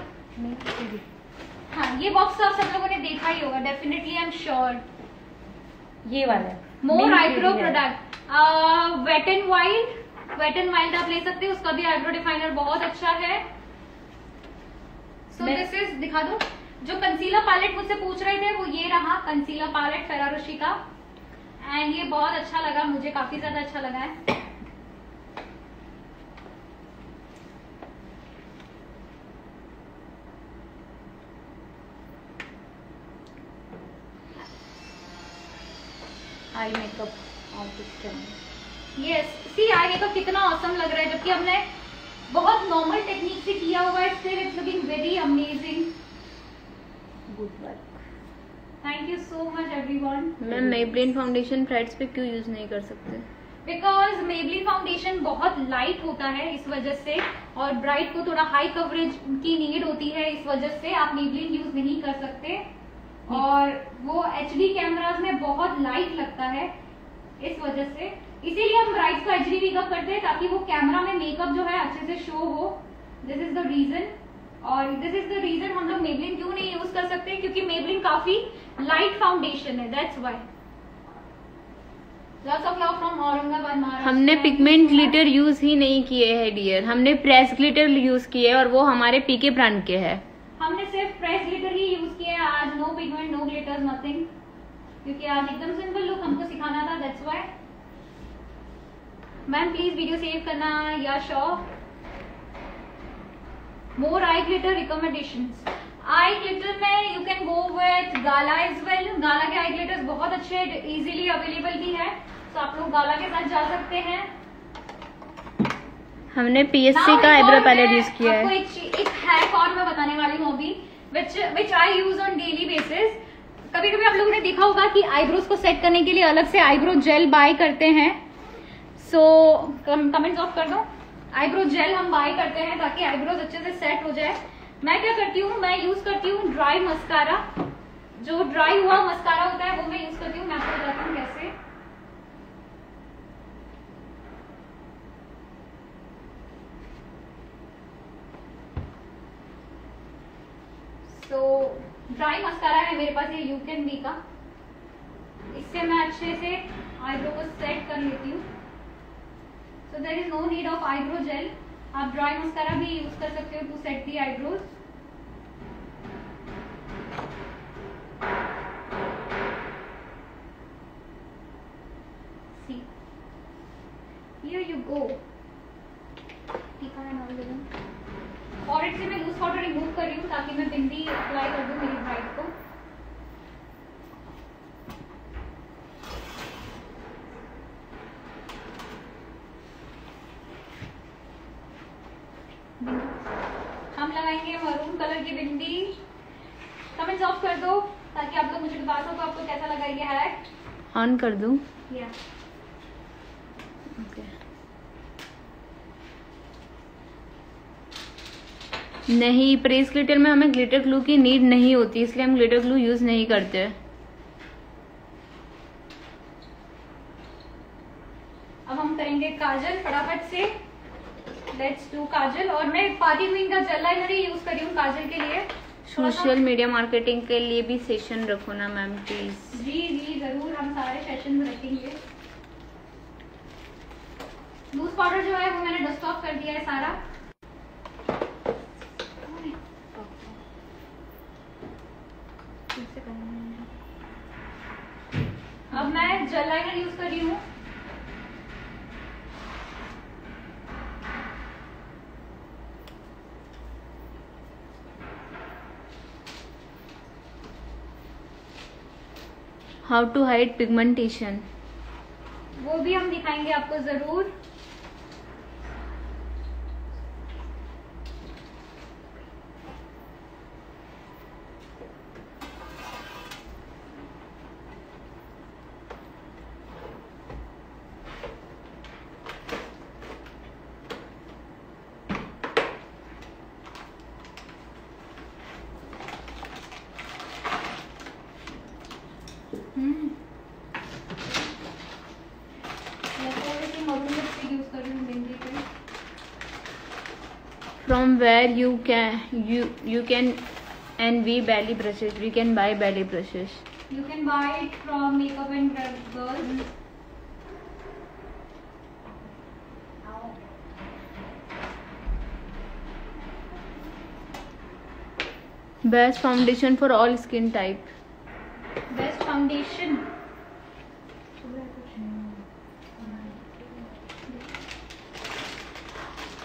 हाँ ये बॉक्स तो आप सब लोगों ने देखा ही होगा डेफिनेटली आई एम श्योर ये वाला है। More eyebrow product wet and wild wet and wild आप ले सकते हैं उसका भी आईब्रो डिफाइनर बहुत अच्छा है। सो दिस इज़ दिखा दो। जो कंसीलर पैलेट मुझसे पूछ रहे थे वो ये रहा कंसीलर पैलेट फेरारोशी का। एंड ये बहुत अच्छा लगा मुझे काफ़ी ज़्यादा अच्छा लगा है। Eye makeup artist yes see eye makeup कितना औसम लग रहा है जबकि हमने बहुत नॉर्मल टेक्निक से किया हुआ है still it's looking very amazing good work thank you so much everyone ma'am Maybelline foundation friends पे क्यों यूज़ नहीं कर सकते? बिकॉज़ मेबलिन फाउंडेशन बहुत लाइट होता है इस वजह से और ब्राइट को थोड़ा हाई कवरेज की नीड होती है इस वजह से आप मेबलिन यूज़ नहीं कर सकते। और वो एच डी कैमराज में बहुत लाइट लगता है इस वजह से। इसीलिए हम ब्राइट का एच डी मेकअप करते हैं ताकि वो कैमरा में मेकअप जो है अच्छे से शो हो। दिस इज़ द रीजन और दिस इज़ द रीजन हम लोग मेबलिन क्यों नहीं यूज़ कर सकते? क्योंकि मेबलिन काफ़ी लाइट फाउंडेशन है दैट्स वाई हमने पिगमेंट ग्लिटर यूज़ ही नहीं किए हैं डियर हमने प्रेस ग्लिटर यूज़ किए और वो हमारे पीके ब्रांड के है। हमने सिर्फ़ प्रेस ग्लिटर ही यूज़ किया है। आज no pigment no glitter nothing क्योंकि आज एकदम सिंपल लुक हमको सिखाना था that's why ma'am please video save करना, या show more eye glitter recommendations eye glitter में you can go with Gala as well Gala के आई ग्लिटर्स बहुत अच्छे इजीली अवेलेबल भी है। तो आप लोग गाला के साथ जा सकते हैं। हमने पीएससी का आईब्रो पैलेट यूज़ किया है। एक एक हैक और मैं बताने वाली हूँ अभी which which I use on daily basis कभी कभी आप लोगों ने देखा होगा कि आईब्रोज को सेट करने के लिए अलग से आईब्रो जेल बाय करते हैं। सो कमेंट्स ऑफ़ कर दो। आईब्रो जेल हम बाय करते हैं ताकि आईब्रोज अच्छे से सेट हो जाए। मैं क्या करती हूँ मैं यूज़ करती हूँ ड्राई मस्कारा जो ड्राई हुआ मस्कारा होता है वो मैं यूज़ करती हूँ। मैं आपको बताती हूँ कैसे। सो ड्राई मस्कारा है मेरे पास ये यू कैन बी का। इससे मैं अच्छे से आईब्रो को सेट कर लेती हूँ। So there is no need of eyebrow gel आप ड्राई मस्कारा भी यूज़ कर सकते हो to set the eyebrows See, here you go. टीका है नाम दे दूँ फॉरेड से मैं लूज पाउडर रिमूव कर रही हूँ ताकि मैं बिंदी अप्लाई कर दूँ मेरी ब्राइड को हम लगाएँगे मरून कलर की बिंदी कमेंट्स ऑफ़ कर दो ताकि आप लोग मुझे बता सको आपको कैसा लगा ये हैक ऑन कर दूँ? या नहीं प्रेस ग्लिटर में हमें ग्लिटर ग्लू की नीड नहीं होती इसलिए हम ग्लिटर ग्लू यूज़ नहीं करते। अब हम करेंगे काजल फटाफट से। लेट्स डू काजल। और मैं पार्टी क्वीन का जेल लाइनर ही यूज़ कर रही हूँ काजल के लिए। सोशल मीडिया मार्केटिंग के लिए भी सेशन रखो ना मैम प्लीज़ जी जी ज़रूर। हम सारे सेशन रखेंगे। लूज पाउडर जो है वो मैंने डस्ट ऑफ़ कर दिया है सारा। अब मैं जल लाइनर यूज़ कर रही हूँ। हाउ टू हाइड पिगमेंटेशन वो भी हम दिखाएँगे आपको ज़रूर। where you can you you can we belly brushes we can buy belly brushes. You can buy it from makeup and girls. Best foundation for all skin type. Best foundation?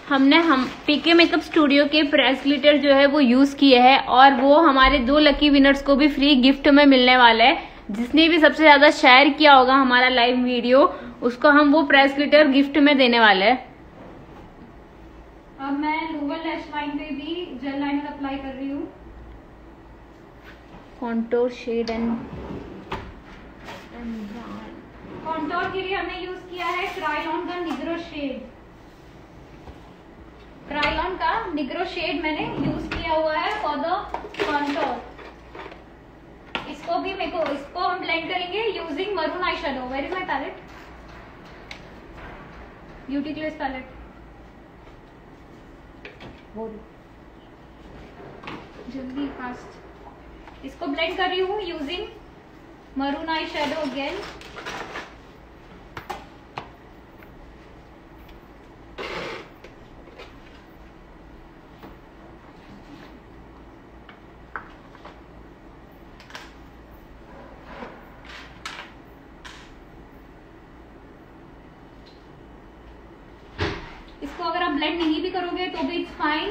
हमने हम PK makeup studio के press glitter जो है वो use किए हैं और वो हमारे दो लकी विनर्स को भी फ्री गिफ्ट में मिलने वाला है। जिसने भी सबसे ज़्यादा शेयर किया होगा हमारा लाइव वीडियो उसको हम वो प्रेस ग्लिटर गिफ्ट में देने वाले हैं। अब मैं लोअर लैश लाइन पे भी जेल लाइनर अप्लाई कर रही हूँ। कॉन्टोर शेड एंड कॉन्टोर के लिए हमने यूज़ किया है क्रायलॉन का निग्रो शेड क्रायलॉन का निग्रो शेड मैंने यूज़ किया हुआ है फॉर द कॉन्टोर इसको भी मेरे को इसको हम ब्लेंड करेंगे using maroon eye shadow where is my palette beauty क्लेस palette जल्दी फास्ट इसको ब्लेंड कर रही हूँ using maroon eye shadow again इसको अगर आप ब्लेंड नहीं भी करोगे तो भी it's fine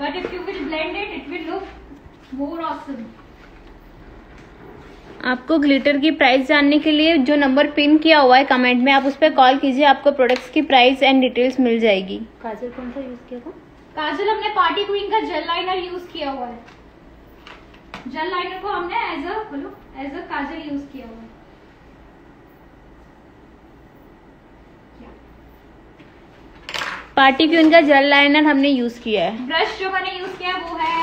but if you will blend it it will look more awesome आपको ग्लिटर की प्राइस जानने के लिए जो नंबर पिन किया हुआ है कमेंट में आप उस पर कॉल कीजिए आपको प्रोडक्ट्स की प्राइस एंड डिटेल्स मिल जाएगी। काजल कौन सा यूज़ किया था? काजल हमने पार्टी क्वीन का जेल लाइनर यूज़ किया हुआ है। जेल लाइनर को हमने एज अ बोलो एज अ काजल यूज़ किया हुआ है। पार्टी क्यून का जेल लाइनर हमने यूज़ किया है। ब्रश जो मैंने यूज़ किया है वो है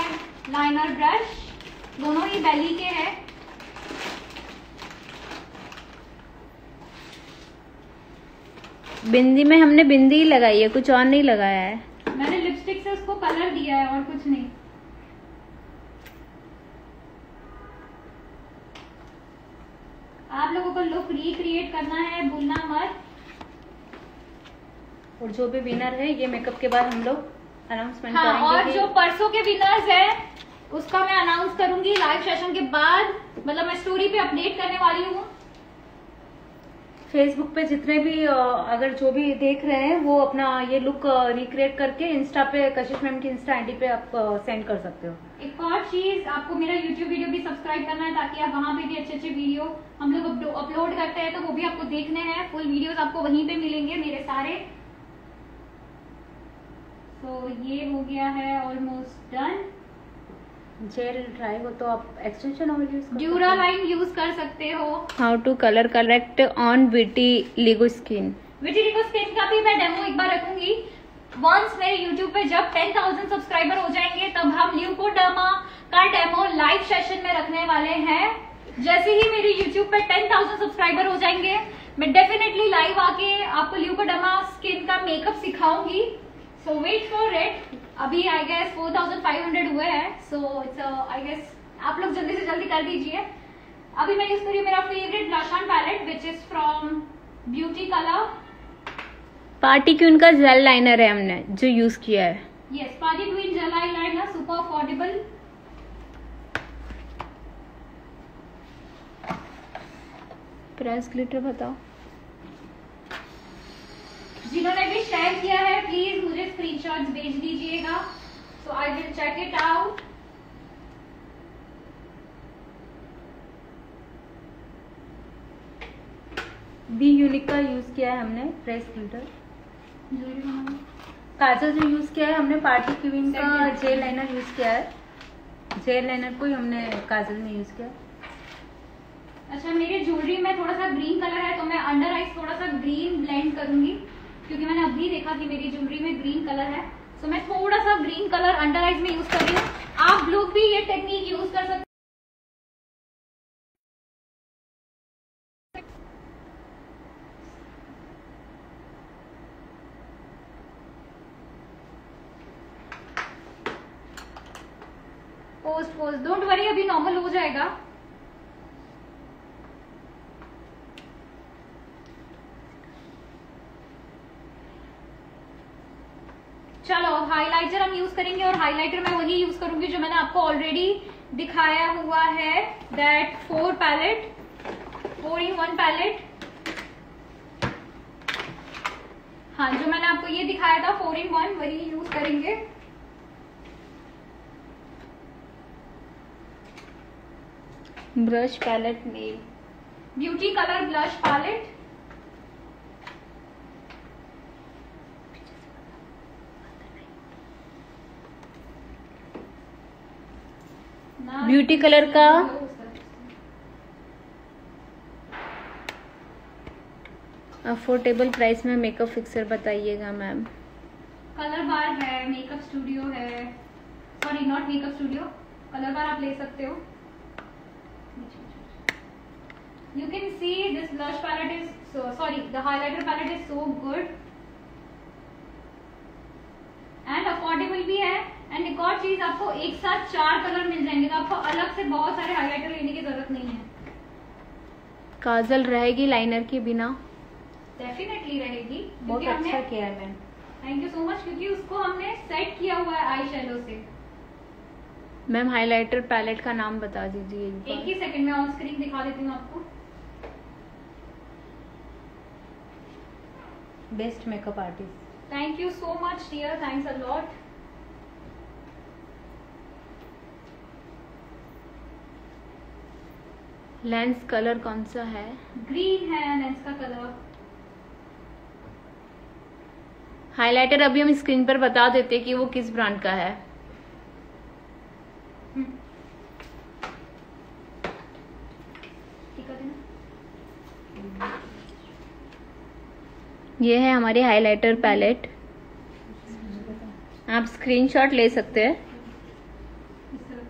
लाइनर ब्रश दोनों ही बेली के हैं। बिंदी में हमने बिंदी ही लगाई है कुछ और नहीं लगाया है। मैंने लिपस्टिक से उसको कलर दिया है और कुछ नहीं। आप लोगों को लुक रिक्रिएट करना है भूलना मत। और जो भी विनर है ये मेकअप के बाद हम लोग अनाउंसमेंट हाँ और जो परसों के विनर्स है उसका मैं अनाउंस करूँगी लाइव सेशन के बाद। मतलब मैं स्टोरी पे अपडेट करने वाली हूँ। फेसबुक पे जितने भी अगर जो भी देख रहे हैं वो अपना ये लुक रिक्रिएट करके इंस्टा पे कशिश मैम की इंस्टा आईडी पे आप सेंड कर सकते हो। एक और चीज़ आपको मेरा यूट्यूब वीडियो भी सब्सक्राइब करना है ताकि आप वहाँ पे भी अच्छे अच्छे वीडियो हम लोग अपलोड करते हैं तो वो भी आपको देखने हैं। फुल वीडियोस आपको वहीं पे मिलेंगे मेरे सारे। तो ये हो गया है ऑलमोस्ट डन जेल ड्राई हो तो आप extension oil use Duraline use कर सकते हो। How to colour correct on vitiligo skin vitiligo skin का भी मैं डेमो एक बार रखूँगी। वंस मेरे यूट्यूब पे जब 10,000 सब्सक्राइबर हो जाएँगे तब हम ल्यूकोडर्मा का डेमो लाइव सेशन में रखने वाले हैं। जैसे ही मेरे यूट्यूब पे 10,000 सब्सक्राइबर हो जाएँगे मैं डेफिनेटली लाइव आके आपको ल्यूकोडर्मा स्किन का मेकअप सिखाऊँगी। सो वेट फॉर इट अभी आई गेस 4,500 हुए हैं. सो इट्स आई गेस आप लोग जल्दी से जल्दी कर दीजिए. अभी मैं यूज़ करी मेरा favourite blush palette which is from beauty colour party queen का जेल लाइनर है हमने जो यूज़ किया है। Yes, Party Queen Gel Eyeliner, super affordable. Price glitter बताओ। जिन्होंने भी शेयर किया है प्लीज़ मुझे स्क्रीनशॉट्स भेज दीजिएगा। So I will check it out be unique का यूज़ किया है हमने फ्रेश फ़िल्टर काजल जो यूज़ किया है हमने पार्टी क्वीन का जेल लाइनर यूज़ किया है। जेल लाइनर को ही हमने काजल में यूज़ किया। अच्छा मेरी ज्वेलरी में थोड़ा सा ग्रीन कलर है तो मैं अंडर आइज़ थोड़ा सा ग्रीन ब्लेंड करूँगी। क्योंकि मैंने अभी देखा कि मेरी ज्वेलरी में ग्रीन कलर है। सो मैं थोड़ा सा ग्रीन कलर अंडर आइज़ में यूज़ कर रही हूँ। आप लोग भी ये टेक्निक यूज़ कर सकते पोस्ट पोस्ट डोंट वरी अभी नॉर्मल हो जाएगा। चलो हाइलाइटर हम यूज़ करेंगे और हाइलाइटर मैं वही यूज़ करूँगी जो मैंने आपको ऑलरेडी दिखाया हुआ है that four palette four in one palette हाँ जो मैंने आपको ये दिखाया था फोर इन वन वही यूज़ करेंगे। ब्रश पैलेट में। Beauty colour blush palette beauty colour का अफोर्डेबल प्राइस में मेकअप फिक्सर बताइएगा मैम कलर बार है मेकअप स्टूडियो है sorry not makeup studio colour bar आप ले सकते हो you can see this blush palette is so sorry the highlighter palette is so good and affordable भी है एंड एक और चीज़ आपको एक साथ चार कलर मिल जाएँगे तो आपको अलग से बहुत सारे हाईलाइटर लेने की ज़रूरत नहीं है। काजल रहेगी लाइनर के बिना। डेफिनेटली रहेगी बहुत अच्छा किया है ma'am. Thank you so much क्योंकि उसको हमने सेट किया हुआ है आई शेडो से। मैम हाइलाइटर पैलेट का नाम बता दीजिए एक एक ही सेकंड में ऑन स्क्रीन दिखा देती हूँ आपको। Best makeup artist thank you so much dear thanks a lot lens colour कौन सा है? ग्रीन है लेंस का कलर हाइलाइटर अभी हम स्क्रीन पर बता देते कि वो किस ब्रांड का है। है ना? ये है हमारी हाइलाइटर पैलेट आप स्क्रीनशॉट ले सकते हैं इस तरह।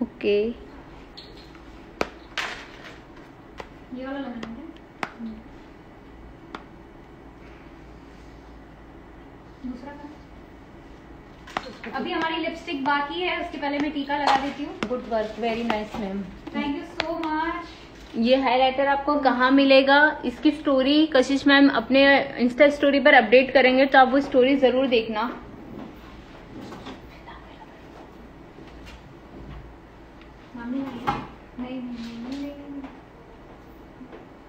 ओके। ये वाला लगाना है दूसरा कलर अभी हमारी लिपस्टिक बाकी है उसके पहले मैं टीका लगा देती हूँ। Good work very nice ma'am thank you so much ये हाइलाइटर आपको कहाँ मिलेगा? इसकी स्टोरी कशिश मैम अपने इंस्टा स्टोरी पर अपडेट करेंगे तो आप वो स्टोरी ज़रूर देखना। नहीं नहीं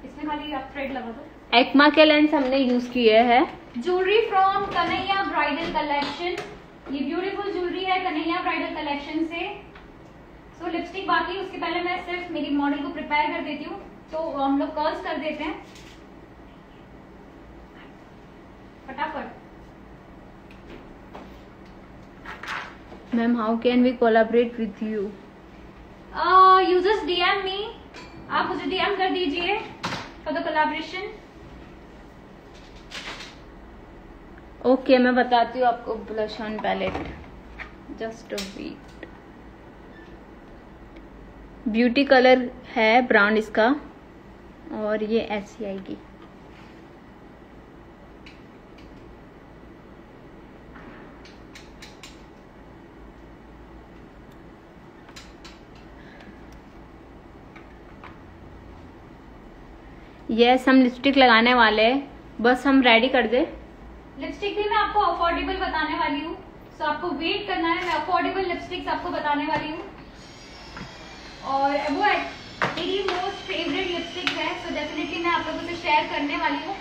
इसमें खाली आप थ्रेड लगा दो। एक्मा के लेंस हमने यूज़ किए हैं। Jewellery from Kanhaiya bridal collection ये ब्यूटीफुल ज्वेलरी है कन्हैया ब्राइडल कलेक्शन से। सो so, लिपस्टिक बाकी उसके पहले मैं सिर्फ़ मेरी मॉडल को प्रिपेयर कर देती हूँ। तो हम लोग कर्ल्स कर देते हैं। फटाफट। Ma'am how can we collaborate with you users DM me आप मुझे डीएम कर दीजिए फॉर द कोलाब्रेशन ओके मैं बताती हूँ आपको blush on palette just a wheat beauty colour है ब्रांड इसका और ये ऐसी आएगी. यस हम लिपस्टिक लगाने वाले हैं। बस हम रेडी कर दे। लिपस्टिक भी मैं आपको अफोर्डेबल बताने वाली हूँ। सो आपको वेट करना है। मैं अफोर्डेबल लिपस्टिक्स आपको बताने वाली हूँ। और वो मेरी मोस्ट फेवरेट लिपस्टिक है। सो डेफिनेटली मैं आप लोगों से शेयर करने वाली हूँ।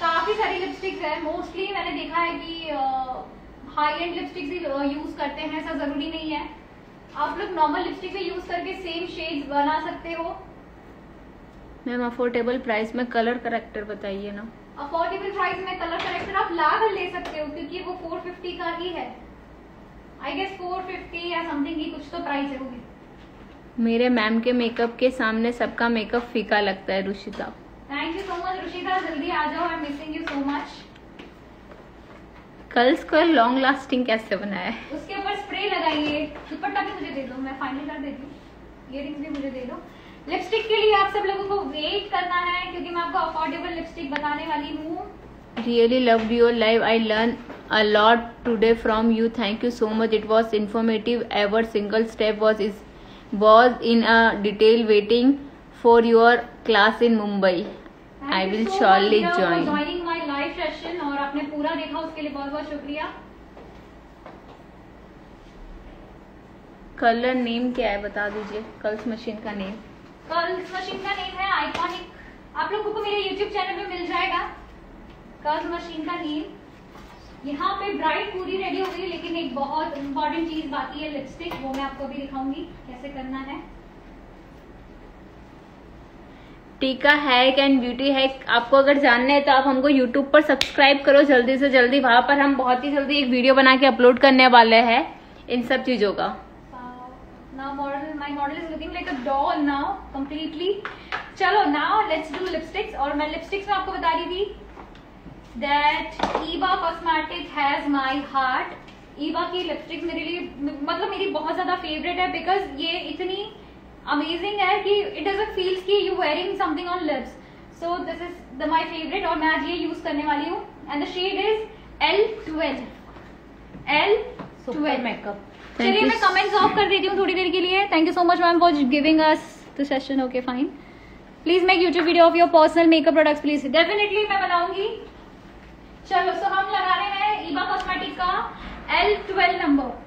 काफ़ी सारी लिपस्टिक्स है। मोस्टली मैंने देखा है कि हाई एंड लिपस्टिक्स ही यूज़ करते हैं। ऐसा ज़रूरी नहीं है। आप लोग नॉर्मल लिपस्टिक भी यूज़ करके सेम शेड्स बना सकते हो। मैम अफोर्डेबल प्राइस में कलर करेक्टर बताइए ना। अफोर्डेबल प्राइस में कलर करेक्टर आप ला ले सकते हो क्योंकि वो 450 का ही है। आई गेस 450 या समथिंग की कुछ तो प्राइस है होगी। मेरे मैम के मेकअप के सामने सबका मेकअप फीका लगता है Rushita. Thank you so much Rushita. जल्दी आ जाओ I am missing you so much curls को लॉन्ग लास्टिंग कैसे बनाया? है उसके ऊपर स्प्रे लगाइए। दुपट्टा भी मुझे दे दो मैं फाइनल कर देती हूँ। इयरिंग्स भी मुझे दे दो। लिपस्टिक के लिए आप सब लोगों को वेट करना है क्योंकि मैं आपको अफोर्डेबल लिपस्टिक बताने वाली हूँ really loved your live i learned a lot today from you thank you so much it was informative every single step was is was in a detail waiting for your class in mumbai thank i will so surely join joining my live session और आपने पूरा देखा उसके लिए बहुत बहुत शुक्रिया colour name क्या है बता दीजिए कर्ल्स मशीन का नेम कर्ल्स मशीन का नेम है आइकॉनिक आप लोगों को मेरे यूट्यूब चैनल पे मिल जाएगा। कर्ल्स मशीन का नेम यहाँ पे ब्राइड पूरी रेडी हो गई लेकिन एक बहुत इंपॉर्टेंट चीज़ बाकी है लिपस्टिक वो मैं आपको अभी दिखाऊँगी कैसे करना है। टीका हैक एंड ब्यूटी हैक आपको अगर जानना है तो आप हमको यूट्यूब पर सब्सक्राइब करो। जल्दी से जल्दी वहाँ पर हम बहुत ही जल्दी एक वीडियो बना के अपलोड करने वाले हैं इन सब चीज़ों का। My model is looking like a doll now completely चलो नाउ लेट्स डू लिपस्टिक्स और मैं लिपस्टिक्स में आपको बता रही थी that Eva cosmetic has my heart Eva की लिपस्टिक मेरे लिए मतलब मेरी बहुत ज़्यादा फेवरेट है बिकॉज़ ये इतनी अमेजिंग है कि इट डजेंट फील्स कि you wearing something on lips so this is the my favourite और मैं आज ये यूज़ करने वाली हूँ. And the shade is L twelve L super makeup चलिए मैं कमेंट्स ऑफ़ कर देती हूँ थोड़ी देर के लिए. Thank you so much ma'am for giving us the session okay fine please make YouTube video of your personal makeup products please definitely मैं बनाऊँगी. चलो सो हम लगा रहे हैं ईबा कॉस्मेटिक का L twelve number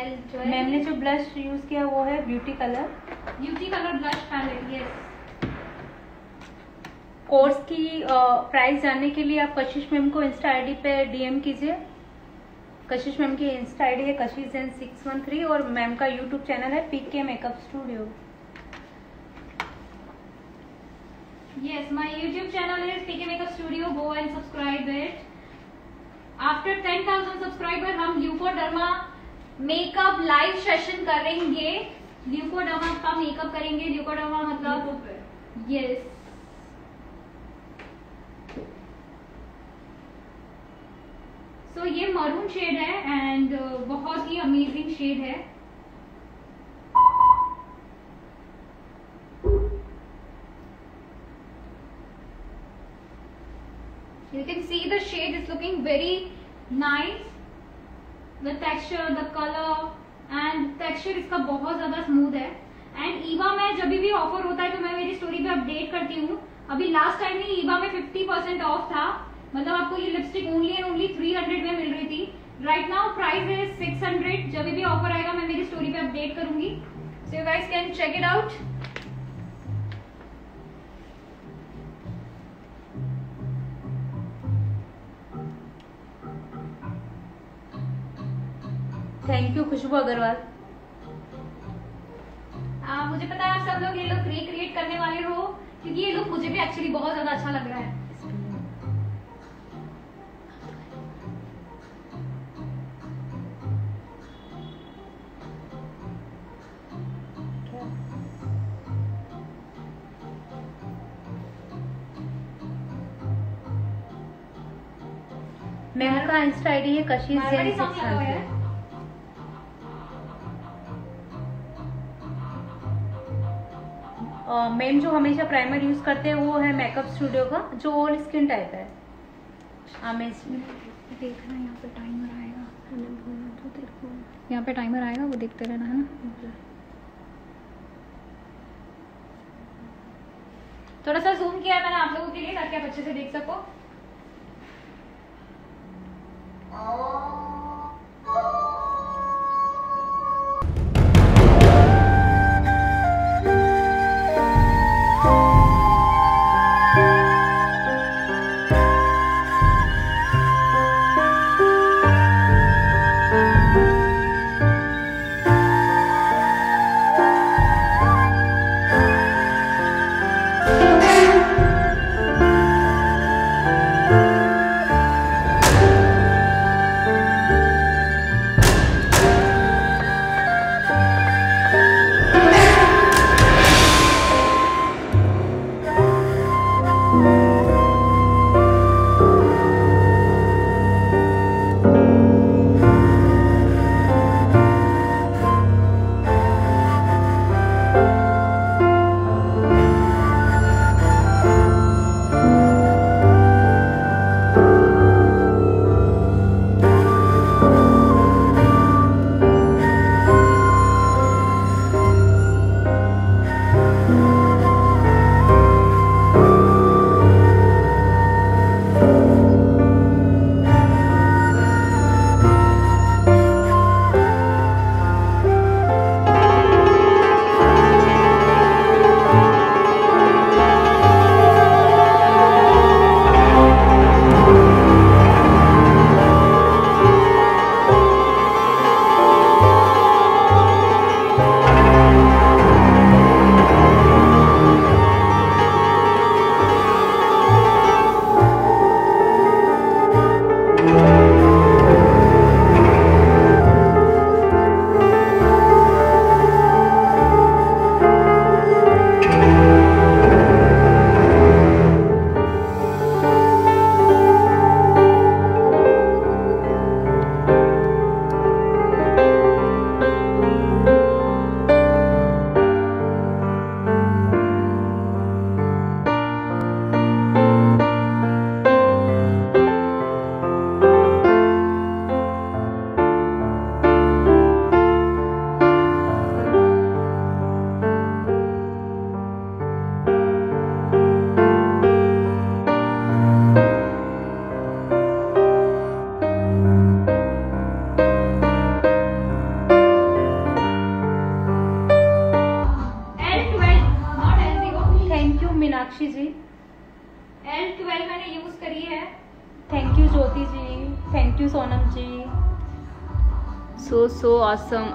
L twelve ma'am ने जो ब्लश यूज़ किया वो है beauty colour beauty colour blush palette yes course की प्राइस जानने के लिए आप कशिश मैम को इंस्टा आईडी पे डीएम कीजिए। कशिश मैम की इंस्टा आईडी है Kashish Jain six one three और मैम का यूट्यूब चैनल है PK makeup studio Yes, my YouTube channel is PK Makeup Studio. Go and subscribe it. After 10,000 subscriber हम leucoderma makeup live session करेंगे। Leucoderma का makeup करेंगे। Leucoderma मतलब yes so ये maroon shade है and बहुत ही अमेजिंग शेड है. You can see the shade is looking very nice. The texture, the color, and texture इसका बहुत ज़्यादा स्मूथ है. एंड ईवा में जब भी ऑफ़र होता है तो मैं मेरी स्टोरी पे अपडेट करती हूँ. अभी लास्ट टाइम ही ईवा में 50 परसेंट ऑफ़ था. मतलब आपको ये लिपस्टिक ओनली एंड ओनली 300 में मिल रही थी। राइट नाउ प्राइस इज़ 600 जब भी ऑफ़र आएगा मैं मेरी स्टोरी पे अपडेट करूँगी। So you guys can check it out thank you Khushboo Agarwal मुझे पता है आप सब लोग ये लोग रिक्रिएट करने वाले हो क्योंकि ये लोग मुझे भी एक्चुअली बहुत ज़्यादा अच्छा लग रहा है। मैम का इंस्टा आईडी है कशिश जैन सिक्स है। मैम जो हमेशा प्राइमर यूज़ करते हैं वो है मेकअप स्टूडियो का जो ऑल स्किन टाइप है। देखना यहाँ पे टाइमर आएगा। यहाँ पे टाइमर आएगा वो देखते रहना है ना? थोड़ा सा जूम किया है मैंने आप लोगों के लिए ताकि आप अच्छे से देख सको। 어...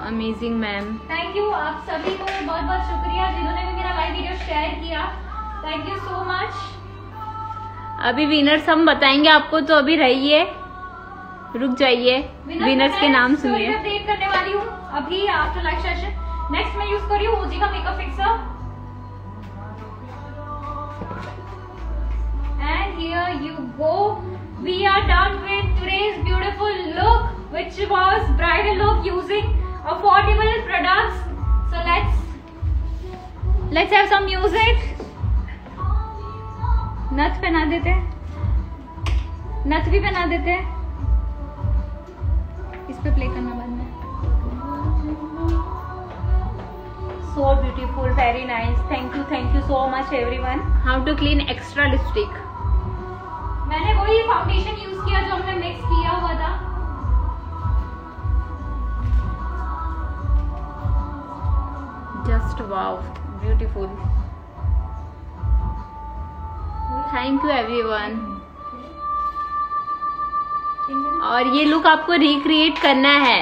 अमेजिंग मैम थैंक यू आप सभी को बहुत बहुत शुक्रिया जिन्होंने भी मेरा लाइव वीडियो शेयर किया। थैंक यू सो मच अभी विनर्स हम बताएँगे आपको तो अभी रहिए। रुक जाइए। विनर्स के नाम सुनिए। अपडेट करने वाली हूँ। अभी आफ्टर लाइव सेशन नेक्स्ट मैं यूज़ कर रही हूँ ओजी का makeup fixer and here you go we are done with today's beautiful look which was bridal look using affordable products so let's let's have some music नथ पहना देते नथ भी पहना देते इस पे प्ले करना बाद में so beautiful very nice thank you thank you so much everyone how to clean extra lipstick मैंने वही फाउंडेशन यूज़ किया जो हमने मिक्स किया हुआ था just wow beautiful thank you everyone और ये लुक आपको रिक्रिएट करना है।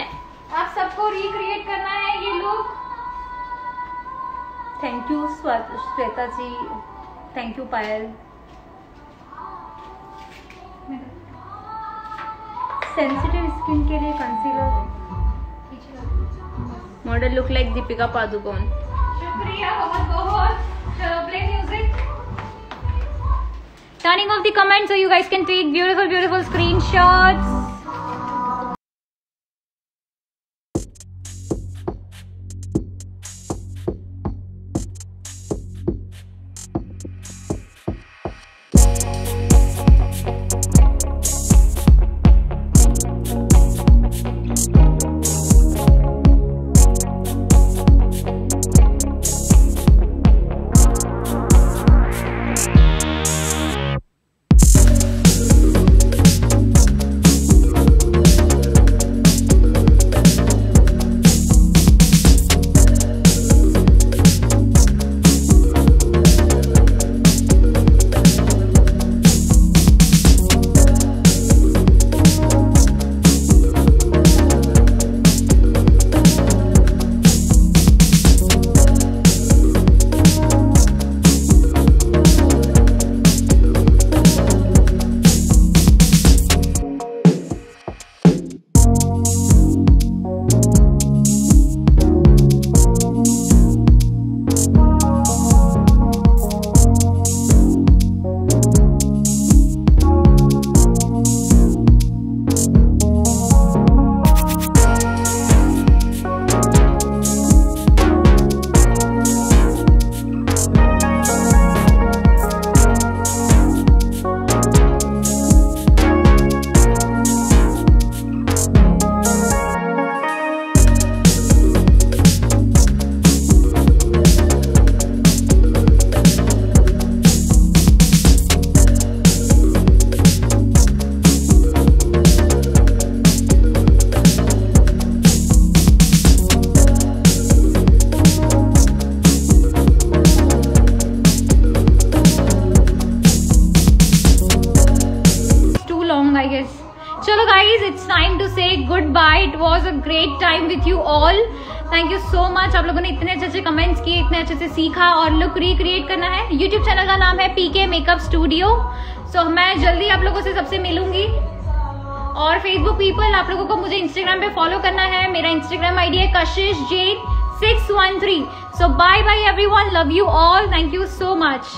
आप सबको रिक्रिएट करना है ये look thank you Shweta ji thank you Payal sensitive skin के लिए concealer model look like Deepika Padukone Turning off the comments so you guys can take beautiful, beautiful screenshots. इतने अच्छे से सीखा और लुक रिक्रिएट करना है। यूट्यूब चैनल का नाम है पीके मेकअप स्टूडियो सो मैं जल्दी आप लोगों से सबसे मिलूँगी। और फेसबुक पीपल आप लोगों को मुझे इंस्टाग्राम पे फॉलो करना है। मेरा इंस्टाग्राम आईडी है Kashish Jain six one three so bye bye everyone love you all thank you so much